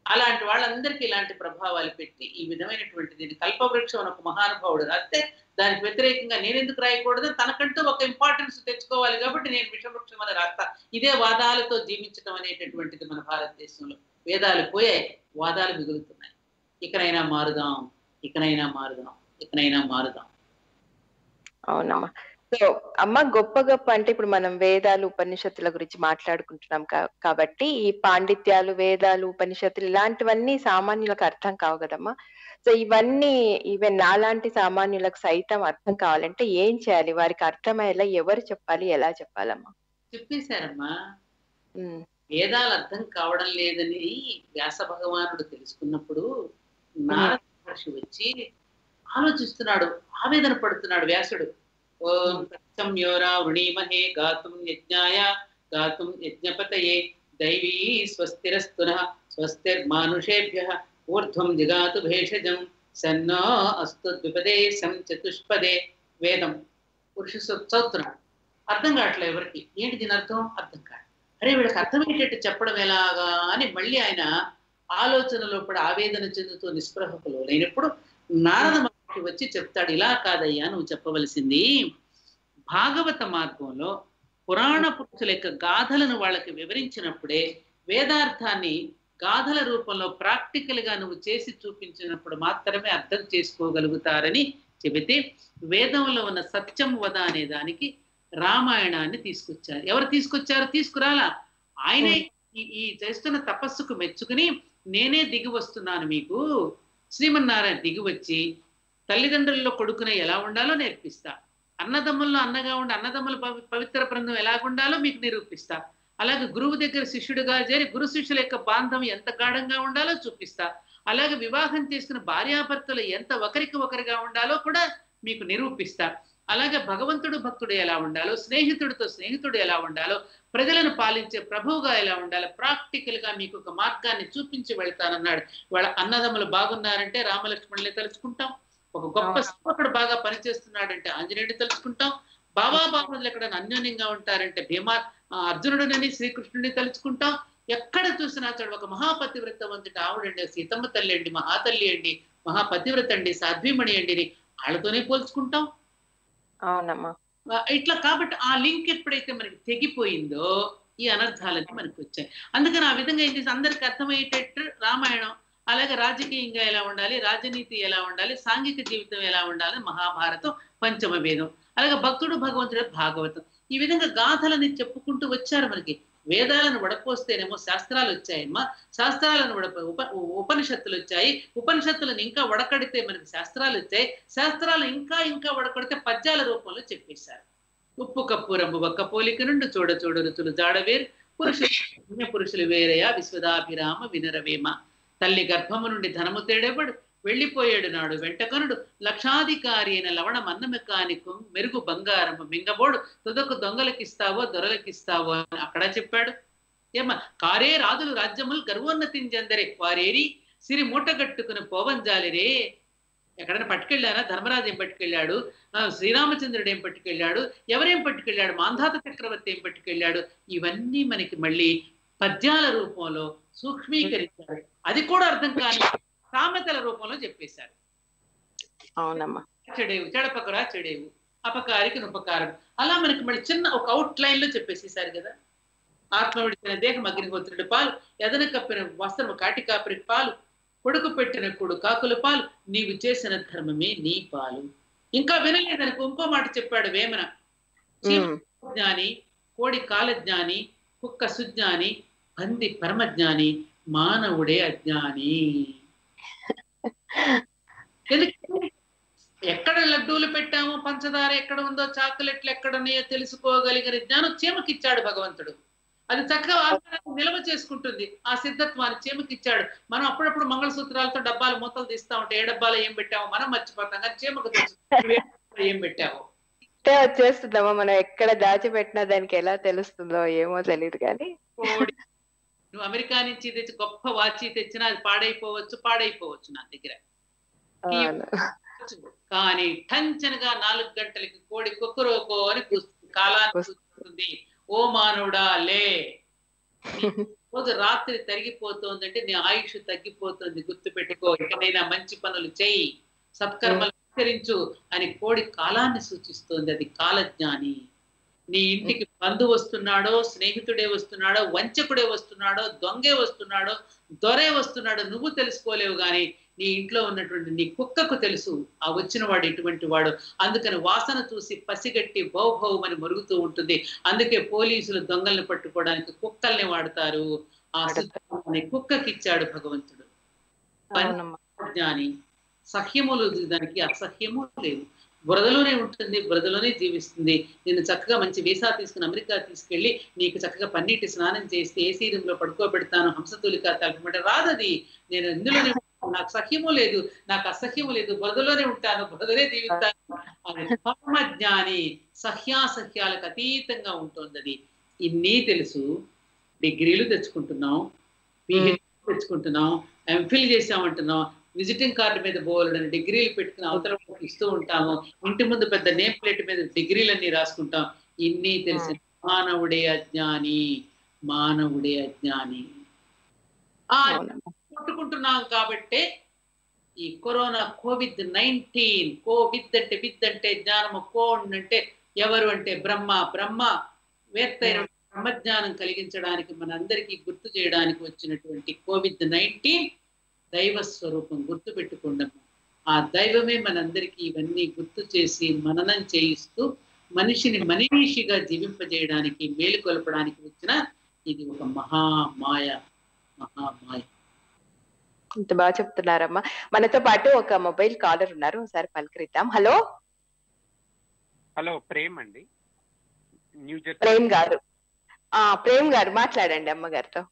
Speaker 2: అలాంటి వాళ్ళందరికీ ఇలాంటి ప్రభావాలు పెట్టి ఈ విధమైనటువంటి దీన్ని కల్పవృక్షం అని ఒక మహానుభావుడు రాస్తే దానికి వ్యతిరేకంగా నేను ఎందుకు రాయకూడదు? తనకంటూ ఒక ఇంపార్టెన్స్ తెచ్చుకోవాలి కాబట్టి నేను విషవృక్షం అని రాస్తా. ఇదే వాదాలతో జీవించడం అనేటటువంటిది మన భారతదేశంలో. వేదాలు పోయాయి వాదాలు మిగులుతున్నాయి. ఇకనైనా మారుదాం ఇకనైనా మారుదాం ఇకనైనా మారుదాం.
Speaker 1: అవునమ్మా. సో అమ్మ గొప్ప గొప్ప అంటే ఇప్పుడు మనం వేదాలు ఉపనిషత్తుల గురించి మాట్లాడుకుంటున్నాం కాబట్టి ఈ పాండిత్యాలు వేదాలు ఉపనిషత్తులు ఇలాంటివన్నీ సామాన్యులకు అర్థం కావు కదమ్మా. సో ఇవన్నీ ఈవెన్ నాలాంటి సామాన్యులకు సైతం అర్థం కావాలంటే ఏం చేయాలి? వారికి అర్థమయ్యేలా ఎవరు చెప్పాలి? ఎలా చెప్పాలమ్మా?
Speaker 2: చెప్పేశారమ్మా. వేదాలు అర్థం కావడం లేదని వ్యాస భగవానుడు తెలుసుకున్నప్పుడు నారద మహర్షి వచ్చి ఆలోచిస్తున్నాడు ఆవేదన పడుతున్నాడు వ్యాసుడు. ఓం సత్యం యోరా వృణీమహే గాతుం యజ్ఞాయ గాతుం యజ్ఞపతయే. దైవీ స్వస్తిరస్తున స్వస్తిర్మానుషేభ్య ఊర్ధ్వం జిగాతు భేషజం. సన్నో అస్తు ద్విపదేశం చతుష్పదే. వేదం. పురుష సూక్తం చదువుతున్నాడు అర్థం కావట్లేదు ఎవరికి? ఏంటి దీని అర్థం? అర్థం కాదు. అరే వీళ్ళకి అర్థమయ్యేటట్టు చెప్పడం ఎలాగా అని మళ్ళీ ఆయన ఆలోచనలో పడి ఆవేదన చెందుతూ నిస్పృహకు లోనైనప్పుడు నారద వచ్చి చెప్తాడు ఇలా కాదయ్యా నువ్వు చెప్పవలసింది భాగవత మార్గంలో పురాణ పురుషుల యొక్క గాథలను వాళ్ళకి వివరించినప్పుడే వేదార్థాన్ని గాథల రూపంలో ప్రాక్టికల్గా నువ్వు చేసి చూపించినప్పుడు మాత్రమే అర్థం చేసుకోగలుగుతారని చెబితే వేదంలో ఉన్న సత్యం వద అనే దానికి రామాయణాన్ని తీసుకొచ్చారు. ఎవరు తీసుకొచ్చారు? తీసుకురాలా? ఆయనే ఈ ఈ చేస్తున్న తపస్సుకు మెచ్చుకుని నేనే దిగి వస్తున్నాను మీకు. శ్రీమన్నారాయణ దిగి వచ్చి తల్లిదండ్రుల్లో కొడుకున ఎలా ఉండాలో నేర్పిస్తా. అన్నదమ్ముల్లో అన్నగా ఉండి అన్నదమ్ముల పవిత్ర బృందం ఎలా ఉండాలో మీకు నిరూపిస్తా. అలాగే గురువు దగ్గర శిష్యుడిగా చేరి గురు శిష్యుల యొక్క బాంధం ఎంత గాఢంగా ఉండాలో చూపిస్తా. అలాగే వివాహం చేసుకున్న భార్యాభర్తలు ఎంత ఒకరికి ఒకరిగా ఉండాలో కూడా మీకు నిరూపిస్తా. అలాగే భగవంతుడు భక్తుడు ఎలా ఉండాలో స్నేహితుడితో స్నేహితుడు ఎలా ఉండాలో ప్రజలను పాలించే ప్రభువుగా ఎలా ఉండాలో ప్రాక్టికల్గా మీకు ఒక మార్గాన్ని చూపించి వెళ్తానన్నాడు. వాళ్ళ అన్నదమ్ములు బాగున్నారంటే రామలక్ష్మణులే తలుచుకుంటాం. ఒక గొప్ప సేవకుడు బాగా పనిచేస్తున్నాడంటే ఆంజనేయుడిని తలుచుకుంటాం. బాబా బాబులు ఎక్కడ అన్యోన్యంగా ఉంటారంటే భీమా ఆ, అర్జునుడిని శ్రీకృష్ణుడిని తలుచుకుంటాం. ఎక్కడ చూసినా చూడ ఒక మహాపతివ్రతవంతుడు ఆవిడండి సీతమ్మ తల్లి అండి మహాతల్లి అండి మహాపతివ్రత అండి సాధ్వీమణి అండి వాళ్ళతోనే పోల్చుకుంటాం.
Speaker 1: అవునమ్మా.
Speaker 2: ఇట్లా కాబట్టి ఆ లింక్ ఎప్పుడైతే మనకి తెగిపోయిందో ఈ అనర్థాలన్నీ మనకి వచ్చాయి అందుకని ఆ విధంగా ఏం చేసి అందరికి అర్థమయ్యేటట్టు రామాయణం అలాగే రాజకీయంగా ఎలా ఉండాలి రాజనీతి ఎలా ఉండాలి సాంఘిక జీవితం ఎలా ఉండాలి మహాభారతం పంచమ వేదం. అలాగే భక్తుడు భగవంతుడు భాగవతం. ఈ విధంగా గాథలని చెప్పుకుంటూ వచ్చారు మనకి. వేదాలను వడపోస్తేనేమో శాస్త్రాలు వచ్చాయమ్మా. శాస్త్రాలను వడప ఉప ఉపనిషత్తులు వచ్చాయి. ఉపనిషత్తులను ఇంకా వడకడితే మనకి శాస్త్రాలు వచ్చాయి. శాస్త్రాలు ఇంకా ఇంకా వడకడితే పద్యాల రూపంలో చెప్పేశారు. ఉప్పు కప్పు రంబు ఒక్క పోలిక నుండి చూడ చూడ రుచులు జాడవేరు. పురుషులు పురుషులు వేరయా విశ్వదాభిరామ వినరవేమ. తల్లి గర్భము నుండి ధనము తేడేవాడు వెళ్ళిపోయాడు నాడు వెంటకనుడు. లక్షాధికారి అయిన లవణ మన్నమెకానికు మెరుగు బంగారము మింగబోడు తుదకు దొంగలకిస్తావో దొరలకిస్తావో అని అక్కడ చెప్పాడు. ఏమ కారే రాజులు రాజ్యములు గర్వోన్నతించందరే వారేరి సిరి మూటగట్టుకుని పోవంజాలిరే. ఎక్కడైనా పట్టుకెళ్ళారా ధర్మరాజు ఏం పట్టుకెళ్ళాడు? శ్రీరామచంద్రుడు ఏం పట్టుకెళ్ళాడు? ఎవరేం పట్టుకెళ్ళాడు? మాంధాత చక్రవర్తి ఏం పట్టుకెళ్ళాడు? ఇవన్నీ మనకి మళ్ళీ పద్యాల రూపంలో సూక్ష్మీకరించారు అది కూడా అర్థం కాని సామెతల రూపంలో చెప్పేశారు.
Speaker 1: అవునమ్మా.
Speaker 2: చెడేవు చెడపకరా చెడేవు అపకారికి ఉపకారం అలా మనకి మళ్ళీ చిన్న ఒక అవుట్ లైన్లో చెప్పేసేసారు కదా. ఆత్మ విడిచిన దేహం అగ్నిహోత్రుడి పాలు ఎదన కప్పిన వస్త్రము కాటి కాపరి పాలు కొడుకు పెట్టిన కొడు కాకుల పాలు నీవు చేసిన ధర్మమే నీ పాలు. ఇంకా వినలేదనుకో ఇంకో మాట చెప్పాడు వేమన. జ్ఞాని కోడి కాలజ్ఞాని కుక్క సుజ్ఞాని పంది పరమజ్ఞాని మానవుడే అజ్ఞాని. ఎక్కడ లడ్డూలు పెట్టామో పంచదార ఎక్కడ ఉందో చాక్లెట్లు ఎక్కడ ఉన్నాయో తెలుసుకోగలిగిన జ్ఞానం చీమకిచ్చాడు భగవంతుడు. అది చక్కగా ఆహారాన్ని నిల్వ చేసుకుంటుంది. ఆ సిద్ధత్వాన్ని చీమకిచ్చాడు. మనం అప్పుడప్పుడు మంగళసూత్రాలతో డబ్బాలు మూతలు తీస్తా ఉంటే ఏ డబ్బాలో ఏం పెట్టామో మనం మర్చిపోతాం. కానీ చీమకు తెలుసు ఏ
Speaker 1: ఇట్టే వచ్చేస్తుందమ్మా మనం ఎక్కడ దాచిపెట్టినా దానికి ఎలా తెలుస్తుందో ఏమో తెలియదు కానీ.
Speaker 2: నువ్వు అమెరికా నుంచి తెచ్చి గొప్ప వాచి తెచ్చినా అది పాడైపోవచ్చు పాడైపోవచ్చు నా దగ్గర. కానీ టంచనగా నాలుగు గంటలకి కోడి కుక్కరోకో అని కాలాన్ని కూస్తుంది ఓ మానవుడా లే. రోజు రాత్రి తరిగిపోతోందంటే నీ ఆయుష్ తగ్గిపోతుంది. గుర్తు పెట్టుకో ఇకనైనా మంచి పనులు చేయి సత్కర్మలు ఆచరించు అని కోడి కాలాన్ని సూచిస్తోంది. అది కాలజ్ఞాని. నీ ఇంటికి బంధు వస్తున్నాడో స్నేహితుడే వస్తున్నాడో వంచకుడే వస్తున్నాడో దొంగే వస్తున్నాడో దొరే వస్తున్నాడో నువ్వు తెలుసుకోలేవు గాని నీ ఇంట్లో ఉన్నటువంటి నీ కుక్కకు తెలుసు ఆ వచ్చిన వాడు ఇటువంటి వాడు. అందుకని వాసన చూసి పసిగట్టి బౌభౌమని మరుగుతూ ఉంటుంది. అందుకే పోలీసులు దొంగల్ని పట్టుకోవడానికి కుక్కల్ని వాడతారు. ఆ సిద్ధాంతాన్ని కుక్కకి ఇచ్చాడు భగవంతుడు జ్ఞాని. సహ్యము లేదు దానికి అసహ్యము లేదు. బురదలోనే ఉంటుంది బురదలోనే జీవిస్తుంది. నేను చక్కగా మంచి వీసా తీసుకుని అమెరికా తీసుకెళ్ళి నీకు చక్కగా పన్నీటి స్నానం చేస్తే ఏసీ రూమ్లో పడుకోబెడతాను హంసతూలిక తలపమంటే రాదది. నేను ఇందులోనే. నాకు సహ్యము లేదు. నాకు అసహ్యము లేదు. బురదలోనే ఉంటాను. బురదలే జీవిస్తాను. అది పరమజ్ఞాని సహ్యాసహ్యాలకు అతీతంగా ఉంటుంది అది ఇన్ని తెలుసు. డిగ్రీలు తెచ్చుకుంటున్నాం. పిహెచ్ తెచ్చుకుంటున్నాం. ఎంఫిల్ చేసామంటున్నాం విజిటింగ్ కార్డు మీద బోలెడని డిగ్రీలు పెట్టుకుని అవతల ఇస్తూ ఉంటాము. ఇంటి ముందు పెద్ద నేమ్ ప్లేట్ మీద డిగ్రీలన్నీ రాసుకుంటాం. ఇన్ని తెలిసి మానవుడే అజ్ఞాని మానవుడే అజ్ఞాని. ఆ కొట్టుకుంటున్నాం కాబట్టే ఈ కరోనా కోవిడ్ నైన్టీన్ కోవిడ్ అంటే విద్ అంటే జ్ఞానము కోడ్ అంటే ఎవరు అంటే బ్రహ్మ. బ్రహ్మ వేత్త అయిన బ్రహ్మజ్ఞానం కలిగించడానికి మనందరికీ గుర్తు చేయడానికి వచ్చినటువంటి కోవిడ్ నైన్టీన్ దైవ స్వరూపం గుర్తు పెట్టుకుందాం ఆ దైవమే మనందరికీ ఇవన్నీ గుర్తు చేసి మననం చేయిస్తూ మనిషిని మనీషిగా జీవింపజేయడానికి మేలు కొలపడానికి వచ్చిన ఇది ఒక మహామాయ మహామాయ.
Speaker 1: ఇంత బాగా చెప్తున్నారమ్మా. మనతో పాటు ఒక మొబైల్ కాలర్ ఉన్నారు. ఒకసారి పలకరిద్దాం. హలో?
Speaker 5: హలో ప్రేమ్ అండి. న్యూ
Speaker 1: ప్రేమ్ గారు. ఆ ప్రేమ్ గారు మాట్లాడండి అమ్మగారితో.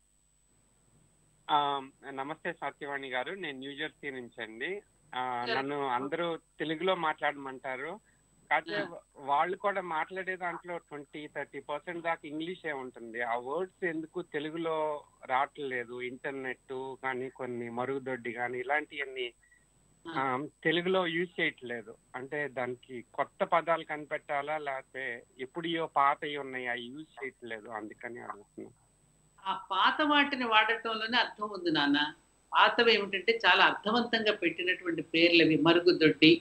Speaker 5: నమస్తే సత్యవాణి గారు. నేను న్యూ జెర్సీ నుంచి అండి ఆ, నన్ను అందరూ తెలుగులో మాట్లాడమంటారు. కాకపోతే వాళ్ళు కూడా మాట్లాడే దాంట్లో ట్వంటీ థర్టీ పర్సెంట్ దాకా ఇంగ్లీషే ఉంటుంది. ఆ వర్డ్స్ ఎందుకు తెలుగులో రావట్లేదు? ఇంటర్నెట్ కానీ కొన్ని మరుగుదొడ్డి కానీ ఇలాంటివన్నీ ఆ, తెలుగులో యూజ్ చేయట్లేదు. అంటే దానికి కొత్త పదాలు కనిపెట్టాలా? లేకపోతే ఎప్పుడియో పాతవి ఉన్నాయి అవి యూజ్ చేయట్లేదు. అందుకని అడుగుతున్నాను.
Speaker 2: ఆ పాత వాటిని వాడటంలోనే అర్థం ఉంది నాన్న. పాతవి ఏమిటంటే చాలా అర్థవంతంగా పెట్టినటువంటి పేర్లు అవి మరుగుదొడ్డి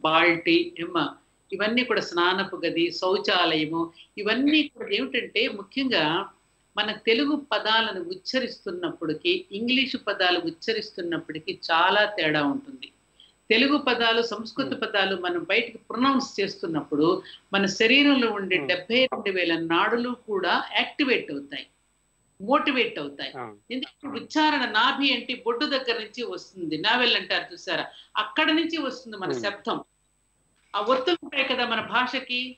Speaker 2: బాల్టీ ఎమ్మ. ఇవన్నీ కూడా స్నానపు గది శౌచాలయము. ఇవన్నీ కూడా ఏమిటంటే ముఖ్యంగా మన తెలుగు పదాలను ఉచ్చరిస్తున్నప్పటికీ ఇంగ్లీషు పదాలు ఉచ్చరిస్తున్నప్పటికీ చాలా తేడా ఉంటుంది. తెలుగు పదాలు సంస్కృత పదాలు మనం బయటకు ప్రొనౌన్స్ చేస్తున్నప్పుడు మన శరీరంలో ఉండే. డెబ్బై రెండు వేల నాడులు కూడా యాక్టివేట్ అవుతాయి. మోటివేట్ అవుతాయి. ఎందుకంటే ఉచ్చారణ నాభి అంటే బొడ్డు దగ్గర నుంచి వస్తుంది. నావెల్ అంటారు చూసారా? అక్కడ నుంచి వస్తుంది మన. శబ్దం. ఆ ఒత్తులు ఉంటాయి కదా మన భాషకి.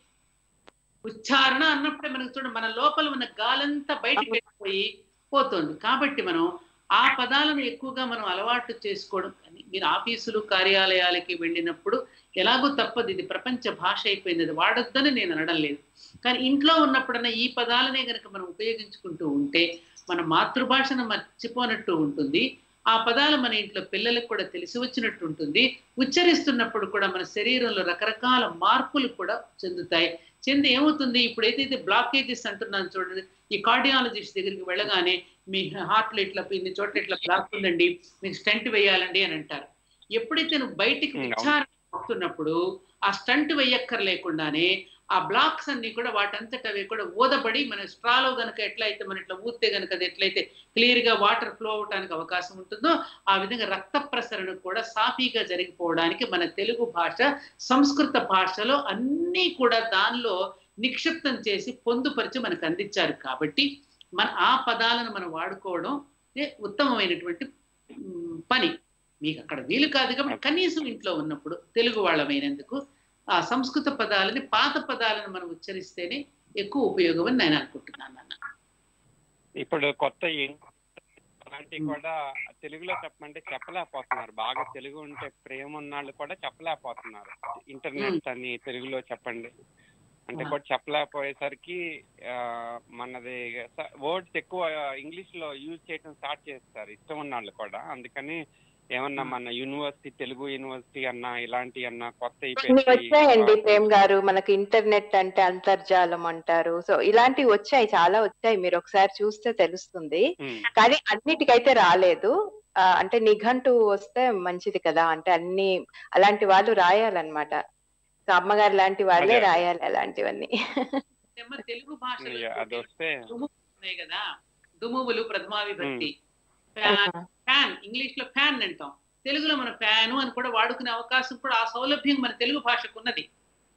Speaker 2: ఉచ్చారణ అన్నప్పుడే మనకు చూడండి మన లోపల ఉన్న గాలంతా బయటకు వెళ్ళిపోయి పోతుంది. కాబట్టి మనం ఆ పదాలను ఎక్కువగా మనం అలవాటు చేసుకోవడం కానీ మీరు ఆఫీసులు కార్యాలయాలకి వెళ్ళినప్పుడు ఎలాగో తప్పదు. ఇది ప్రపంచ భాష అయిపోయింది. అది వాడొద్దని నేను అనడం లేదు. కానీ ఇంట్లో ఉన్నప్పుడన్నా ఈ పదాలనే కనుక మనం ఉపయోగించుకుంటూ ఉంటే మన మాతృభాషను మర్చిపోనట్టు ఉంటుంది. ఆ పదాలు మన ఇంట్లో పిల్లలకు కూడా తెలిసి వచ్చినట్టు ఉంటుంది. ఉచ్చరిస్తున్నప్పుడు కూడా మన శరీరంలో రకరకాల మార్పులు కూడా చెందుతాయి. చెంది ఏమవుతుంది? ఇప్పుడు ఏదైతే బ్లాకేజెస్ అంటున్నాను చూడండి ఈ కార్డియాలజిస్ట్ దగ్గరికి వెళ్ళగానే మీ హార్ట్లో ఇట్లా ఇన్ని చోట్ల ఇట్లా బ్లాక్ ఉందండి మీకు స్టంట్ వేయాలండి అని అంటారు. ఎప్పుడైతే నువ్వు బయటికి. విచారణ వస్తున్నప్పుడు ఆ స్టంట్ వేయక్కర్లేకుండానే ఆ బ్లాక్స్ అన్ని కూడా వాటంతట అవి కూడా ఊదబడి మన స్ట్రాలో గనక ఎట్లయితే మన ఇట్లా ఊతే గనక అది ఎట్లయితే క్లియర్గా వాటర్ ఫ్లో అవడానికి అవకాశం ఉంటుందో ఆ విధంగా రక్త ప్రసరణ కూడా సాఫీగా జరిగిపోవడానికి మన తెలుగు భాష సంస్కృత భాషలో అన్నీ కూడా దానిలో నిక్షిప్తం చేసి పొందుపరిచి మనకు అందించారు కాబట్టి మన ఆ పదాలను మనం వాడుకోవడం ఉత్తమమైనటువంటి పని. మీకు అక్కడ వీలు కాదు కాబట్టి కనీసం ఇంట్లో ఉన్నప్పుడు తెలుగు వాళ్ళమైనందుకు ఆ సంస్కృత పదాలని పాత పదాలను మనం ఉచ్చరిస్తేనే ఎక్కువ ఉపయోగం అని నేను అనుకుంటున్నాను అన్న.
Speaker 5: ఇప్పుడు కొత్త అలాంటివి కూడా తెలుగులో చెప్పమంటే చెప్పలేకపోతున్నారు. బాగా తెలుగు ఉంటే ప్రేమ ఉన్నాళ్ళు కూడా చెప్పలేకపోతున్నారు. ఇంటర్నెట్ అని తెలుగులో చెప్పండి. అంటే. కూడా చెప్పలేకపోయేసరికి మనది వర్డ్స్ ఎక్కువ ఇంగ్లీష్లో యూజ్ చేయడం స్టార్ట్ చేస్తారు. ఇష్టం ఉన్న వాళ్ళు కూడా. అందుకని ఏమన్నా మన యూనివర్సిటీ తెలుగు యూనివర్సిటీ అన్నా ఇలాంటి అన్నా కొత్త
Speaker 1: కొన్ని వచ్చాయండి ప్రేమ్ గారు. మనకు ఇంటర్నెట్ అంటే అంతర్జాలం అంటారు. సో ఇలాంటివి వచ్చాయి చాలా వచ్చాయి. మీరు ఒకసారి చూస్తే తెలుస్తుంది. కానీ అన్నిటికైతే రాలేదు. అంటే నిఘంటు వస్తే మంచిది కదా. అంటే అన్ని అలాంటి వాళ్ళు రాయాలన్నమాట. సో అమ్మగారు లాంటి వాళ్ళే. రాయాలి అలాంటివన్నీ.
Speaker 2: తెలుగు కదా. డుమువులు ప్రథమా విభక్తి
Speaker 1: ఆహా.
Speaker 2: ఫ్యాన్ ఇంగ్లీష్లో ఫ్యాన్ అంటాం. తెలుగులో మన ఫ్యాను అని కూడా వాడుకునే అవకాశం కూడా ఆ సౌలభ్యం మన తెలుగు భాషకు ఉన్నది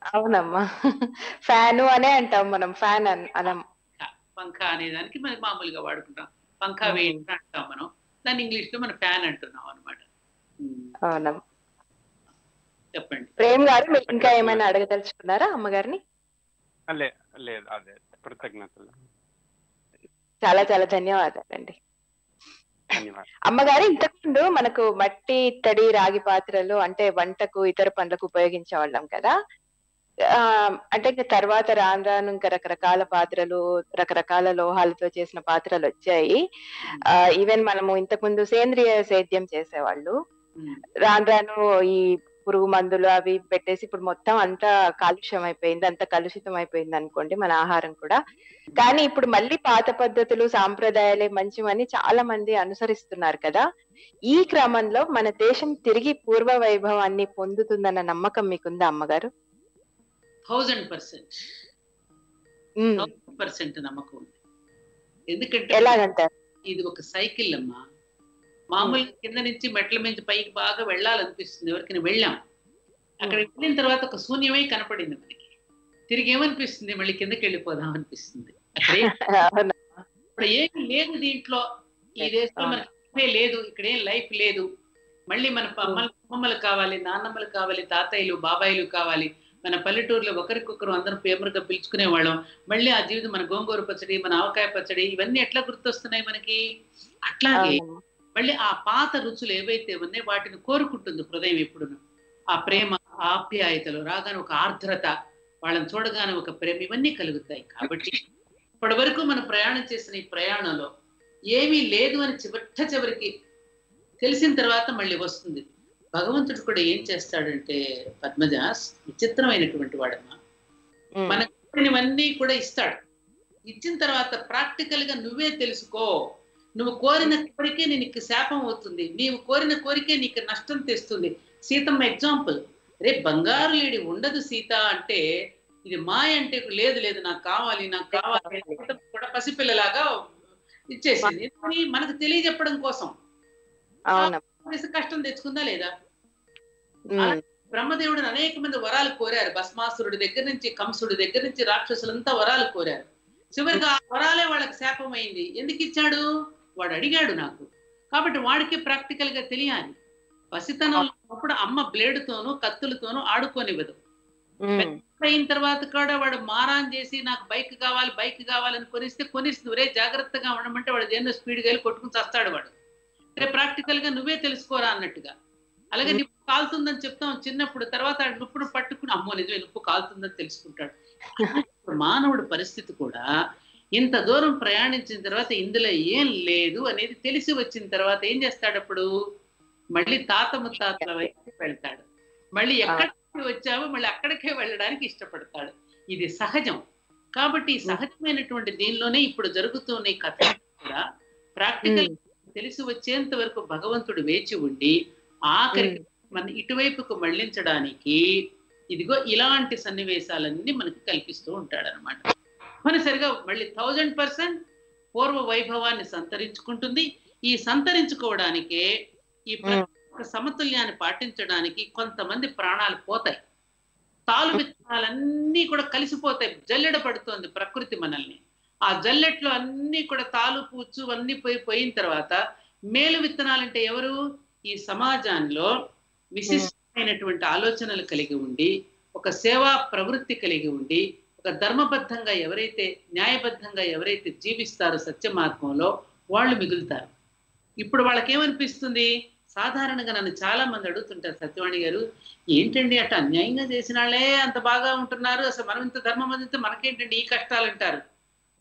Speaker 1: అవునమ్మా. ఫ్యాను అనే అంటాం మనం ఫ్యాన్ అన్
Speaker 2: పంఖ అనే. దానికి మనం మామూలుగా వాడుకుంటాం. పంఖ వేయండి అంటాం మనం. దాన్ని ఇంగ్లీష్లో మనం ఫ్యాన్ అంటున్నాం అనమాట
Speaker 1: అవునమ్మా
Speaker 2: చెప్పండి.
Speaker 1: ప్రేమ్ గారు మీరు ఇంకా ఏమైనా అడగదలుచుకున్నారా అమ్మగారిని?
Speaker 5: లేదు అదే కృతజ్ఞతలు.
Speaker 1: చాలా చాలా ధన్యవాదాలండి.
Speaker 5: ధన్యవాదాలు.
Speaker 1: అమ్మగారు ఇంతకుముందు మనకు మట్టి ఇత్తడి రాగి పాత్రలు అంటే వంటకు ఇతర పనులకు ఉపయోగించే వాళ్ళం కదా అంటే ఇంకా తర్వాత రాను రాను ఇంకా రకరకాల పాత్రలు రకరకాల లోహాలతో చేసిన పాత్రలు వచ్చాయి. ఆ ఈవెన్ మనము ఇంతకుముందు సేంద్రియ సేద్యం చేసేవాళ్ళు. రాను రాను ఈ పురుగు మందులు అవి పెట్టేసి ఇప్పుడు మొత్తం అంతా కాలుష్యం అయిపోయింది అంత కలుషితం అయిపోయింది అనుకోండి మన ఆహారం కూడా. కానీ ఇప్పుడు మళ్ళీ పాత పద్ధతులు సాంప్రదాయాలే మంచివని చాలా మంది అనుసరిస్తున్నారు కదా. ఈ క్రమంలో మన దేశం తిరిగి పూర్వ వైభవాన్ని పొందుతుందన్న నమ్మకం మీకుందా అమ్మగారు?
Speaker 2: Thousand percent. పర్సెంట్ నమ్మకం ఉంది. ఎందుకంటే
Speaker 1: ఎలాగంటారు?
Speaker 2: ఇది ఒక సైకిల్ అమ్మా. మామూలుగా కింద నుంచి మెట్ల మీద పైకి బాగా వెళ్ళాలనిపిస్తుంది. ఎవరికైనా వెళ్ళాం. అక్కడ వెళ్ళిన తర్వాత ఒక శూన్యమే కనపడింది మనకి. తిరిగి ఏమనిపిస్తుంది? మళ్ళీ కిందకి వెళ్ళిపోదాం అనిపిస్తుంది? ఇప్పుడు ఏమి లేదు దీంట్లో. ఈ దేశంలో మనకి లేదు. ఇక్కడ ఏం లైఫ్ లేదు. మళ్ళీ మన అమ్మమ్మలు కావాలి నాన్నమ్మలు కావాలి తాతయ్యలు బాబాయిలు కావాలి. మన పల్లెటూరులో ఒకరికొకరు అందరం ప్రేమగా పిలుచుకునే వాళ్ళం. మళ్ళీ ఆ జీవితం మన గోంగూర పచ్చడి మన ఆవకాయ పచ్చడి ఇవన్నీ ఎట్లా గుర్తొస్తున్నాయి మనకి? అట్లాగే. మళ్ళీ ఆ పాత రుచులు ఏవైతే ఉన్నాయో వాటిని కోరుకుంటుంది హృదయం ఎప్పుడును. ఆ ప్రేమ ఆప్యాయతలు రాగానే ఒక ఆర్ద్రత వాళ్ళని చూడగానే ఒక ప్రేమ ఇవన్నీ కలుగుతాయి. కాబట్టి ఇప్పటి వరకు మనం ప్రయాణం చేసిన ఈ ప్రయాణంలో ఏమీ లేదు అని చివట్ట చివరికి తెలిసిన తర్వాత మళ్ళీ వస్తుంది. భగవంతుడు కూడా ఏం చేస్తాడంటే పద్మజ విచిత్రమైనటువంటి వాడమ్మా. మనకు కూడా ఇస్తాడు. ఇచ్చిన తర్వాత ప్రాక్టికల్గా నువ్వే తెలుసుకో. నువ్వు కోరిన కోరికే నీకు శాపం అవుతుంది. నీవు కోరిన కోరికే నీకు నష్టం తెస్తుంది. సీతమ్మ ఎగ్జాంపుల్ రే బంగారు లేడి ఉండదు సీత అంటే ఇది మాయ అంటే లేదు లేదు నాకు కావాలి నాకు కావాలి సీతమ్మ కూడా పసిపిల్లలాగా ఇచ్చేసింది. మనకు తెలియజెప్పడం కోసం. కష్టం తెచ్చుకుందా లేదా? బ్రహ్మదేవుడిని అనేక మంది వరాలు కోరారు. భస్మాసురుడి దగ్గర నుంచి కంసుడి దగ్గర నుంచి రాక్షసులంతా వరాలు కోరారు. చివరికి ఆ వరాలే వాళ్ళకి శాపమైంది. ఎందుకు ఇచ్చాడు? వాడు అడిగాడు నాకు. కాబట్టి వాడికి ప్రాక్టికల్గా తెలియాలి. పసితనంలో ఉన్నప్పుడు అమ్మ బ్లేడుతోనూ కత్తులతోనూ ఆడుకోనివ్వదు అయిన తర్వాత కూడా వాడు మారాన్ చేసి నాకు బైక్ కావాలి బైక్ కావాలని కొనిస్తే కొనిస్తుంది. రే జాగ్రత్తగా ఉండమంటే వాడు దేన్నో స్పీడ్గా వెళ్ళి కొట్టుకుని చస్తాడు వాడు. రే ప్రాక్టికల్గా నువ్వే తెలుసుకోరా అన్నట్టుగా. అలాగే నిప్పు కాలుతుందని చెప్తాం చిన్నప్పుడు తర్వాత ఆ నిప్పును పట్టుకుని అమ్మో నిజమే నిప్పు కాలుతుందని తెలుసుకుంటాడు. మానవుడి పరిస్థితి కూడా ఇంత దూరం ప్రయాణించిన తర్వాత ఇందులో ఏం లేదు అనేది తెలిసి వచ్చిన తర్వాత ఏం చేస్తాడు అప్పుడు? మళ్ళీ తాత ముత్తాతల వైపు వెళ్తాడు. మళ్ళీ ఎక్కడికి వచ్చావో మళ్ళీ అక్కడికే వెళ్ళడానికి ఇష్టపడతాడు. ఇది సహజం. కాబట్టి సహజమైనటువంటి దీనిలోనే ఇప్పుడు జరుగుతున్న ఈ కథ కూడా ప్రాక్టికల్ తెలిసి వచ్చేంత వరకు భగవంతుడు వేచి ఉండి ఆఖరికి మన ఇటువైపుకు మళ్ళించడానికి ఇదిగో ఇలాంటి సన్నివేశాలన్నీ మనకి కల్పిస్తూ ఉంటాడు అనమాట తప్పనిసరిగా మళ్ళీ థౌజండ్ పర్సెంట్ పూర్వ వైభవాన్ని సంతరించుకుంటుంది. ఈ సంతరించుకోవడానికే ఈ సమతుల్యాన్ని పాటించడానికి కొంతమంది ప్రాణాలు పోతాయి. తాలు విత్తనాలన్నీ కూడా కలిసిపోతాయి. జల్లెడ పడుతోంది ప్రకృతి మనల్ని. ఆ జల్లెట్లో అన్ని కూడా తాలు పూచు అన్ని పోయి పోయిన తర్వాత మేలు విత్తనాలంటే ఎవరు? ఈ సమాజంలో విశిష్టమైనటువంటి ఆలోచనలు కలిగి ఉండి ఒక సేవా ప్రవృత్తి కలిగి ఉండి ధర్మబద్ధంగా ఎవరైతే న్యాయబద్ధంగా ఎవరైతే జీవిస్తారో సత్య మార్గంలో వాళ్ళు మిగులుతారు. ఇప్పుడు వాళ్ళకి ఏమనిపిస్తుంది సాధారణంగా నన్ను చాలా మంది అడుగుతుంటారు సత్యవాణి గారు ఏంటండి అట్లా అన్యాయంగా చేసిన వాళ్ళే అంత బాగా ఉంటున్నారు? అసలు మనం ఇంత ధర్మం అందితే మనకేంటండి ఈ కష్టాలు అంటారు.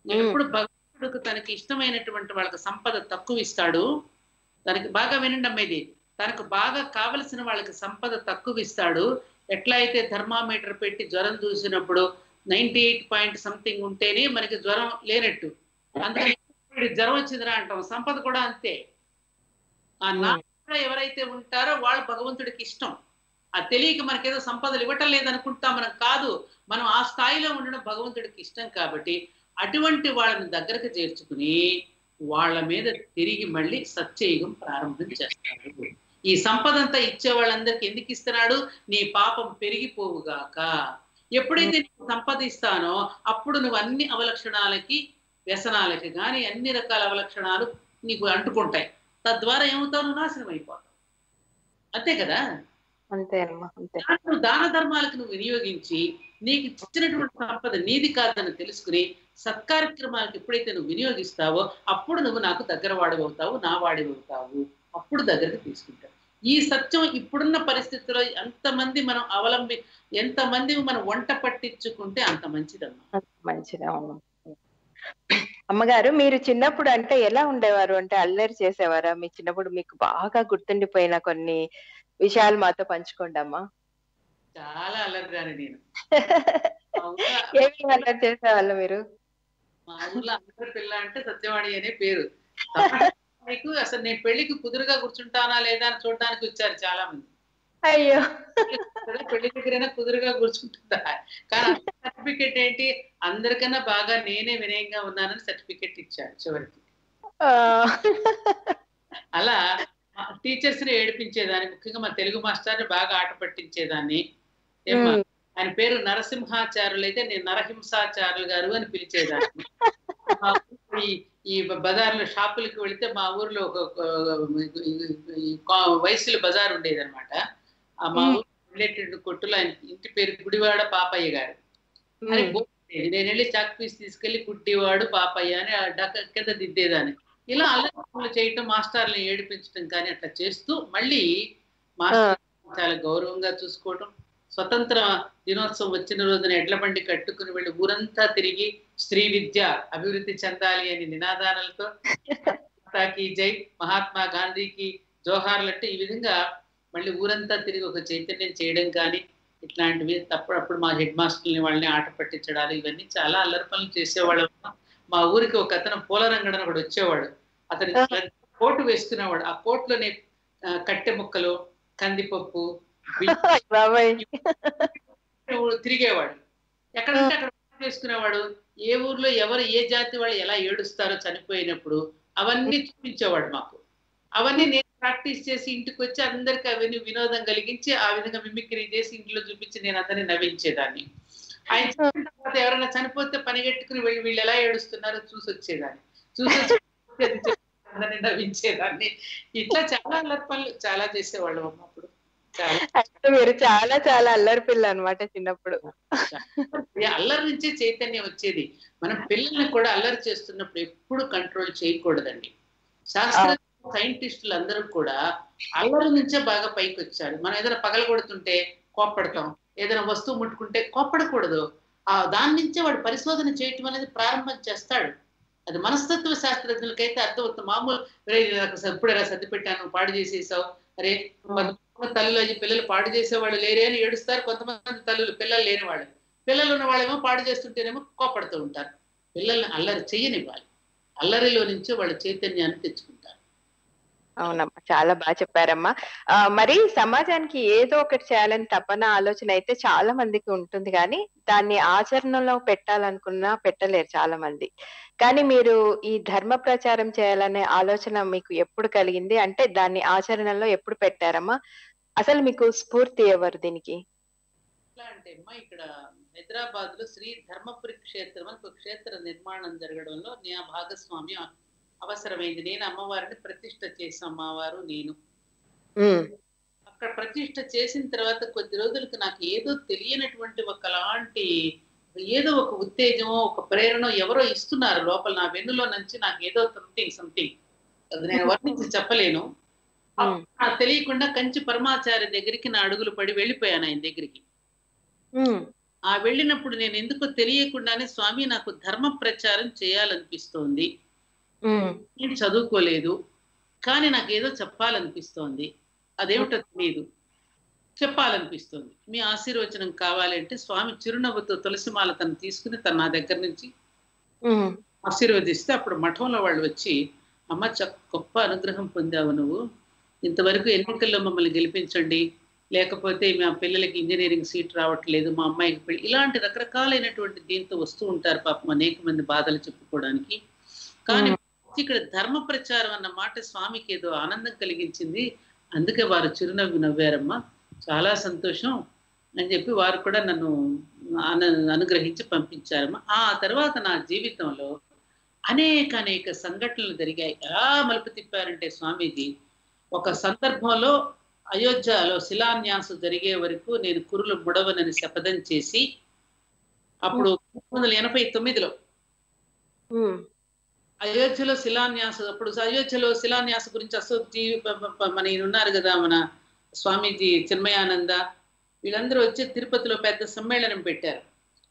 Speaker 2: ఎప్పుడు భగవంతుడికి తనకి ఇష్టమైనటువంటి వాళ్ళకి సంపద తక్కువ ఇస్తాడు. తనకి బాగా వినండి అమ్మ ఇది తనకు బాగా కావలసిన వాళ్ళకి సంపద తక్కువ ఇస్తాడు. ఎట్లా అయితే థర్మామీటర్ పెట్టి జ్వరం చూసినప్పుడు నైన్టీ ఎయిట్ పాయింట్ సంథింగ్ ఉంటేనే మనకి జ్వరం లేనట్టు. అందుకని వీడికి జ్వరం వచ్చిందిరా అంటాం. సంపద కూడా అంతే. ఆ నాలుగు ఎవరైతే ఉంటారో వాళ్ళు భగవంతుడికి ఇష్టం. ఆ తెలియక మనకేదో సంపదలు ఇవ్వటం లేదనుకుంటాం మనం కాదు. మనం ఆ స్థాయిలో ఉండడం భగవంతుడికి ఇష్టం కాబట్టి అటువంటి వాళ్ళని దగ్గరకు చేర్చుకుని వాళ్ళ మీద తిరిగి మళ్ళీ సత్యయుగం ప్రారంభం చేస్తాడు ఈ సంపద అంతా ఇచ్చే వాళ్ళందరికీ ఎందుకు ఇస్తున్నాడు? నీ పాపం పెరిగిపోవుగాక. ఎప్పుడైతే నీకు సంపద ఇస్తానో అప్పుడు నువ్వు అన్ని అవలక్షణాలకి వ్యసనాలకి కానీ అన్ని రకాల అవలక్షణాలు నీకు అంటుకుంటాయి. తద్వారా ఏమవుతావు? నువ్వు నాశనం అయిపోతావు. అంతే కదా? నువ్వు దాన ధర్మాలకు నువ్వు వినియోగించి నీకు ఇచ్చినటువంటి సంపద నీది కాదని తెలుసుకుని సత్కార్యక్రమాలకు ఎప్పుడైతే నువ్వు వినియోగిస్తావో అప్పుడు నువ్వు నాకు దగ్గర వాడివవుతావు నా వాడివవుతావు అప్పుడు దగ్గరకు తీసుకుంటావు. ఈ సత్యం ఇప్పుడున్న పరిస్థితిలో ఎంతమంది మనం అవలంబి ఎంతమంది మనం వంట పట్టించుకుంటే అంత మంచిదమ్మా.
Speaker 1: మంచిది అవును. అమ్మగారు మీరు చిన్నప్పుడు అంటే ఎలా ఉండేవారు? అంటే అల్లరి చేసేవారా? మీ చిన్నప్పుడు మీకు బాగా గుర్తుండిపోయిన కొన్ని విషయాలు మాతో పంచుకోండి అమ్మా.
Speaker 2: చాలా అలర్గాని నేను. ఊళ్ళో
Speaker 1: ఏమి అల్లరి చేసేవాళ్ళు మీరు?
Speaker 2: మా ఊర్లో అందరి పిల్ల అంటే సత్యవాణి అనే పేరు. మీకు అసలు నేను పెళ్ళికి కుదురుగా కూర్చుంటానా లేదా అని చూడడానికి వచ్చారు చాలా మంది
Speaker 1: అయ్యో
Speaker 2: పెళ్ళి దగ్గరైనా కుదురుగా కూర్చుంటుందా? కానీ సర్టిఫికెట్ ఏంటి? అందరికన్నా బాగా నేనే వినయంగా ఉన్నానని సర్టిఫికెట్ ఇచ్చాడు చివరికి. అలా టీచర్స్ని ఏడిపించేదాన్ని ముఖ్యంగా మా తెలుగు మాస్టర్ని బాగా ఆట పట్టించేదాన్ని. ఆయన పేరు నరసింహాచార్యులు అయితే నేను నరహింసాచార్యులు గారు అని పిలిచేదాన్ని. ఈ ఈ బజార్లో షాపులకి వెళితే మా ఊర్లో ఒక వయసుల బజార్ ఉండేది అనమాట ఆ మా
Speaker 1: మ్మ్.
Speaker 2: ఊరు రిలేటెడ్ కొట్టులో ఆయన ఇంటి పేరు గుడివాడ పాపయ్య గారు అని. నేను వెళ్ళి చాక్ పీస్ తీసుకెళ్ళి గుడ్డివాడు పాపయ్య అని డక్క కింద దిద్దేదాన్ని ఇలా అల్లరి చేయటం మాస్టర్ని ఏడిపించడం కానీ అట్లా చేస్తూ మళ్ళీ మాస్టర్ చాలా గౌరవంగా చూసుకోవటం స్వతంత్ర దినోత్సవం వచ్చిన రోజున ఎడ్ల బండి కట్టుకుని వెళ్ళి ఊరంతా తిరిగి స్త్రీ విద్య అభివృద్ధి చెందాలి అని నినాదాలతో జై మహాత్మా గాంధీకి జోహార్లు అంటే ఈ విధంగా మళ్ళీ ఊరంతా తిరిగి ఒక చైతన్యం చేయడం కానీ ఇట్లాంటివి తప్పుడప్పుడు మా హెడ్ మాస్టర్ని వాళ్ళని ఆట పట్టించడాలు ఇవన్నీ చాలా అల్లరి పనులు చేసేవాళ్ళం. మా ఊరికి ఒక అతను పూలరంగడని ఒకడు వచ్చేవాడు. అతను కోటు వేసుకునేవాడు. ఆ కోట్లోనే కట్టె ముక్కలు కందిపప్పు తిరిగేవాడు. ఎక్కడంటే అక్కడ చేసుకునేవాడు ఏ ఊర్లో ఎవరు ఏ జాతి వాళ్ళు ఎలా ఏడుస్తారో చనిపోయినప్పుడు అవన్నీ చూపించేవాడు మాకు. అవన్నీ నేను ప్రాక్టీస్ చేసి ఇంటికి వచ్చి అందరికి అవన్నీ వినోదం కలిగించి ఆ విధంగా మిమిక్రీ చేసి ఇంట్లో చూపించి నేను అందరినీ నవ్వించేదాన్ని. ఆయన చెప్పిన తర్వాత ఎవరైనా చనిపోతే పనిగట్టుకుని వెళ్ళి వీళ్ళు ఎలా ఏడుస్తున్నారో చూసి వచ్చేదాన్ని. చూసి వచ్చి నవ్వించేదాన్ని. ఇట్లా చాలా అల్లరి చాలా చేసేవాళ్ళం అమ్మప్పుడు
Speaker 1: అంటే మీరు చాలా చాలా అల్లరి పిల్ల అనమాట చిన్నప్పుడు.
Speaker 2: అల్లరి నుంచే చైతన్యం వచ్చేది. మనం పిల్లల్ని కూడా అల్లరి చేస్తున్నప్పుడు ఎప్పుడు కంట్రోల్ చేయకూడదండి. శాస్త్ర సైంటిస్టులు అందరూ కూడా అల్లరి నుంచే బాగా పైకి వచ్చారు. మనం ఏదైనా పగలగొడుతుంటే కోప్పడతాం. ఏదైనా వస్తువు ముట్టుకుంటే కోప్పడకూడదు. ఆ దాని నుంచే వాడు పరిశోధన చేయటం అనేది ప్రారంభం చేస్తాడు. అది మనస్తత్వ శాస్త్రజ్ఞులకైతే అర్థమవుతుంది. మామూలు "ఒరేయ్, ఇది నాకు ఇప్పుడేరా సర్ది పెట్టాను? పాడు చేసేసావు? అరే తల్లులు అయ్యి పిల్లలు పాడు చేసేవాళ్ళు లేరే అని ఏడుస్తారు. కొంతమంది తల్లులు పిల్లలు లేని వాళ్ళు పిల్లలు ఉన్న వాళ్ళేమో పాడు చేస్తుంటేనేమో కోపడుతూ ఉంటారు. పిల్లల్ని అల్లరి చెయ్యనివ్వాలి. అల్లరిలో నుంచి వాళ్ళ చైతన్యాన్ని తెచ్చుకుంటారు.
Speaker 1: అవునమ్మా చాలా బాగా చెప్పారమ్మా. ఆ, మరి సమాజానికి ఏదో ఒకటి చేయాలని తపన ఆలోచన అయితే చాలా మందికి ఉంటుంది కానీ దాన్ని ఆచరణలో పెట్టాలనుకున్నా పెట్టలేరు చాలా మంది. కానీ మీరు ఈ ధర్మ ప్రచారం చేయాలనే ఆలోచన మీకు ఎప్పుడు కలిగింది? అంటే దాన్ని ఆచరణలో ఎప్పుడు పెట్టారమ్మా? అసలు మీకు స్ఫూర్తి ఎవరు దీనికి?
Speaker 2: ఎట్లా అంటే అమ్మా ఇక్కడ హైదరాబాద్లో శ్రీ ధర్మపురి క్షేత్రం అని ఒక క్షేత్ర నిర్మాణం జరగడంలో నా భాగస్వామ్యం అవసరమైంది. నేను అమ్మవారిని ప్రతిష్ట చేసి అమ్మవారు నేను. అక్కడ ప్రతిష్ట చేసిన తర్వాత కొద్ది రోజులకు నాకు ఏదో తెలియనటువంటి ఒకలాంటి ఏదో ఒక ఉత్తేజమో ఒక ప్రేరణ ఎవరో ఇస్తున్నారు లోపల నా వెన్నులో నుంచి నాకు ఏదో సంథింగ్ సంథింగ్ అది నేను వర్ణించి చెప్పలేను. నాకు తెలియకుండా కంచి పరమాచార్య దగ్గరికి నా అడుగులు పడి వెళ్ళిపోయాను ఆయన దగ్గరికి. ఆ వెళ్ళినప్పుడు నేను ఎందుకో తెలియకుండానే స్వామి నాకు ధర్మ ప్రచారం చేయాలనిపిస్తోంది. నేను చదువుకోలేదు కానీ నాకు ఏదో చెప్పాలనిపిస్తోంది. అదేమిటో తెలియదు చెప్పాలనిపిస్తోంది. మీ ఆశీర్వచనం కావాలి అంటే స్వామి చిరునవ్వుతో తులసిమాల తను తీసుకుని తను నా దగ్గర నుంచి ఆశీర్వదిస్తే అప్పుడు మఠంలో వాళ్ళు వచ్చి అమ్మ చ గొప్ప అనుగ్రహం పొందావు నువ్వు. ఇంతవరకు ఎన్నికల్లో మమ్మల్ని గెలిపించండి. లేకపోతే మా పిల్లలకి ఇంజనీరింగ్ సీట్ రావట్లేదు మా అమ్మాయికి పెళ్ళి ఇలాంటి రకరకాలైనటువంటి దీంతో వస్తూ ఉంటారు పాపం అనేక మంది బాధలు చెప్పుకోవడానికి. కానీ ఇక్కడ ధర్మ ప్రచారం అన్న మాట స్వామికి ఏదో ఆనందం కలిగించింది. అందుకే వారు చిరునవ్వు నవ్వారమ్మా. చాలా సంతోషం అని చెప్పి వారు కూడా నన్ను అను అనుగ్రహించి పంపించారమ్మా. ఆ తర్వాత నా జీవితంలో అనేక అనేక సంఘటనలు జరిగాయి. ఎలా మలుపు తిప్పారంటే స్వామీజీ ఒక సందర్భంలో అయోధ్యలో శిలాన్యాసం జరిగే వరకు నేను కురులు ముడవనని శపథం చేసి అప్పుడు పంతొమ్మిది వందల ఎనభై తొమ్మిదిలో అయోధ్యలో శిలాన్యాసం అప్పుడు అయోధ్యలో శిలాన్యాస గురించి అశోక్జీ మన ఉన్నారు కదా మన స్వామీజీ చిన్మయానంద వీళ్ళందరూ వచ్చి తిరుపతిలో పెద్ద సమ్మేళనం పెట్టారు.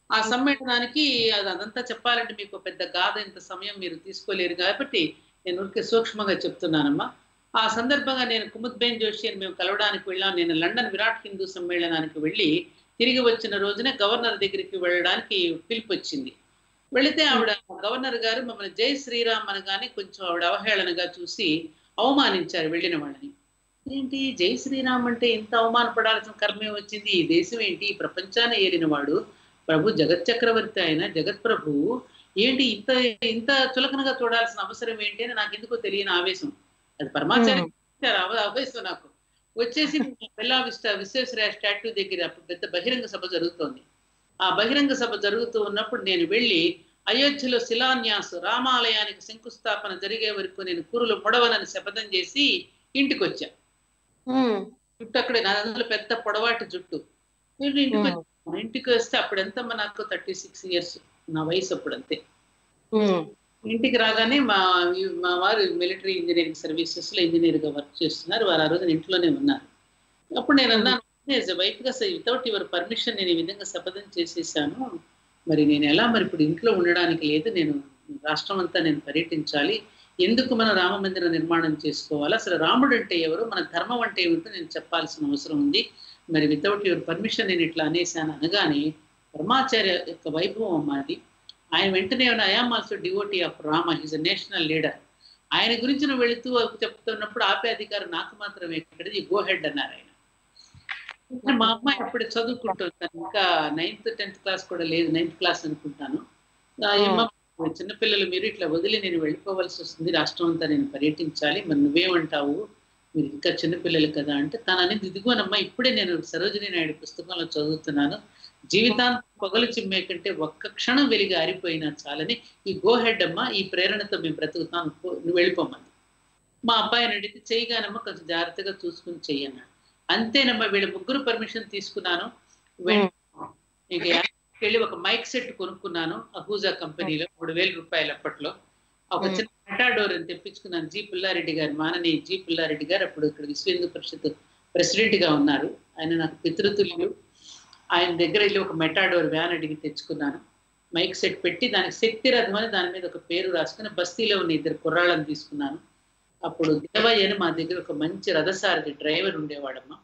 Speaker 2: ఆ సమ్మేళనానికి అది అదంతా చెప్పాలంటే మీకు పెద్ద గాథ ఇంత సమయం మీరు తీసుకోలేరు కాబట్టి నేను ఊరికే సూక్ష్మంగా చెప్తున్నానమ్మా. ఆ సందర్భంగా నేను కుముద్బేన్ జోషి అని మేము కలవడానికి వెళ్ళాం. నేను లండన్ విరాట్ హిందూ సమ్మేళనానికి వెళ్ళి తిరిగి వచ్చిన రోజునే గవర్నర్ దగ్గరికి వెళ్ళడానికి పిలుపు వచ్చింది. వెళితే ఆవిడ గవర్నర్ గారు మమ్మల్ని జై శ్రీరామ్ అనగానే కొంచెం ఆవిడ అవహేళనగా చూసి అవమానించారు వెళ్ళిన వాళ్ళని. ఏంటి జై శ్రీరామ్ అంటే ఇంత అవమానపడాల్సిన కర్మే వచ్చింది. ఈ దేశం ఏంటి? ఈ ప్రపంచాన్ని ఏలినవాడు ప్రభు జగత్ చక్రవర్తి ఆయన జగత్ ప్రభువు ఏంటి? ఇంత ఇంత చులకనగా చూడాల్సిన అవసరం ఏంటి అని నాకు ఎందుకో తెలియని ఆవేశం. అది పరమాచార్య ఆవేశం నాకు. వచ్చేసి బెల్లా విస్టా విశ్వేశ్వరయ్య స్టాట్యూ దగ్గర అప్పుడు పెద్ద బహిరంగ సభ జరుగుతోంది. ఆ బహిరంగ సభ జరుగుతూ ఉన్నప్పుడు నేను వెళ్ళి అయోధ్యలో శిలాన్యాస రామాలయానికి శంకుస్థాపన జరిగే వరకు నేను కురులు ముడవనని శపథం చేసి ఇంటికి వచ్చా జుట్టు అక్కడే అందులో పెద్ద పొడవాటి జుట్టు. నేను ఇంటికి. ఇంటికి వస్తే అప్పుడు ఎంతమ్మా నాకు థర్టీ సిక్స్ ఇయర్స్ నా వయసు అప్పుడు అంతే ఇంటికి రాగానే మా మా వారు మిలిటరీ ఇంజనీరింగ్ సర్వీసెస్లో ఇంజనీర్గా వర్క్ చేస్తున్నారు. వారు ఆ రోజున ఇంట్లోనే ఉన్నారు. అప్పుడు నేను అన్నాను వైఫ్ వితౌట్ యువర్ పర్మిషన్ నేను ఈ విధంగా శపథం చేసేసాను. మరి నేను ఎలా మరి ఇప్పుడు ఇంట్లో ఉండడానికి లేదు. నేను రాష్ట్రం అంతా నేను పర్యటించాలి. ఎందుకు మన రామ మందిర నిర్మాణం చేసుకోవాలి? అసలు రాముడు అంటే ఎవరు? మన ధర్మం అంటే ఏమిటో నేను చెప్పాల్సిన అవసరం ఉంది. మరి వితౌట్ యువర్ పర్మిషన్ నేను ఇట్లా అనేసాను అనగానే బ్రహ్మాచార్య యొక్క వైభవం అమ్మాది ఆయన వెంటనే I am also devotee of Rama his a national leader ఆయన గురించి నువ్వు వెళుతూ చెప్తున్నప్పుడు ఆపే అధికారం నాకు మాత్రమే. ఎక్కడిది గో హెడ్ అన్నారు ఆయన. మా అమ్మాయి అప్పుడు చదువుకుంటుంది. ఇంకా నైన్త్ టెన్త్ క్లాస్ కూడా లేదు. నైన్త్ క్లాస్ అనుకుంటాను. చిన్నపిల్లలు మీరు ఇట్లా వదిలి నేను వెళ్ళిపోవాల్సి వస్తుంది. రాష్ట్రం అంతా నేను పర్యటించాలి. మరి నువ్వేమంటావు? మీరు ఇంకా చిన్నపిల్లలు కదా అంటే తను అనేది ఇదిగోనమ్మా ఇప్పుడే నేను సరోజిని నాయుడు పుస్తకంలో చదువుతున్నాను. జీవితాంతం పొగలు చిమ్మే కంటే ఒక్క క్షణం వెలిగి ఆరిపోయినా చాలని ఈ గో హెడ్ అమ్మా ఈ ప్రేరణతో మేము బ్రతుకుతాం. నువ్వు వెళ్ళిపోమని మా అబ్బాయిని అడిగితే చేయగానమ్మా కొంచెం జాగ్రత్తగా చూసుకుని చెయ్యన్నా అంతేనమ్మా వీళ్ళ ముగ్గురు పర్మిషన్ తీసుకున్నాను. వెళ్ళి ఒక మైక్ సెట్ కొనుక్కున్నాను అహూజా కంపెనీలో మూడు వేల రూపాయలు అప్పట్లో. ఒక చిన్న మెటాడోర్ అని తెప్పించుకున్నాను జి పుల్లారెడ్డి గారు మానని జి పుల్లారెడ్డి గారు. అప్పుడు ఇక్కడ విశ్వ హిందూ పరిషత్ ప్రెసిడెంట్గా ఉన్నారు. ఆయన నాకు పితృతుల్యులు. ఆయన దగ్గర వెళ్ళి ఒక మెటాడోర్ వ్యాన్ అడిగి తెచ్చుకున్నాను. మైక్ సెట్ పెట్టి దానికి శక్తి రథం అని దాని మీద ఒక పేరు రాసుకుని బస్తీలో ఉన్న ఇద్దరు కుర్రాళ్ళని తీసుకున్నాను. అప్పుడు దేవయ్య అని మా దగ్గర ఒక మంచి రథసారథి డ్రైవర్ ఉండేవాడమ్మా.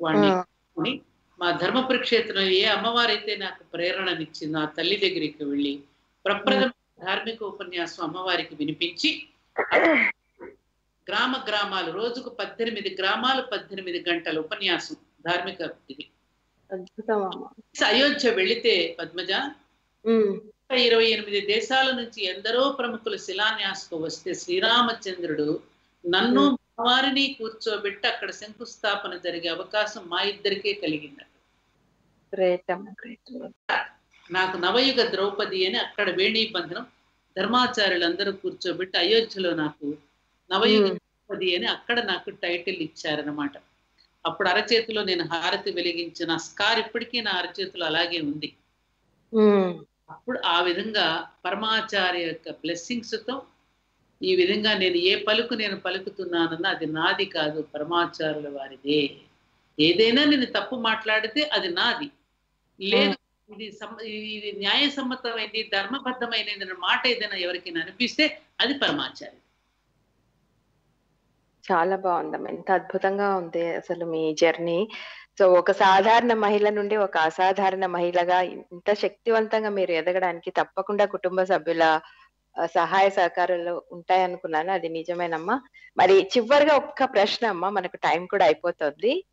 Speaker 2: వాడిని మా ధర్మపురి క్షేత్రంలో ఏ అమ్మవారైతే నాకు ప్రేరణనిచ్చిందో ఆ తల్లి దగ్గరికి వెళ్ళి ప్రప్రథమ ధార్మిక ఉపన్యాసం అమ్మవారికి వినిపించి గ్రామ గ్రామాలు రోజుకు పద్దెనిమిది గ్రామాలు పద్దెనిమిది గంటల ఉపన్యాసం ధార్మిక ఇది. అయోధ్య వెళితే పద్మజ ఇరవై ఎనిమిది దేశాల నుంచి ఎందరో ప్రముఖులు శిలాన్యాసకు వస్తే శ్రీరామచంద్రుడు నన్ను వారిని కూర్చోబెట్టి అక్కడ శంకుస్థాపన జరిగే అవకాశం మా ఇద్దరికే కలిగింది. నాకు నవయుగ ద్రౌపది అని అక్కడ వేణీ బంధనం ధర్మాచార్యులందరూ కూర్చోబెట్టి అయోధ్యలో నాకు నవయుగ ద్రౌపది అని అక్కడ నాకు టైటిల్ ఇచ్చారనమాట అప్పుడు అరచేతిలో నేను హారతి వెలిగించిన స్కార్ ఇప్పటికీ నా అరచేతిలో అలాగే ఉంది. అప్పుడు ఆ విధంగా పరమాచార్య యొక్క blessings తో ఈ విధంగా నేను ఏ పలుకు నేను పలుకుతున్నానన్న అది నాది కాదు పరమాచారుల వారిదే. ఏదైనా నేను తప్పు మాట్లాడితే అది నాది. లేదు ఇది ఇది న్యాయసమ్మతమైంది ధర్మబద్ధమైనది మాట ఏదైనా ఎవరికైనా అనిపిస్తే అది పరమాచార్య
Speaker 1: చాలా బాగుందమ్మా. ఎంత అద్భుతంగా ఉంది అసలు మీ జర్నీ. సో ఒక సాధారణ మహిళ నుండి ఒక అసాధారణ మహిళగా ఇంత శక్తివంతంగా మీరు ఎదగడానికి తప్పకుండా కుటుంబ సభ్యుల సహాయ సహకారాలు ఉంటాయనుకున్నాను. అది నిజమేనమ్మా. మరి చివరిగా ఒక్క ప్రశ్న అమ్మా మనకు టైం కూడా అయిపోతుంది.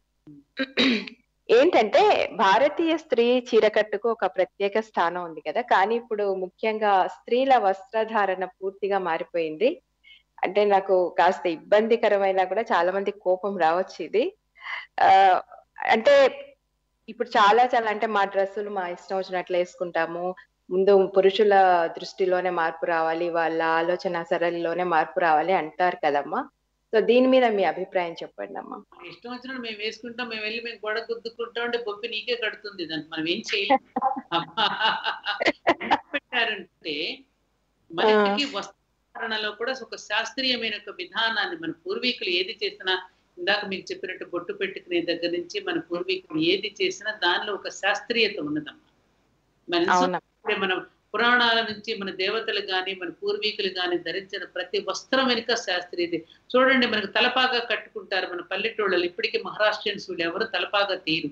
Speaker 1: ఏంటంటే భారతీయ స్త్రీ చీరకట్టుకు ఒక ప్రత్యేక స్థానం ఉంది కదా. కానీ ఇప్పుడు ముఖ్యంగా స్త్రీల వస్త్రధారణ పూర్తిగా మారిపోయింది. అంటే నాకు కాస్త ఇబ్బందికరమైన కూడా చాలా మంది కోపం రావచ్చు ఇది. ఆ అంటే ఇప్పుడు చాలా చాలా అంటే మా డ్రెస్సులు మా ఇష్టం వచ్చినట్లు వేసుకుంటాము. ముందు పురుషుల దృష్టిలోనే మార్పు రావాలి వాళ్ళ ఆలోచన సరళిలోనే మార్పు రావాలి అంటారు కదమ్మా. సో దీని మీద మీ అభిప్రాయం చెప్పండి అమ్మా.
Speaker 2: ఇష్టం వచ్చినట్టు మేము వేసుకుంటాం మేము వెళ్ళి మేము గొడవ గుద్దుకుంటాం అంటే బొప్పి నీకే కడుతుంది దానికి మనం ఏం చేయలేం. అమ్మా. ఎందుకు పెట్టారంటే మనకి వస్త్రధారణలో కూడా ఒక శాస్త్రీయమైన ఒక విధానాన్ని మన పూర్వీకులు ఏది చేసినా ఇందాక మీకు చెప్పినట్టు బొట్టు పెట్టుకునే దగ్గర నుంచి మన పూర్వీకులు ఏది చేసినా దానిలో ఒక శాస్త్రీయత ఉన్నదమ్మా. మన మనం పురాణాల నుంచి మన దేవతలు గాని మన పూర్వీకులు గాని ధరించిన ప్రతి వస్త్రం వెనుక శాస్త్రీయత చూడండి మనకు తలపాగా కట్టుకుంటారు మన పల్లెటూళ్ళలో. ఇప్పటికీ మహారాష్ట్రియన్స్ వీళ్ళు ఎవరు తలపాగా తీరు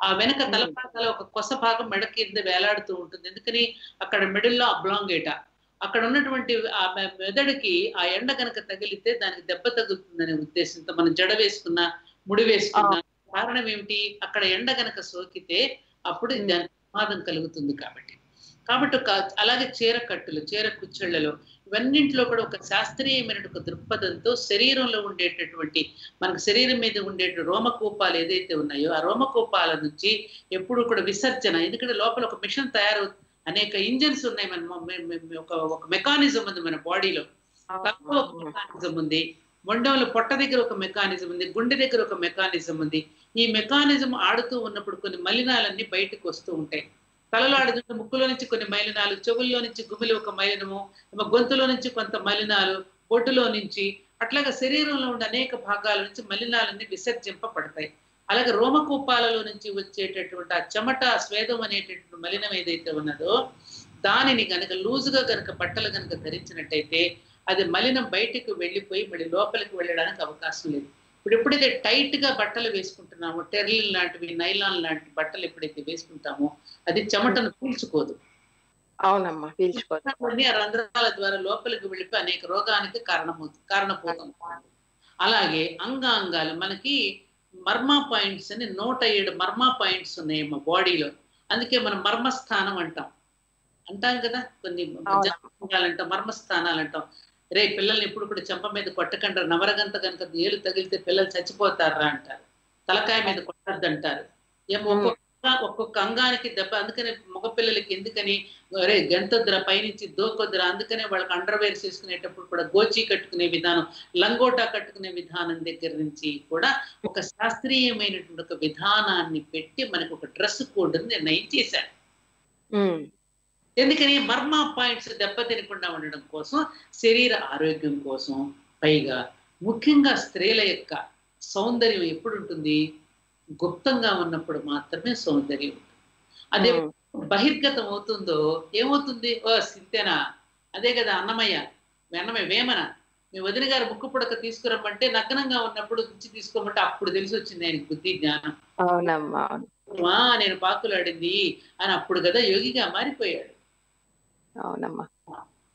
Speaker 2: ఆ వెనక. తలపాగలో ఒక కొస భాగం మెడ కింద వేలాడుతూ ఉంటుంది. ఎందుకని? అక్కడ మిడిల్లో అబ్లాంగేట. అక్కడ ఉన్నటువంటి ఆ మెదడుకి ఆ ఎండ కనుక తగిలితే దానికి దెబ్బ తగులుతుందనే ఉద్దేశంతో మనం జడ వేసుకున్నా ముడి వేసుకున్నా కారణం ఏమిటి? అక్కడ ఎండ గనక సోకితే అప్పుడు. దానికి ప్రమాదం కలుగుతుంది కాబట్టి. కాబట్టి ఒక అలాగే చీర కట్టులు చీర కుచ్చెళ్ళలో ఇవన్నింటిలో కూడా ఒక శాస్త్రీయమైన ఒక దృక్పథంతో శరీరంలో ఉండేటటువంటి మనకు శరీరం మీద ఉండే రోమకూపాలు ఏదైతే ఉన్నాయో ఆ రోమకూపాల నుంచి ఎప్పుడు కూడా విసర్జన ఎందుకంటే లోపల ఒక మిషన్ తయారు అనేక ఇంజన్స్ ఉన్నాయి మన ఒక ఒక మెకానిజం ఉంది మన బాడీలో. మెకానిజం ఉంది. మొండంలో పొట్ట దగ్గర ఒక మెకానిజం ఉంది గుండె దగ్గర ఒక మెకానిజం ఉంది. ఈ మెకానిజం ఆడుతూ ఉన్నప్పుడు కొన్ని మలినాలన్నీ బయటకు వస్తూ ఉంటాయి. తలలో ఆడుతుంటే ముక్కులో నుంచి కొన్ని మలినాలు చెవుల్లో నుంచి గుమిలి ఒక మలినము గొంతులో నుంచి కొంత మలినాలు ఒడ్డులో నుంచి అట్లాగా శరీరంలో ఉండే అనేక భాగాల నుంచి మలినాలన్నీ విసర్జింపబడతాయి. అలాగే రోమకూపాలలో నుంచి వచ్చేటటువంటి ఆ చెమట స్వేదం అనేటటువంటి మలినం ఏదైతే ఉన్నదో దానిని గనక లూజుగా గనక బట్టలు గనక ధరించినట్టయితే అది మలినం బయటకు వెళ్ళిపోయి మళ్ళీ లోపలికి వెళ్ళడానికి అవకాశం లేదు. ఇప్పుడు ఎప్పుడైతే టైట్గా బట్టలు వేసుకుంటున్నామో టెర్లిన్ లాంటివి నైలాన్ లాంటి బట్టలు ఎప్పుడైతే వేసుకుంటామో అది చెమటను పీల్చుకోదు.
Speaker 1: అవునమ్మా పీల్చుకోదు.
Speaker 2: రంధ్రాల ద్వారా లోపలికి వెళ్ళిపోయి అనేక రోగానికి కారణమవుతుంది కారణపోతుంది అలాగే అంగాంగాలు మనకి మర్మా పాయింట్స్ అని నూట ఏడు మర్మా పాయింట్స్ ఉన్నాయి మా బాడీలో. అందుకే మనం మర్మస్థానం అంటాం. అంటాం కదా కొన్ని అంటాం మర్మస్థానాలు అంటాం. రే పిల్లల్ని ఎప్పుడు కూడా చెంప మీద కొట్టకంటారు నవరగంత కనుక ఏలు తగిలితే పిల్లలు చచ్చిపోతారా అంటారు. తలకాయ మీద కొట్టద్దు అంటారు ఏమో ఒక్కొక్క ఒక్కొక్క అంగానికి దెబ్బ అందుకనే మగపిల్లలకి ఎందుకని అరే గంతొద్దురా పైనుంచి దోకొద్దురా అందుకనే వాళ్ళకి అండర్వేర్ చేసుకునేటప్పుడు కూడా గోచి కట్టుకునే విధానం లంగోటా కట్టుకునే విధానం దగ్గర నుంచి కూడా ఒక శాస్త్రీయమైనటువంటి ఒక విధానాన్ని పెట్టి మనకు ఒక డ్రెస్ కోడ్ నిర్ణయం చేశారు.
Speaker 1: ఉమ్,
Speaker 2: ఎందుకని మర్మా పాయింట్స్ దెబ్బతినకుండా ఉండడం కోసం శరీర ఆరోగ్యం కోసం పైగా ముఖ్యంగా స్త్రీల యొక్క సౌందర్యం ఎప్పుడు ఉంటుంది గుప్తంగా ఉన్నప్పుడు మాత్రమే సౌందర్యం ఉంటుంది. అదే బహిర్గతం అవుతుందో ఏమవుతుంది? ఓ సింతేనా? అదే కదా అన్నమయ్య అన్నమయ్య వేమన. మీ వదిన గారు ముక్కు పుడక తీసుకురమ్మంటే నగ్నంగా ఉన్నప్పుడు ఇచ్చి తీసుకోమంటే అప్పుడు తెలిసి వచ్చింది ఆయనకి బుద్ధి జ్ఞానం.
Speaker 1: అవునమ్మా.
Speaker 2: నేను పాకులాడింది అని అప్పుడు కదా యోగిగా మారిపోయాడు.
Speaker 1: అవునమ్మా.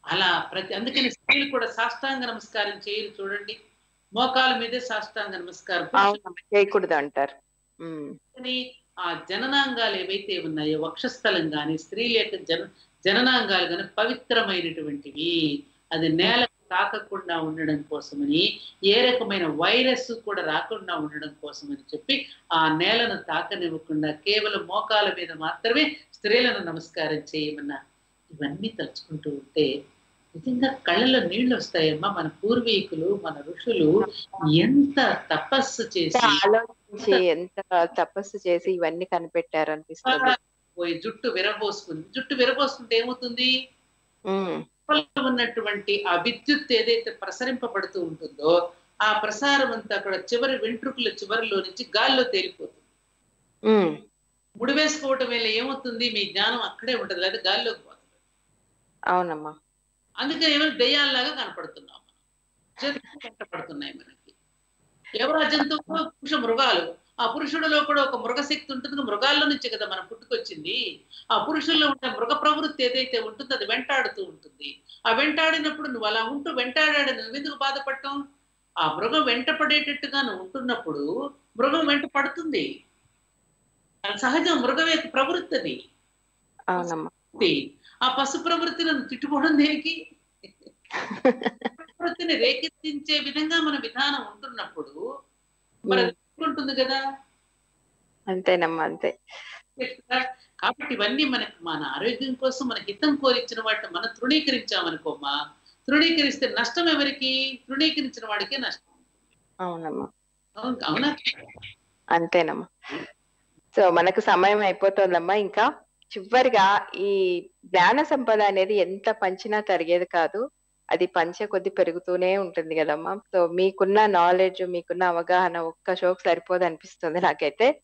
Speaker 2: అలా ప్రతి అందుకని స్త్రీలు కూడా సాష్టాంగ నమస్కారం చేయరు చూడండి. మోకాల మీదే సాష్టాంగ నమస్కారం.
Speaker 1: చేయకూడదు అంటారు
Speaker 2: ఆ జననాంగాలు ఏవైతే ఉన్నాయో వక్షస్థలం కానీ స్త్రీల యొక్క జన జననాంగాలు కానీ పవిత్రమైనటువంటివి. అది నేల తాకకుండా ఉండడం కోసమని ఏ రకమైన వైరస్ కూడా రాకుండా ఉండడం కోసమని చెప్పి ఆ నేలను తాకనివ్వకుండా కేవలం మోకాల మీద మాత్రమే స్త్రీలను నమస్కారం చేయమన్నా ఇవన్నీ తలుచుకుంటూ ఉంటే నిజంగా కళ్ళలో నీళ్ళు వస్తాయమ్మా. మన పూర్వీకులు మన ఋషులు ఎంత తపస్సు చేసి
Speaker 1: ఎంత తపస్సు చేసి ఇవన్నీ కనిపెట్టారు అనిపిస్తుంది
Speaker 2: పోయి జుట్టు విరబోసుకుంది. జుట్టు విరబోసుకుంటే ఏమవుతుంది? ఉన్నటువంటి ఆ విద్యుత్ ఏదైతే ప్రసరింపబడుతూ ఉంటుందో ఆ ప్రసారం అంతా కూడా చివరి వెంట్రుకల చివరిలో నుంచి గాల్లో తేలిపోతుంది.
Speaker 1: ఉమ్,
Speaker 2: ముడి వేసుకోవటం వల్ల ఏమవుతుంది? మీ జ్ఞానం అక్కడే ఉంటుంది. లేదా గాల్లోకి పోతుంది.
Speaker 1: అవునమ్మా.
Speaker 2: అందుకని ఏమైనా దెయ్యాల్లాగా కనపడుతున్నాం జంతువులు కనపడుతున్నాయి మనకి. ఎవరు ఆ జంతువు పురుష మృగాలు. ఆ పురుషుడిలో కూడా ఒక మృగ శక్తి ఉంటుంది. మృగాల్లో నుంచి కదా మనం పుట్టుకొచ్చింది. ఆ పురుషుల్లో ఉండే మృగ ప్రవృత్తి ఏదైతే ఉంటుందో అది వెంటాడుతూ ఉంటుంది. ఆ వెంటాడినప్పుడు నువ్వు అలా ఉంటూ వెంటాడాడు నువ్వు ఎందుకు బాధపడటం ఆ మృగం వెంట పడేటట్టుగా నువ్వు ఉంటున్నప్పుడు మృగం వెంట పడుతుంది. సహజం. మృగం ప్రవృత్తి. ఆ పశు ప్రవృత్తిని నువ్వు తిట్టుకోవడం దేనికి? ప్రవృత్తిని రేకెత్తించే విధంగా మన విధానం ఉంటున్నప్పుడు అది ఉంటుంది కదా?
Speaker 1: అంతేనమ్మా అంతే.
Speaker 2: కాబట్టి ఇవన్నీ మనకి మన ఆరోగ్యం కోసం మన హితం కోరిచ్చిన వాటిని మనం తృణీకరించామనుకోమ్మా. తృణీకరిస్తే నష్టం ఎవరికి? తృణీకరించిన వాడికే నష్టం.
Speaker 1: అవునమ్మా.
Speaker 2: అవును అవునా?
Speaker 1: అంతేనమ్మా. సో మనకు సమయం అయిపోతుందమ్మా ఇంకా. చివరిగా ఈ జ్ఞాన సంపద అనేది ఎంత పంచినా తరిగేది కాదు అది పంచే కొద్ది పెరుగుతూనే ఉంటుంది కదమ్మా. సో మీకున్న నాలెడ్జ్ మీకున్న అవగాహన ఒక్క షోకి సరిపోదు అనిపిస్తుంది నాకైతే.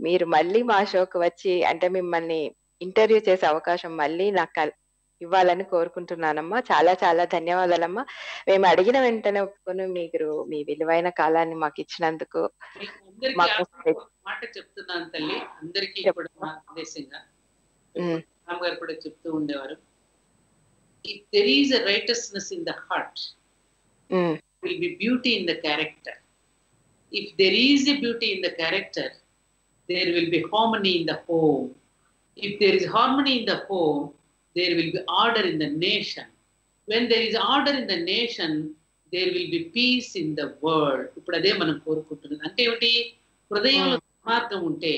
Speaker 1: మీరు మళ్ళీ మా షోకి వచ్చి అంటే మిమ్మల్ని ఇంటర్వ్యూ చేసే అవకాశం మళ్ళీ నాకు ఇవ్వాలని కోరుకుంటున్నానమ్మా. చాలా చాలా ధన్యవాదాలమ్మా. మేము అడిగిన వెంటనే ఒప్పుకొని మీరు మీ విలువైన కాలాన్ని మాకు ఇచ్చినందుకు
Speaker 2: మాట చెప్తున్నాను తల్లి. అందరికీ రామ్ గారు కూడా చెప్తూ ఉండేవారు if there is a righteousness in the heart will be beauty in the character. If there is a beauty in the character, there will be harmony in the home. If there is harmony in the home, there will be order in the nation. When there is order in the nation, there will be peace in the world. ఇప్పుడు అదే మనం కోరుకుంటున్నది అంటే ఏమిటి హృదయంలో సన్మార్గం ఉంటే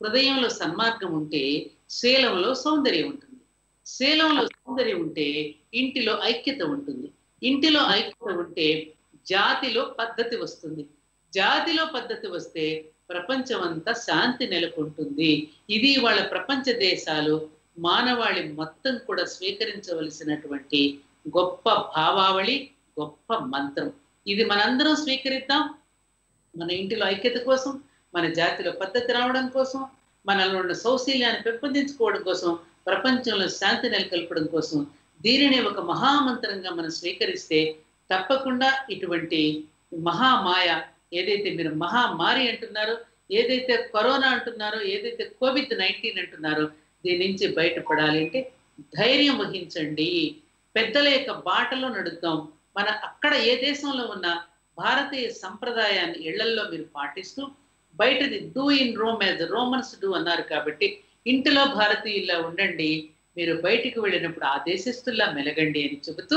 Speaker 2: హృదయంలో సన్మార్గం ఉంటే శీలంలో సౌందర్యం ఉంటుంది. శీలంలో సౌందర్యం ఉంటే ఇంటిలో ఐక్యత ఉంటుంది. ఇంటిలో ఐక్యత ఉంటే జాతిలో పద్ధతి వస్తుంది. జాతిలో పద్ధతి వస్తే ప్రపంచం అంతా శాంతి నెలకొంటుంది. ఇది వాళ్ళ ప్రపంచ దేశాలు మానవాళి మొత్తం కూడా స్వీకరించవలసినటువంటి గొప్ప భావావళి గొప్ప మంత్రం. ఇది మనందరం స్వీకరిద్దాం. మన ఇంటిలో ఐక్యత కోసం మన జాతిలో పద్ధతి రావడం కోసం మనలో ఉన్న సౌశీల్యాన్ని పెంపొందించుకోవడం కోసం ప్రపంచంలో శాంతి నెలకొల్పడం కోసం దీనిని ఒక మహామంత్రంగా మనం స్వీకరిస్తే తప్పకుండా ఇటువంటి మహామాయ ఏదైతే మీరు మహామారి అంటున్నారో ఏదైతే కరోనా అంటున్నారో ఏదైతే కోవిడ్ నైన్టీన్ అంటున్నారో దీని నుంచి బయటపడాలి అంటే ధైర్యం వహించండి. పెద్దల యొక్క బాటలో నడుద్దాం. మన అక్కడ ఏ దేశంలో ఉన్న భారతీయ సంప్రదాయాన్ని ఇళ్ళల్లో మీరు పాటిస్తూ బయటది do in Rome as Romans do అన్నారు కాబట్టి ఇంటిలో భారతీయుల్లా ఉండండి మీరు బయటికి వెళ్ళినప్పుడు ఆ దేశస్తుల్లా మెలగండి అని చెబుతూ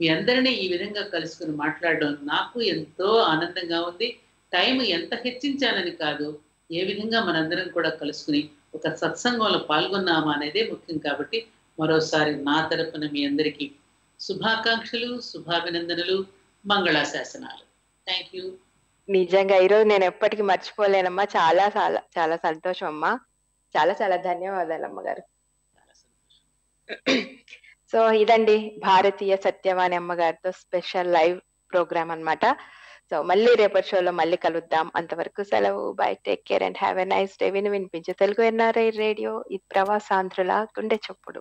Speaker 2: మీ అందరినీ ఈ విధంగా కలుసుకుని మాట్లాడడం నాకు ఎంతో ఆనందంగా ఉంది. టైం ఎంత హెచ్చించానని కాదు ఏ విధంగా మనందరం కూడా కలుసుకుని ఒక సత్సంగంలో పాల్గొన్నామా అనేదే ముఖ్యం కాబట్టి మరోసారి నా తరపున మీ అందరికీ శుభాకాంక్షలు శుభాభినందనలు మంగళాశాసనాలు. థ్యాంక్ యూ
Speaker 1: నిజంగా ఈరోజు నేను ఎప్పటికీ మర్చిపోలేనమ్మా. చాలా చాలా చాలా సంతోషం అమ్మా చాలా చాలా ధన్యవాదాలు అమ్మగారు. సో ఇదండి భారతీయ సత్యవాణి అమ్మగారితో స్పెషల్ లైవ్ ప్రోగ్రామ్ అన్నమాట. సో మళ్ళీ రేపటి షోలో మళ్ళీ కలుద్దాం. అంతవరకు సెలవు. Bye take care and have a nice day. విని వినిపించే తెలుగు ఎన్ఆర్ఐ రేడియో. ఇది ప్రవాసాంధ్రుల గుండె చప్పుడు.